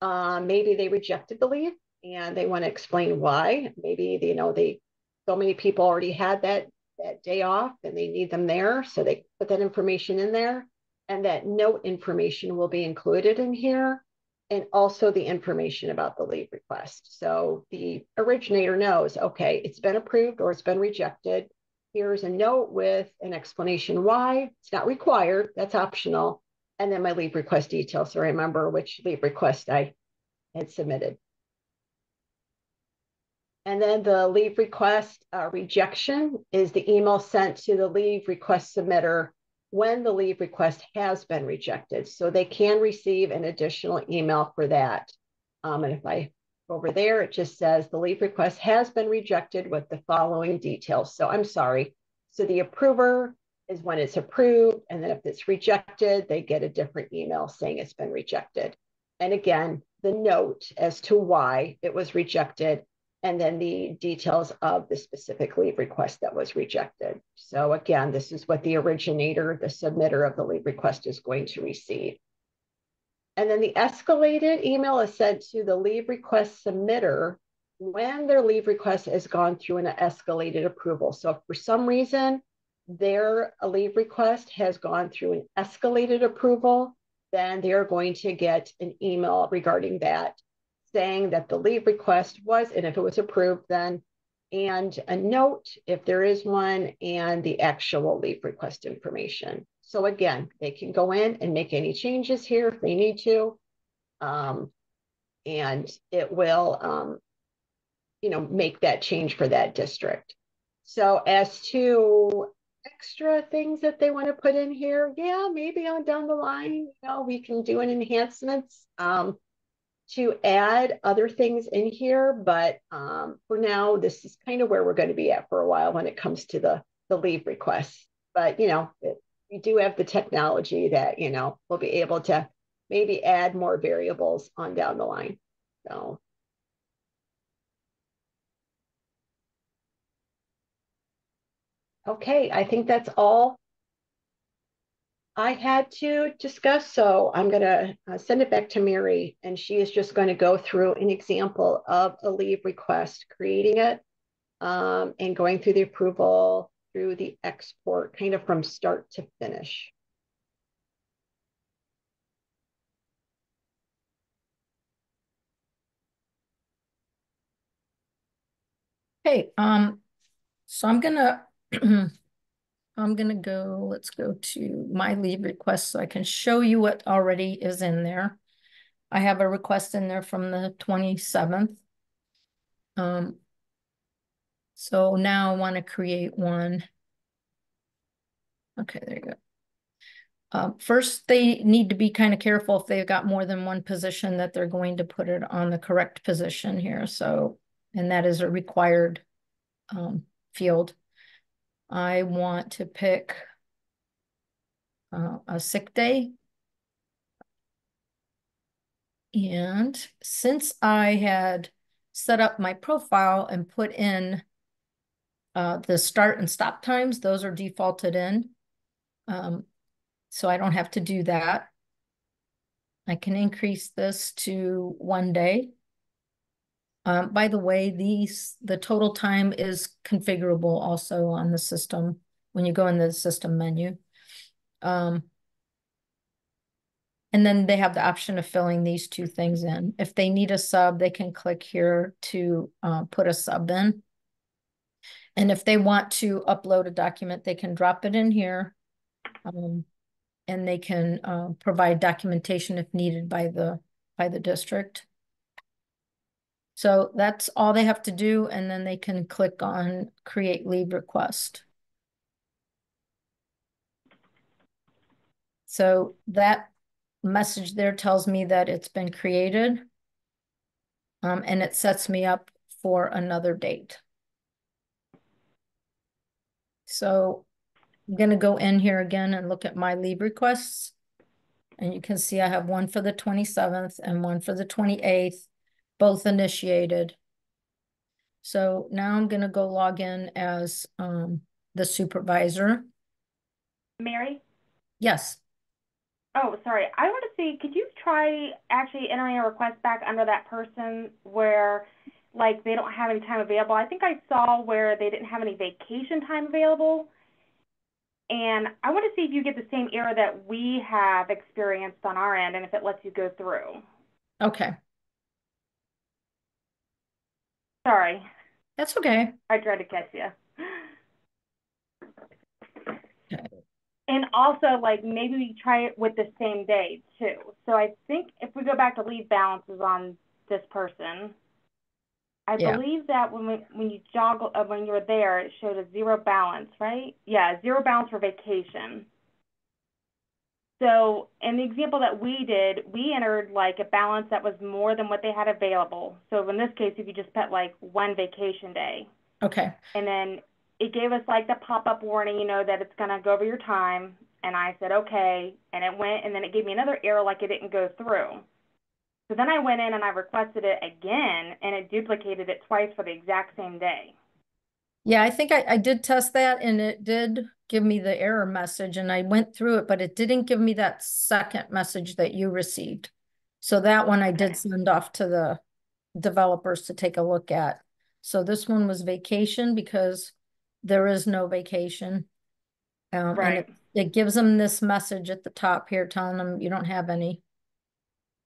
Uh, maybe they rejected the leave and they want to explain why. Maybe you know they so many people already had that that day off and they need them there, so they put that information in there, and that note information will be included in here and also the information about the leave request. So the originator knows, okay, it's been approved or it's been rejected. Here's a note with an explanation why. It's not required, that's optional. And then my leave request details. So remember which leave request I had submitted. And then the leave request uh, rejection is the email sent to the leave request submitter when the leave request has been rejected. So they can receive an additional email for that. Um, and if I go over there, it just says the leave request has been rejected with the following details. So I'm sorry. So the approver is when it's approved. And then if it's rejected, they get a different email saying it's been rejected. And again, the note as to why it was rejected and then the details of the specific leave request that was rejected. So again, this is what the originator, the submitter of the leave request is going to receive. And then the escalated email is sent to the leave request submitter when their leave request has gone through an escalated approval. So if for some reason their leave request has gone through an escalated approval, then they're going to get an email regarding that saying that the leave request was, and if it was approved, then, and a note if there is one, and the actual leave request information. So again, they can go in and make any changes here if they need to. Um, and it will, um, you know, make that change for that district. So as to extra things that they want to put in here, yeah, maybe on down the line, you know, we can do an enhancements. Um, to add other things in here, but um, for now, this is kind of where we're going to be at for a while when it comes to the, the leave requests. But, you know, it, we do have the technology that, you know, we'll be able to maybe add more variables on down the line. So. Okay, I think that's all I had to discuss. So I'm going to uh, send it back to Mary, and she is just going to go through an example of a leave request, creating it um, and going through the approval through the export, kind of from start to finish. Hey, um, so I'm gonna I'm gonna go, let's go to my leave request so I can show you what already is in there. I have a request in there from the twenty-seventh. Um. So now I want to create one. Okay, there you go. Uh, first, they need to be kind of careful if they've got more than one position that they're going to put it on the correct position here. So, and that is a required um, field. I want to pick uh, a sick day. And since I had set up my profile and put in uh, the start and stop times, those are defaulted in. Um, so I don't have to do that. I can increase this to one day. Um, by the way, these the total time is configurable also on the system when you go in the system menu. Um, and then they have the option of filling these two things in. If they need a sub, they can click here to uh, put a sub in. And if they want to upload a document, they can drop it in here. Um, and they can uh, provide documentation if needed by the by the district. So that's all they have to do, and then they can click on create leave request. So that message there tells me that it's been created. Um, and it sets me up for another date. So I'm going to go in here again and look at my leave requests. And you can see I have one for the 27th and one for the 28th, both initiated. So now I'm going to go log in as um, the supervisor. Mary? Yes. Oh, sorry. I want to see, could you try actually entering a request back under that person where, like, they don't have any time available? I think I saw where they didn't have any vacation time available. And I want to see if you get the same error that we have experienced on our end and if it lets you go through. Okay. Sorry. That's okay. I tried to catch you. Okay. And also, like, maybe we try it with the same day, too. So I think if we go back to leave balances on this person, I Yeah. believe that when we, when you joggle uh, when you were there, it showed a zero balance, right? Yeah, zero balance for vacation. So in the example that we did, we entered like a balance that was more than what they had available. So in this case, if you just put like one vacation day, Okay. and then it gave us like the pop-up warning, you know, that it's gonna go over your time. And I said okay, and it went, and then it gave me another error like it didn't go through. So then I went in and I requested it again, and it duplicated it twice for the exact same day. Yeah, I think I, I did test that and it did give me the error message and I went through it, but it didn't give me that second message that you received. So that one I did send off to the developers to take a look at. So this one was vacation because there is no vacation. Um, and Right. it, it gives them this message at the top here telling them you don't have any.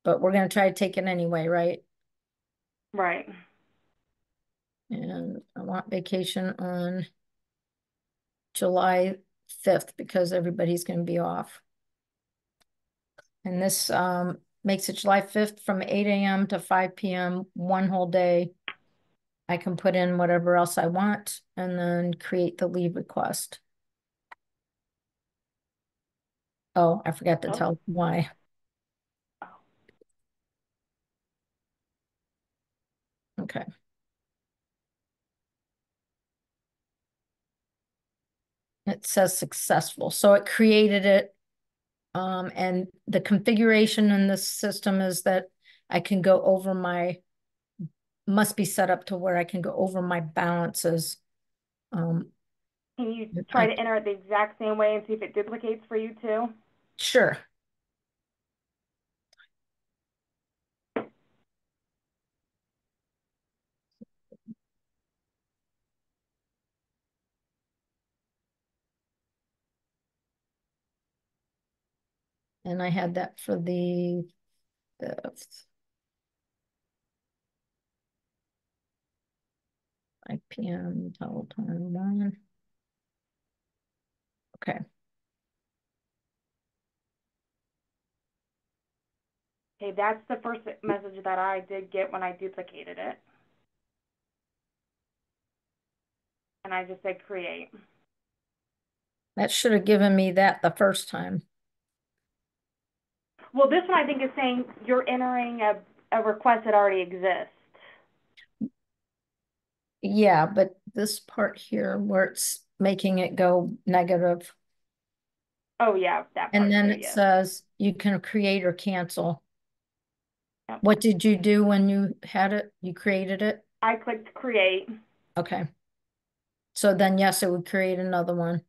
But we're gonna try to take it anyway, right? Right. And I want vacation on July fifth because everybody's gonna be off. And this um makes it July fifth from eight AM to five PM, one whole day. I can put in whatever else I want and then create the leave request. Oh, I forgot to Oh. tell why. Okay. It says successful, so it created it. Um, and the configuration in this system is that I can go over my, must be set up to where I can go over my balances. Um, Can you try I- to enter it the exact same way and see if it duplicates for you too? sure. And I had that for the fifth. Five PM, total time one. Okay, Okay, that's the first message that I did get when I duplicated it. And I just said create. that should have given me that the first time. Well, this one I think is saying you're entering a, a request that already exists. Yeah, but this part here where it's making it go negative, Oh, yeah, that part and then it says you can create or cancel. Yep. What did you do when you had it? You created it? I clicked create. Okay. So then, yes, it would create another one.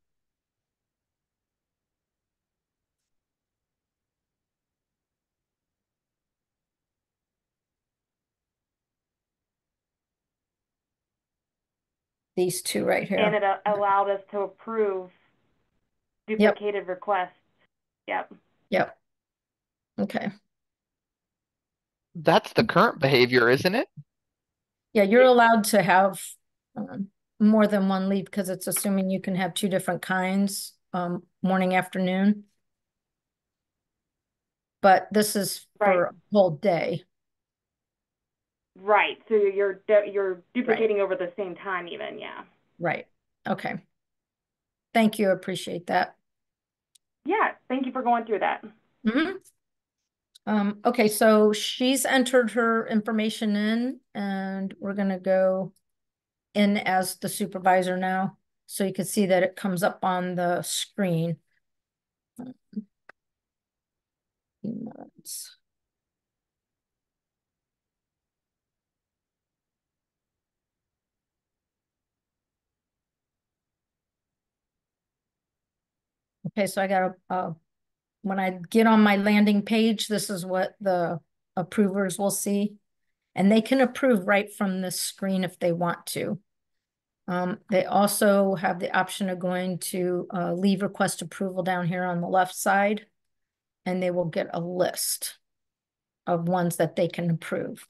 These two right here. And it a- allowed us to approve duplicated requests. Yep. Yep. Okay. That's the current behavior, isn't it? Yeah, you're allowed to have um, more than one leave because it's assuming you can have two different kinds, um, morning, afternoon. But this is Right. for a whole day. Right. So you're you're duplicating over the same time even, yeah. Right. Okay. Thank you. Appreciate that. Yeah, thank you for going through that. hmm Um, okay, so she's entered her information in and we're gonna go in as the supervisor now. So you can see that it comes up on the screen. Okay, so I got a, uh, when I get on my landing page, this is what the approvers will see. And they can approve right from this screen if they want to. Um, they also have the option of going to, uh, leave request approval down here on the left side. And they will get a list of ones that they can approve.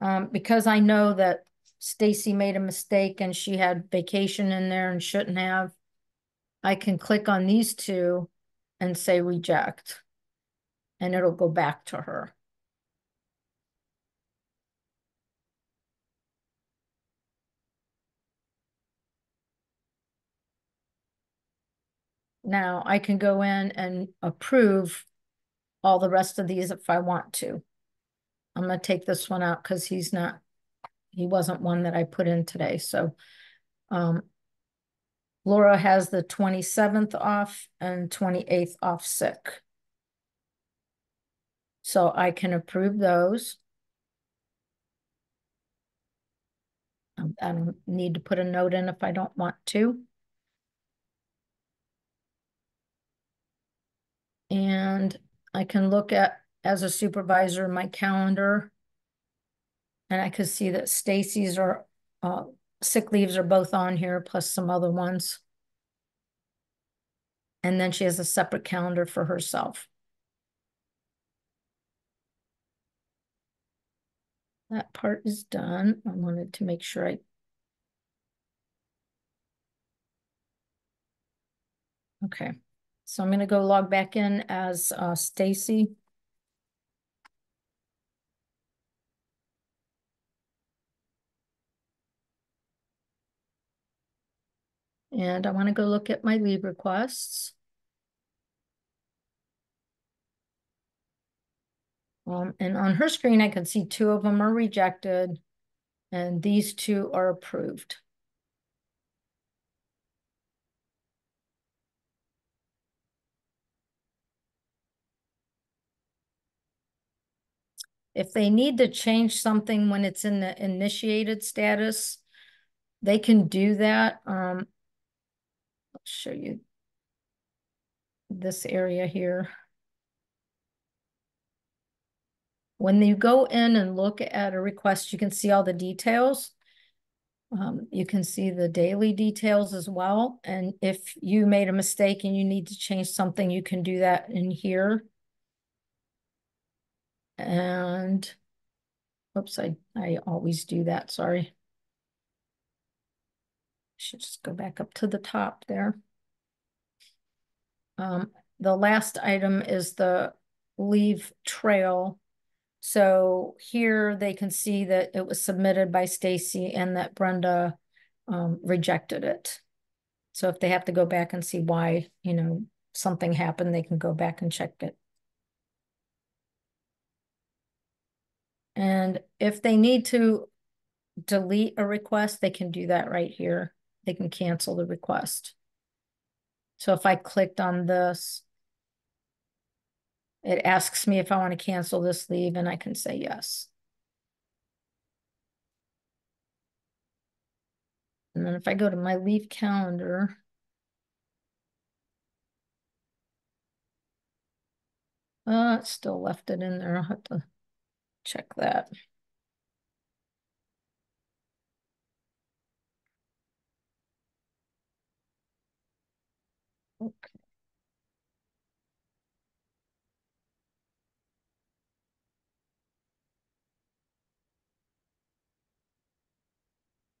Um, because I know that Stacy made a mistake and she had vacation in there and shouldn't have. I can click on these two and say reject. And it'll go back to her. Now I can go in and approve all the rest of these if I want to. I'm gonna take this one out because he's not, he wasn't one that I put in today, so. Um, Laura has the twenty-seventh off and twenty-eighth off sick. So I can approve those. Um, I don't need to put a note in if I don't want to. And I can look at, as a supervisor, my calendar. And I could see that Stacy's are, uh, sick leaves are both on here, plus some other ones. And then she has a separate calendar for herself. That part is done. I wanted to make sure I. Okay, so I'm gonna go log back in as uh Stacy. And I want to go look at my leave requests. Um, and on her screen, I can see two of them are rejected and these two are approved. If they need to change something when it's in the initiated status, they can do that. Um, show you this area here. When you go in and look at a request, you can see all the details. Um, you can see the daily details as well. And if you made a mistake and you need to change something, you can do that in here. And, oops, I, I always do that, sorry. Should just go back up to the top there. Um, the last item is the leave trail. So here they can see that it was submitted by Stacy and that Brenda um, rejected it. So if they have to go back and see why, you know, something happened, they can go back and check it. And if they need to delete a request, they can do that right here. They can cancel the request. So if I clicked on this, it asks me if I want to cancel this leave and I can say yes. And then if I go to my leave calendar, uh, it still left it in there. I'll have to check that. Okay.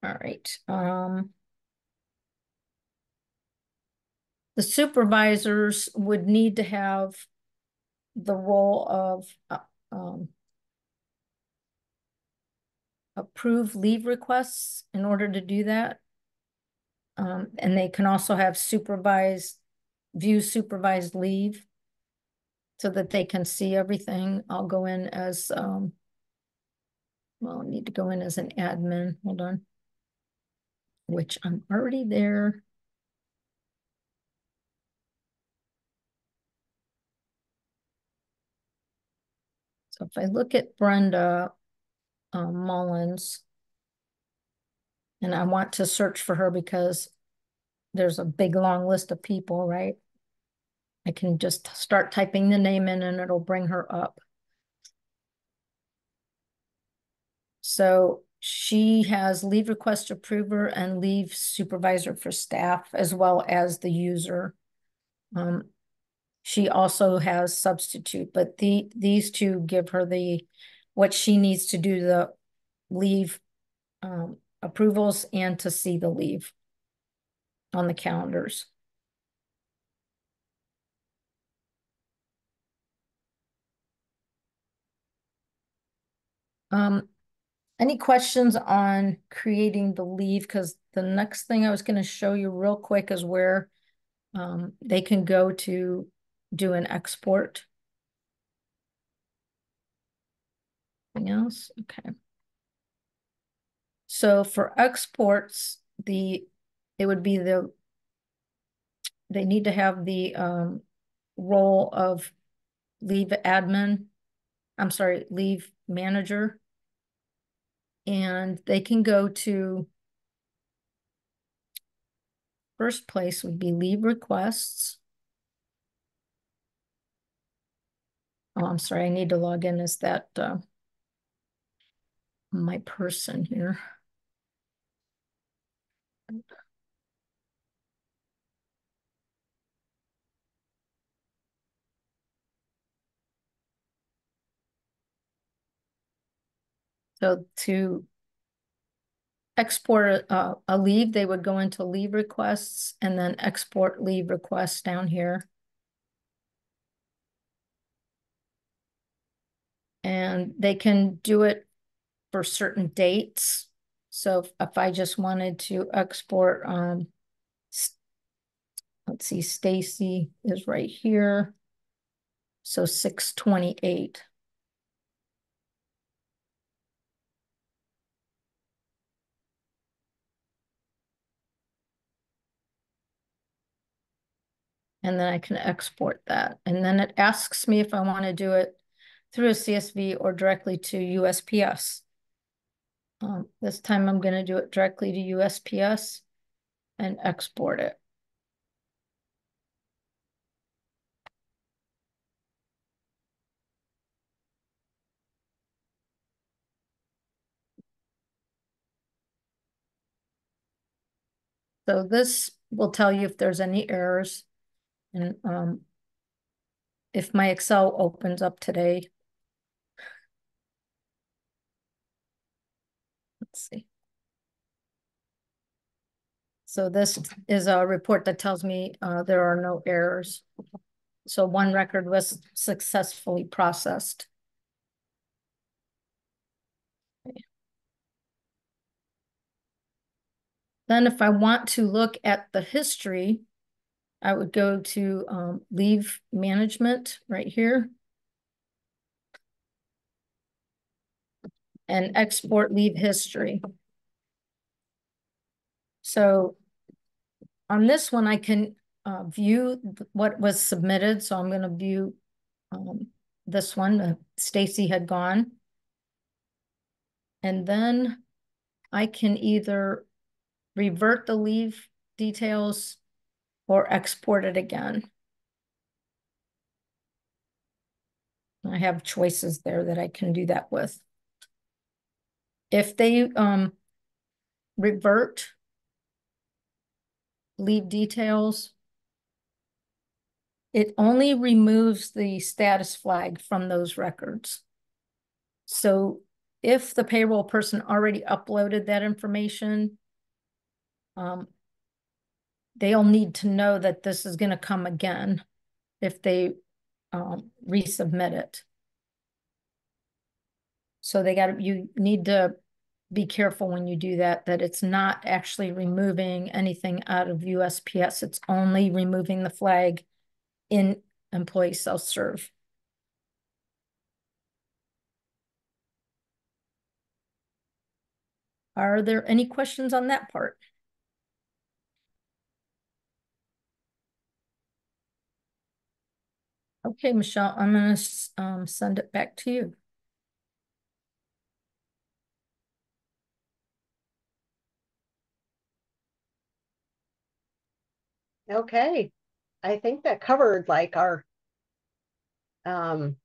All right, um. The supervisors would need to have the role of, uh, um. Approve leave requests in order to do that. Um, and they can also have supervised, view supervised leave. So that they can see everything. I'll go in as, um. Well, I need to go in as an admin, hold on. Which I'm already there. So if I look at Brenda um, Mullins, and I want to search for her because there's a big long list of people, right? I can just start typing the name in and it'll bring her up. So she has leave request approver and leave supervisor for staff as well as the user. Um, she also has substitute, but the these two give her the what she needs to do the leave um, approvals and to see the leave on the calendars. Um, any questions on creating the leave? Because the next thing I was going to show you real quick is where um, they can go to do an export. Anything else? Okay. So for exports, the it would be the they need to have the um, role of leave admin. I'm sorry, leave manager. And they can go to first place would be leave requests. Oh, I'm sorry, I need to log in as that uh, my person here. So to export a, a leave, they would go into leave requests and then export leave requests down here. And they can do it for certain dates. So if, if I just wanted to export, um, let's see, Stacy is right here. So 628. And then I can export that. And then it asks me if I want to do it through a CSV or directly to USPS. Um, this time I'm going to do it directly to USPS and export it. So this will tell you if there's any errors. And um, if my Excel opens up today, let's see. So this is a report that tells me uh, there are no errors. So one record was successfully processed. Then if I want to look at the history, I would go to um, leave management right here. And export leave history. So on this one, I can uh, view what was submitted. So I'm going to view um, this one. Uh, Stacy had gone. And then I can either revert the leave details or export it again. I have choices there that I can do that with. If they um, revert leave details, it only removes the status flag from those records. So if the payroll person already uploaded that information, um, they'll need to know that this is going to come again if they um, resubmit it. So they got you need to be careful when you do that, that it's not actually removing anything out of USPS. It's only removing the flag in employee self-serve. Are there any questions on that part? Okay, Michelle, I'm going to um, send it back to you. Okay, I think that covered like our um,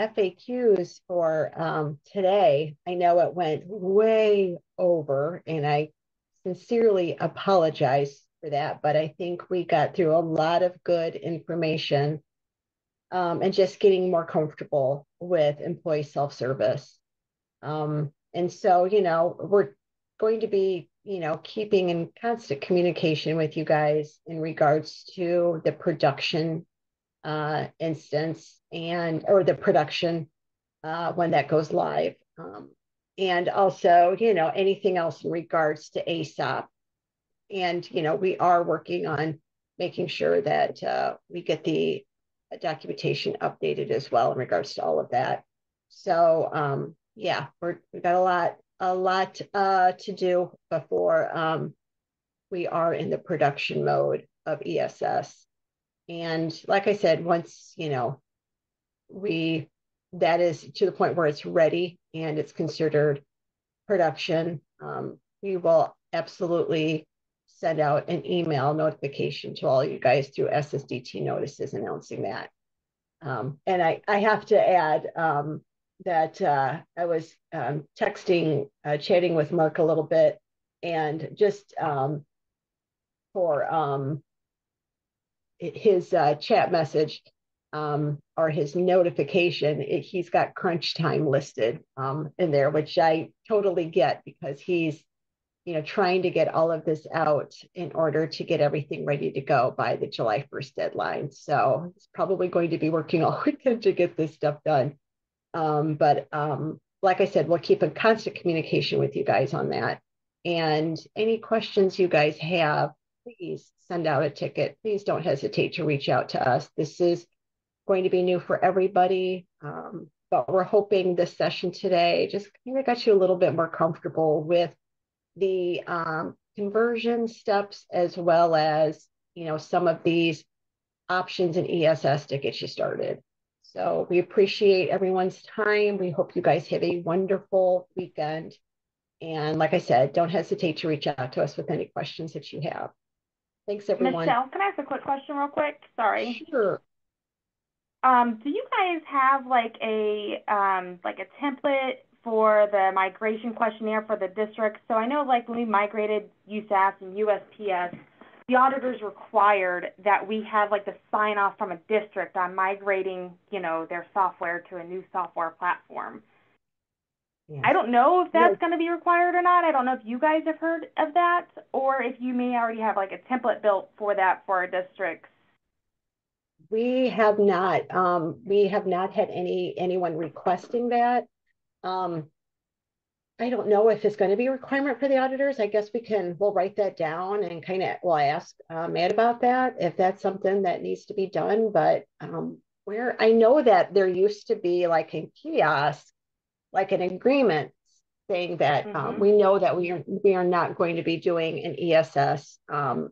FAQs for um, today. I know it went way over, and I sincerely apologize for that, but I think we got through a lot of good information um, and just getting more comfortable with employee self-service. Um, and so, you know, we're going to be, you know, keeping in constant communication with you guys in regards to the production uh, instance and or the production uh, when that goes live. Um, and also, you know, anything else in regards to Aesop. And, you know, we are working on making sure that uh, we get the documentation updated as well in regards to all of that. So um, yeah, we're, we've got a lot, a lot uh, to do before um, we are in the production mode of ESS. And like I said, once, you know, we, that is to the point where it's ready and it's considered production, um, we will absolutely send out an email notification to all you guys through SSDT notices announcing that. Um, and I, I have to add um, that uh, I was um, texting, uh, chatting with Mark a little bit, and just um, for um, his uh, chat message um, or his notification, it, he's got crunch time listed in there, which I totally get because he's you know, trying to get all of this out in order to get everything ready to go by the July 1st deadline. So it's probably going to be working all weekend to get this stuff done. Um, but um, like I said, we'll keep in constant communication with you guys on that. And any questions you guys have, please send out a ticket. Please don't hesitate to reach out to us. This is going to be new for everybody. Um, but we're hoping this session today just kind of got you a little bit more comfortable with the um, conversion steps as well as you know some of these options in ESS to get you started. So we appreciate everyone's time. We hope you guys have a wonderful weekend. And like I said, don't hesitate to reach out to us with any questions that you have. Thanks, everyone. Michelle, can I ask a quick question real quick? Sorry. Sure. Um, do you guys have like a um, like a template for the migration questionnaire for the district. So I know like when we migrated USAS and USPS, the auditors required that we have like the sign off from a district on migrating, you know, their software to a new software platform. Yeah. I don't know if that's No. going to be required or not. I don't know if you guys have heard of that or if you may already have like a template built for that for our districts. We have not, um, we have not had any, anyone requesting that. Um, I don't know if it's gonna be a requirement for the auditors. I guess we can, we'll write that down and kind of, we'll ask, uh, Matt about that, if that's something that needs to be done, but, um, where, I know that there used to be like in kiosk, like an agreement saying that, um, Mhm. we know that we are, we are not going to be doing an ESS, um,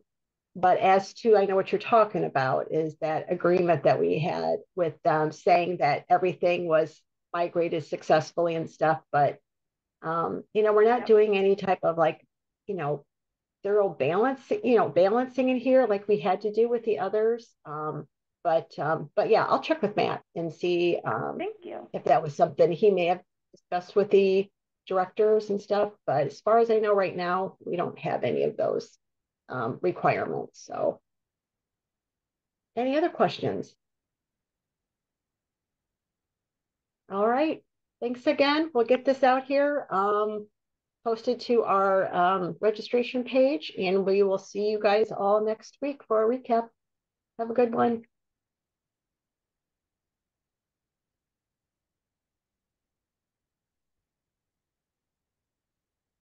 but as to, I know what you're talking about, is that agreement that we had with them saying that everything was migrated successfully and stuff, but um, you know, we're not doing any type of like, you know, thorough balancing, you know, balancing in here like we had to do with the others. Um, but um, but yeah, I'll check with Matt and see um Thank you. if that was something he may have discussed with the directors and stuff. But as far as I know right now, we don't have any of those um, requirements. So, any other questions? All right. Thanks again. We'll get this out here, um, posted to our um, registration page, and we will see you guys all next week for a recap. Have a good one.